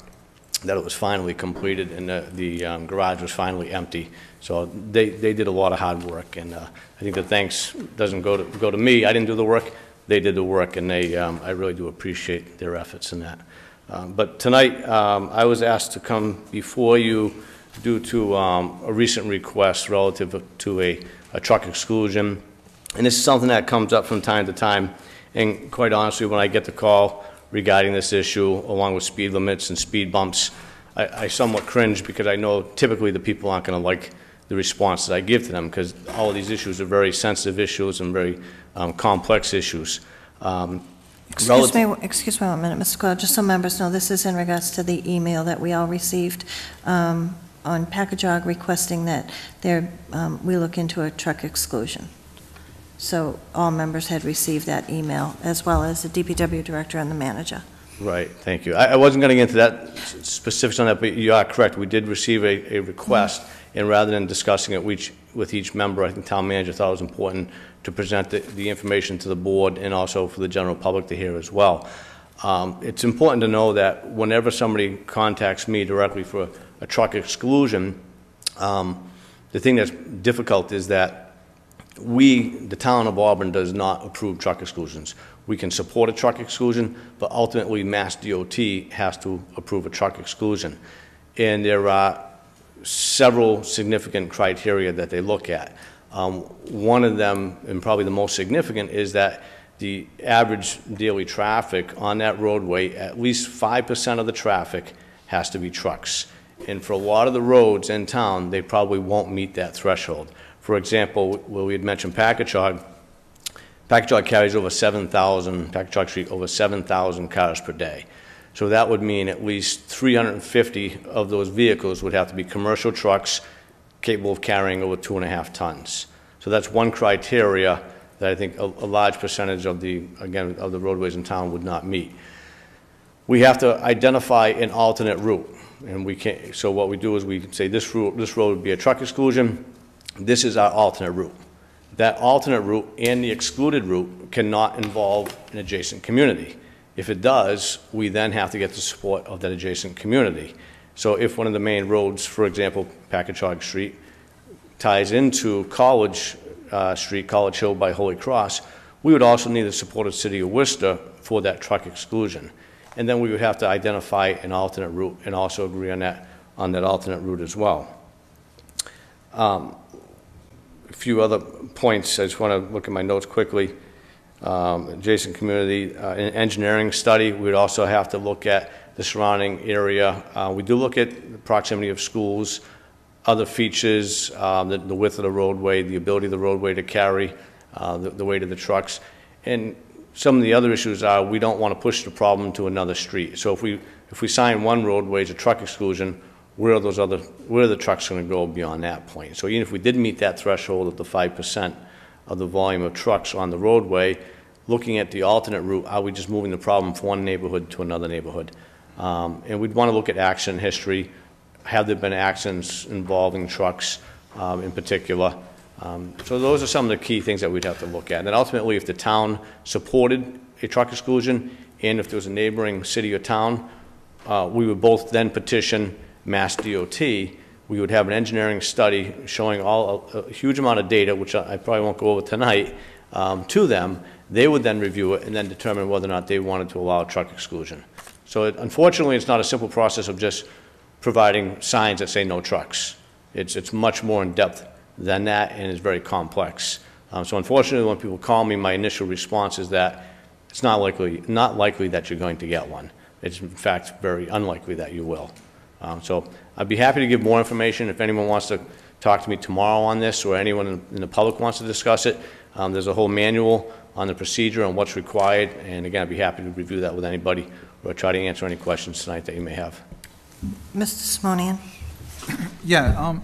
that it was finally completed and the, the um, garage was finally empty. So they, they did a lot of hard work, and uh, I think the thanks doesn't go to, go to me. I didn't do the work. They did the work, and they, um, I really do appreciate their efforts in that. Um, But tonight, um, I was asked to come before you due to um, a recent request relative to a, a truck exclusion. And this is something that comes up from time to time. And quite honestly, when I get the call regarding this issue, along with speed limits and speed bumps, I, I somewhat cringe because I know typically the people aren't going to like the response that I give to them because all of these issues are very sensitive issues and very um, complex issues. Um, Excuse me, excuse me one minute, Mr. Cloud, just so members know, this is in regards to the email that we all received um, on Pakachoag requesting that there, um, we look into a truck exclusion. So all members had received that email, as well as the DPW director and the manager. Right, thank you. I, I wasn't going to get into that s- specifics on that, but you are correct. We did receive a, a request, and rather than discussing it with each, with each member, I think town manager thought it was important to present the, the information to the board and also for the general public to hear as well. Um, it's important to know that whenever somebody contacts me directly for a, truck exclusion, um, the thing that's difficult is that we, the town of Auburn, does not approve truck exclusions. We can support a truck exclusion, but ultimately Mass DOT has to approve a truck exclusion. And there are several significant criteria that they look at. Um, One of them, and probably the most significant, is that the average daily traffic on that roadway, at least 5% of the traffic has to be trucks. And for a lot of the roads in town, they probably won't meet that threshold. For example, where we had mentioned Pakachoag, Pakachoag carries over 7,000, Pakachoag Street, over 7,000 cars per day. So that would mean at least 350 of those vehicles would have to be commercial trucks capable of carrying over two and a half tons. So that's one criteria that I think a, a large percentage of the, again, of the roadways in town would not meet. We have to identify an alternate route, and we can't, so what we do is we say this route, this road would be a truck exclusion, this is our alternate route. That alternate route and the excluded route cannot involve an adjacent community. If it does, we then have to get the support of that adjacent community. So if one of the main roads, for example, Pakachoag Street, ties into College uh, Street, College Hill by Holy Cross, we would also need the support of the City of Worcester for that truck exclusion. And then we would have to identify an alternate route and also agree on that, on that alternate route as well. Um, A few other points, I just want to look at my notes quickly. Um, Adjacent community, uh, engineering study, we'd also have to look at the surrounding area. Uh, We do look at the proximity of schools, other features, um, the the width of the roadway, the ability of the roadway to carry uh, the the weight of the trucks. And some of the other issues are, we don't want to push the problem to another street. So if we, if we sign one roadway as a truck exclusion, where are those other, where are the trucks going to go beyond that point? So even if we did meet that threshold of the 5% of the volume of trucks on the roadway, looking at the alternate route, are we just moving the problem from one neighborhood to another neighborhood? Um, And we'd want to look at accident history. Have there been accidents involving trucks um, in particular? Um, So those are some of the key things that we'd have to look at. And then ultimately, if the town supported a truck exclusion, and if there was a neighboring city or town, uh, we would both then petition Mass DOT. We would have an engineering study showing all, a a huge amount of data, which I I probably won't go over tonight, um, to them. They would then review it and then determine whether or not they wanted to allow a truck exclusion. So it- unfortunately, it's not a simple process of just providing signs that say no trucks. It's, it's much more in-depth than that, and it's very complex. Um, So unfortunately, when people call me, my initial response is that it's not likely, not likely that you're going to get one. It's in fact very unlikely that you will. Um, So I'd be happy to give more information if anyone wants to talk to me tomorrow on this, or anyone in in the public wants to discuss it. Um, There's a whole manual on the procedure and what's required, and again, I'd be happy to review that with anybody, or try to answer any questions tonight that you may have. Mr. Simonian? Yeah, um,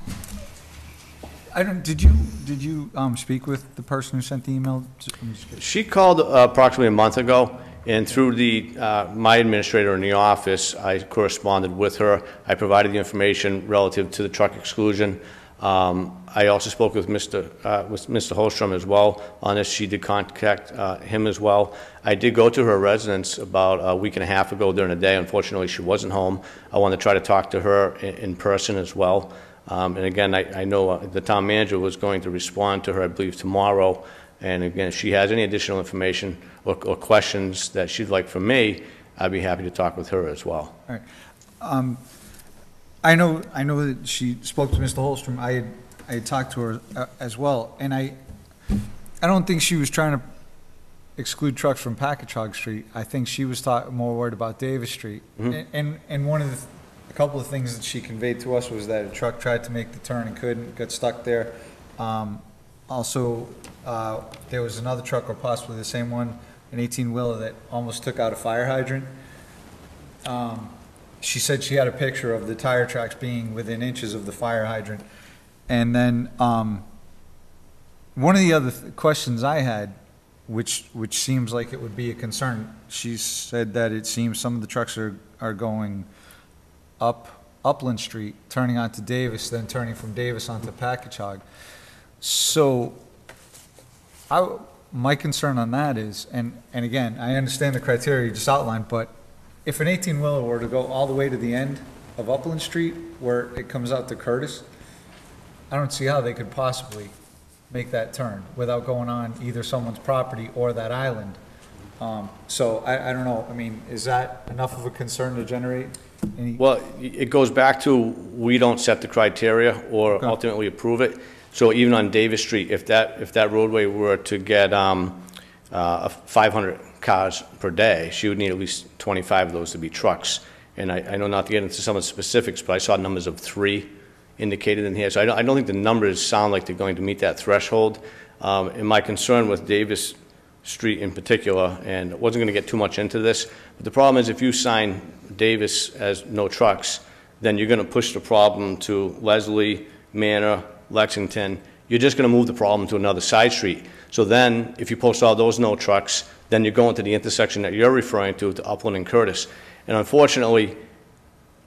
I don't, did you, did you, um, speak with the person who sent the email? I'm just curious. She called uh, approximately a month ago, and through the, uh, my administrator in the office, I corresponded with her. I provided the information relative to the truck exclusion. Um, I also spoke with Mr. uh, with Mr. Holstrom as well on this. She did contact uh, him as well. I did go to her residence about a week and a half ago during the day. Unfortunately, she wasn't home. I wanted to try to talk to her in in person as well. Um, And again, I I know uh, the town manager was going to respond to her, I believe, tomorrow. And again, if she has any additional information or or questions that she'd like from me, I'd be happy to talk with her as well. All right. Um, I know, I know that she spoke to Mr. Holstrom. I had, I talked to her uh, as well, and I, I don't think she was trying to exclude trucks from Pakachoag Street. I think she was talk, more worried about Davis Street. Mhm. And, and one of the, a couple of things that she conveyed to us was that a truck tried to make the turn and couldn't, got stuck there. Um, also, uh, there was another truck, or possibly the same one, an 18-wheeler that almost took out a fire hydrant. Um, She said she had a picture of the tire tracks being within inches of the fire hydrant. And then, um, one of the other th- questions I had, which, which seems like it would be a concern, she said that it seems some of the trucks are, are going up Upland Street, turning onto Davis, then turning from Davis onto Pakachoag. So, I, my concern on that is, and, and again, I understand the criteria you just outlined, but if an eighteen-wheeler were to go all the way to the end of Upland Street, where it comes out to Curtis, I don't see how they could possibly make that turn without going on either someone's property or that island. Um, so I, I don't know, I mean, is that enough of a concern to generate any? Well, it goes back to, we don't set the criteria or ultimately approve it. So even on Davis Street, if that, if that roadway were to get um, uh, 500 cars per day, she would need at least 25 of those to be trucks. And I, I know not to get into some of the specifics, but I saw numbers of three indicated in here. So I don't, I don't think the numbers sound like they're going to meet that threshold. Um, And my concern with Davis Street in particular, and I wasn't going to get too much into this, but the problem is if you sign Davis as no trucks, then you're going to push the problem to Leslie, Manor, Lexington. You're just going to move the problem to another side street. So then, if you post all those no trucks, then you're going to the intersection that you're referring to, to Upland and Curtis. And unfortunately,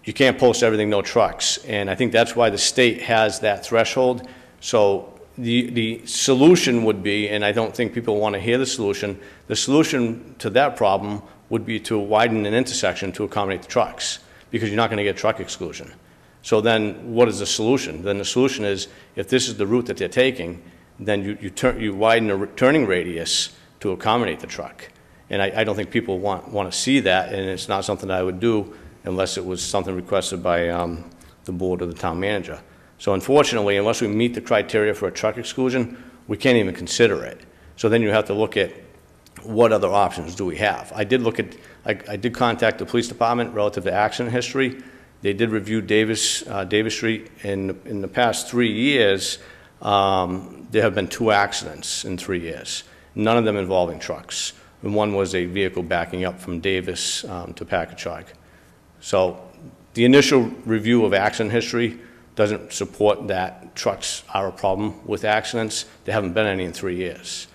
you can't post everything no trucks. And I think that's why the state has that threshold. So the, the solution would be, and I don't think people want to hear the solution, the solution to that problem would be to widen an intersection to accommodate the trucks, because you're not going to get truck exclusion. So then, what is the solution? Then the solution is, if this is the route that they're taking, then you, you turn, you widen the turning radius to accommodate the truck. And I, I don't think people want, want to see that, and it's not something I would do unless it was something requested by um, the board or the town manager. So unfortunately, unless we meet the criteria for a truck exclusion, we can't even consider it. So then you have to look at what other options do we have? I did look at, I, I did contact the police department relative to accident history. They did review Davis, uh, Davis Street. In, in the past three years, um, there have been two accidents in three years, none of them involving trucks. And one was a vehicle backing up from Davis um, to Pakachoag. So the initial review of accident history doesn't support that trucks are a problem with accidents. There haven't been any in three years.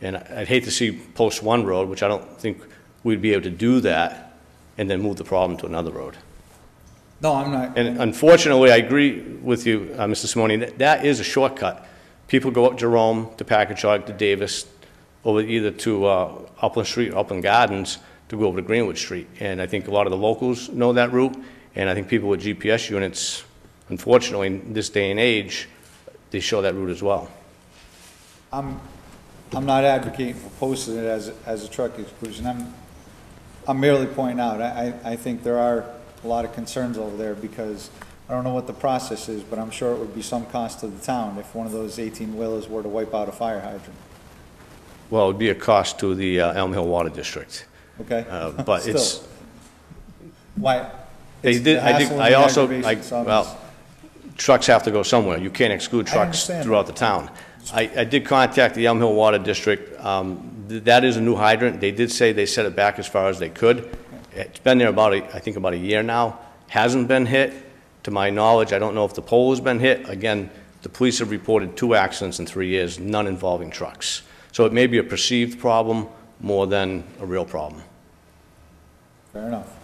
And I'd hate to see post one road, which I don't think we'd be able to do that, and then move the problem to another road. No, I'm not. And unfortunately, I agree with you, uh, Mr. Simone, that that is a shortcut. People go up Jerome to Pakachoag to Davis, over either to uh, Upland Street or Upland Gardens to go over to Greenwood Street. And I think a lot of the locals know that route, and I think people with GPS units, unfortunately, in this day and age, they show that route as well. I'm, I'm not advocating for posting it as, as a truck exclusion. I'm, I'm merely pointing out, I, I think there are a lot of concerns over there because I don't know what the process is, but I'm sure it would be some cost to the town if one of those eighteen-wheelers were to wipe out a fire hydrant, Well, it'd be a cost to the uh, Elm Hill Water District. Okay? Uh, But it's, Still. Why? they it's did, the I did, hassle and I the also, I, aggravation, so I'm well, trucks have to go somewhere. You can't exclude trucks understand throughout the town. I, I did contact the Elm Hill Water District. Um, th- That is a new hydrant. They did say they set it back as far as they could. It's been there about, a- I think about a year now. Hasn't been hit. To my knowledge, I don't know if the pole has been hit. Again, the police have reported two accidents in three years, none involving trucks. So it may be a perceived problem more than a real problem. Fair enough.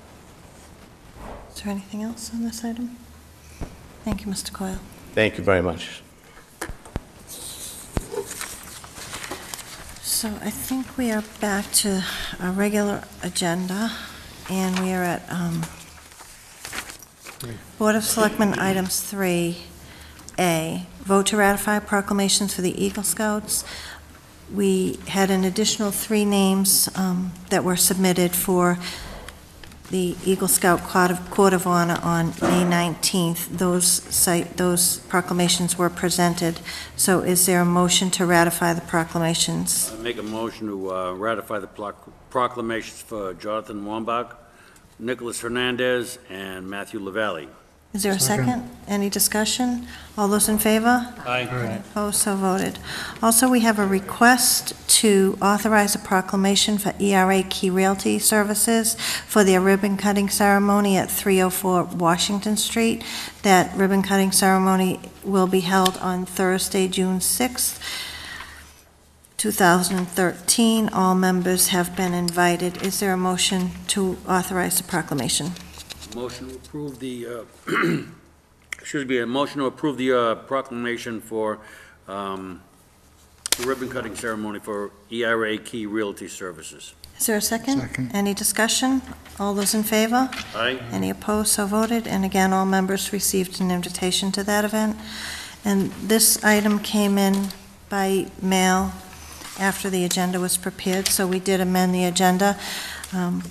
Is there anything else on this item? Thank you, Mr. Coyle. Thank you very much. So I think we are back to our regular agenda, and we are at um, Board of Selectmen, items 3A, vote to ratify proclamations for the Eagle Scouts. We had an additional three names um, that were submitted for the Eagle Scout Court of- Honor on May 19th. Those site, those proclamations were presented. So is there a motion to ratify the proclamations? I Make a motion to uh, ratify the proclamations for Jonathan Wambach, Nicholas Hernandez, and Matthew Lavalley. Is there a Second. second? Any discussion? All those in favor? Aye. Opposed, so voted. Also, we have a request to authorize a proclamation for ERA Key Realty Services for their ribbon-cutting ceremony at 304 Washington Street. That ribbon-cutting ceremony will be held on Thursday, June 6th, 2013. All members have been invited. Is there a motion to authorize the proclamation? Motion to approve the, uh, excuse me, a motion to approve the uh, proclamation for um, the ribbon-cutting ceremony for ERA Key Realty Services. Is there a second? Second. Any discussion? All those in favor? Aye? Any opposed, so voted. And again, all members received an invitation to that event. And this item came in by mail after the agenda was prepared, so we did amend the agenda um,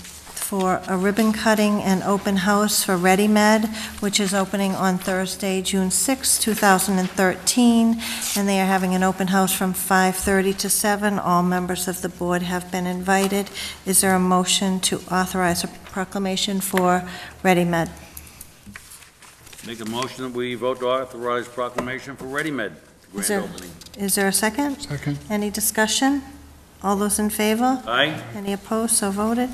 for a ribbon cutting and open house for Ready Med, which is opening on Thursday, June 6, 2013, and they are having an open house from 5:30 to 7. All members of the board have been invited. Is there a motion to authorize a proclamation for Ready Med? Make a motion that we vote to authorize proclamation for Ready Med, Is grand there- opening. Is there a second? Second. Any discussion? All those in favor? Aye? Any opposed, so voted.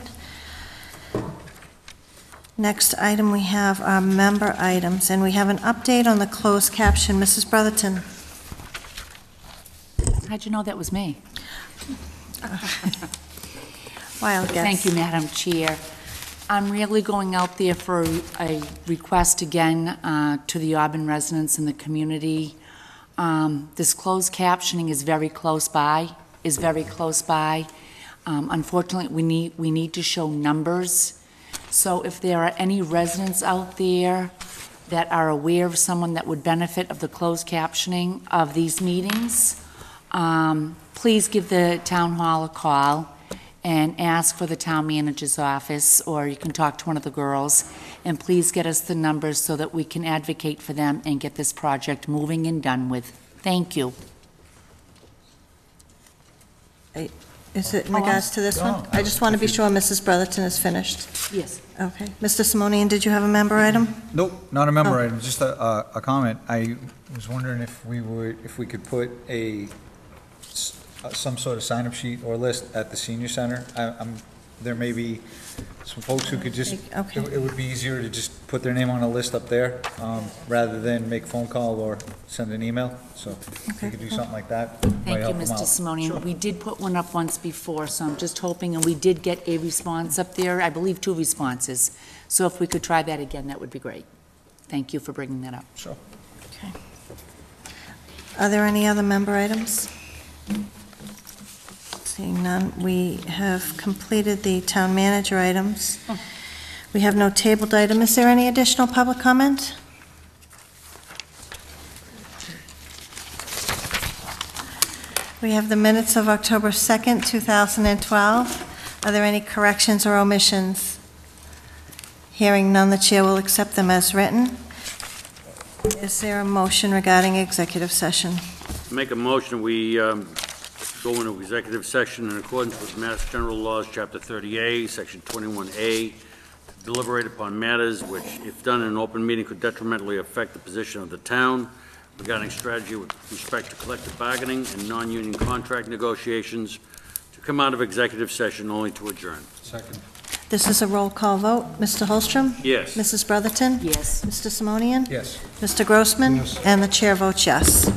Next item, we have our member items, and we have an update on the closed caption. Mrs. Brotherton? How'd you know that was me? Wild guess. Thank you, Madam Chair. I'm really going out there for a request again uh, to the Auburn residents and the community. Um, This closed captioning is very close by, is very close by. Um, Unfortunately, we need, we need to show numbers. So if there are any residents out there that are aware of someone that would benefit of the closed captioning of these meetings, um, please give the town hall a call and ask for the town manager's office, or you can talk to one of the girls, and please get us the numbers so that we can advocate for them and get this project moving and done with. Thank you. Is it in Oh, regards to this one? I just want to be sure Mrs. Brotherton is finished. Yes. Okay. Mr. Simonian, did you have a member item? Nope, not a member Oh. item, just a, a- a comment. I was wondering if we would, if we could put a, s- uh, some sort of sign-up sheet or list at the senior center. I- I'm, there may be some folks who could just, Okay. it it would be easier to just put their name on a list up there, um, rather than make phone call or send an email. So if we could do something like that, might Thank you, help them Mr. out. Simonian. We did put one up once before, so I'm just hoping, and we did get a response up there, I believe two responses. So if we could try that again, that would be great. Thank you for bringing that up. Sure. Are there any other member items? Seeing none, we have completed the town manager items. We have no tabled item. Is there any additional public comment? We have the minutes of October 2nd, 2012. Are there any corrections or omissions? Hearing none, the chair will accept them as written. Is there a motion regarding executive session? Make a motion, we um, go into executive session in accordance with Mass General Laws, Chapter 30A, Section 21A, to deliberate upon matters which, if done in an open meeting, could detrimentally affect the position of the town regarding strategy with respect to collective bargaining and non-union contract negotiations, to come out of executive session only to adjourn. Second. This is a roll call vote. Mr. Holstrom? Yes. Mrs. Brotherton? Yes. Mr. Simonian? Yes. Mr. Grossman? Yes. And the chair votes yes.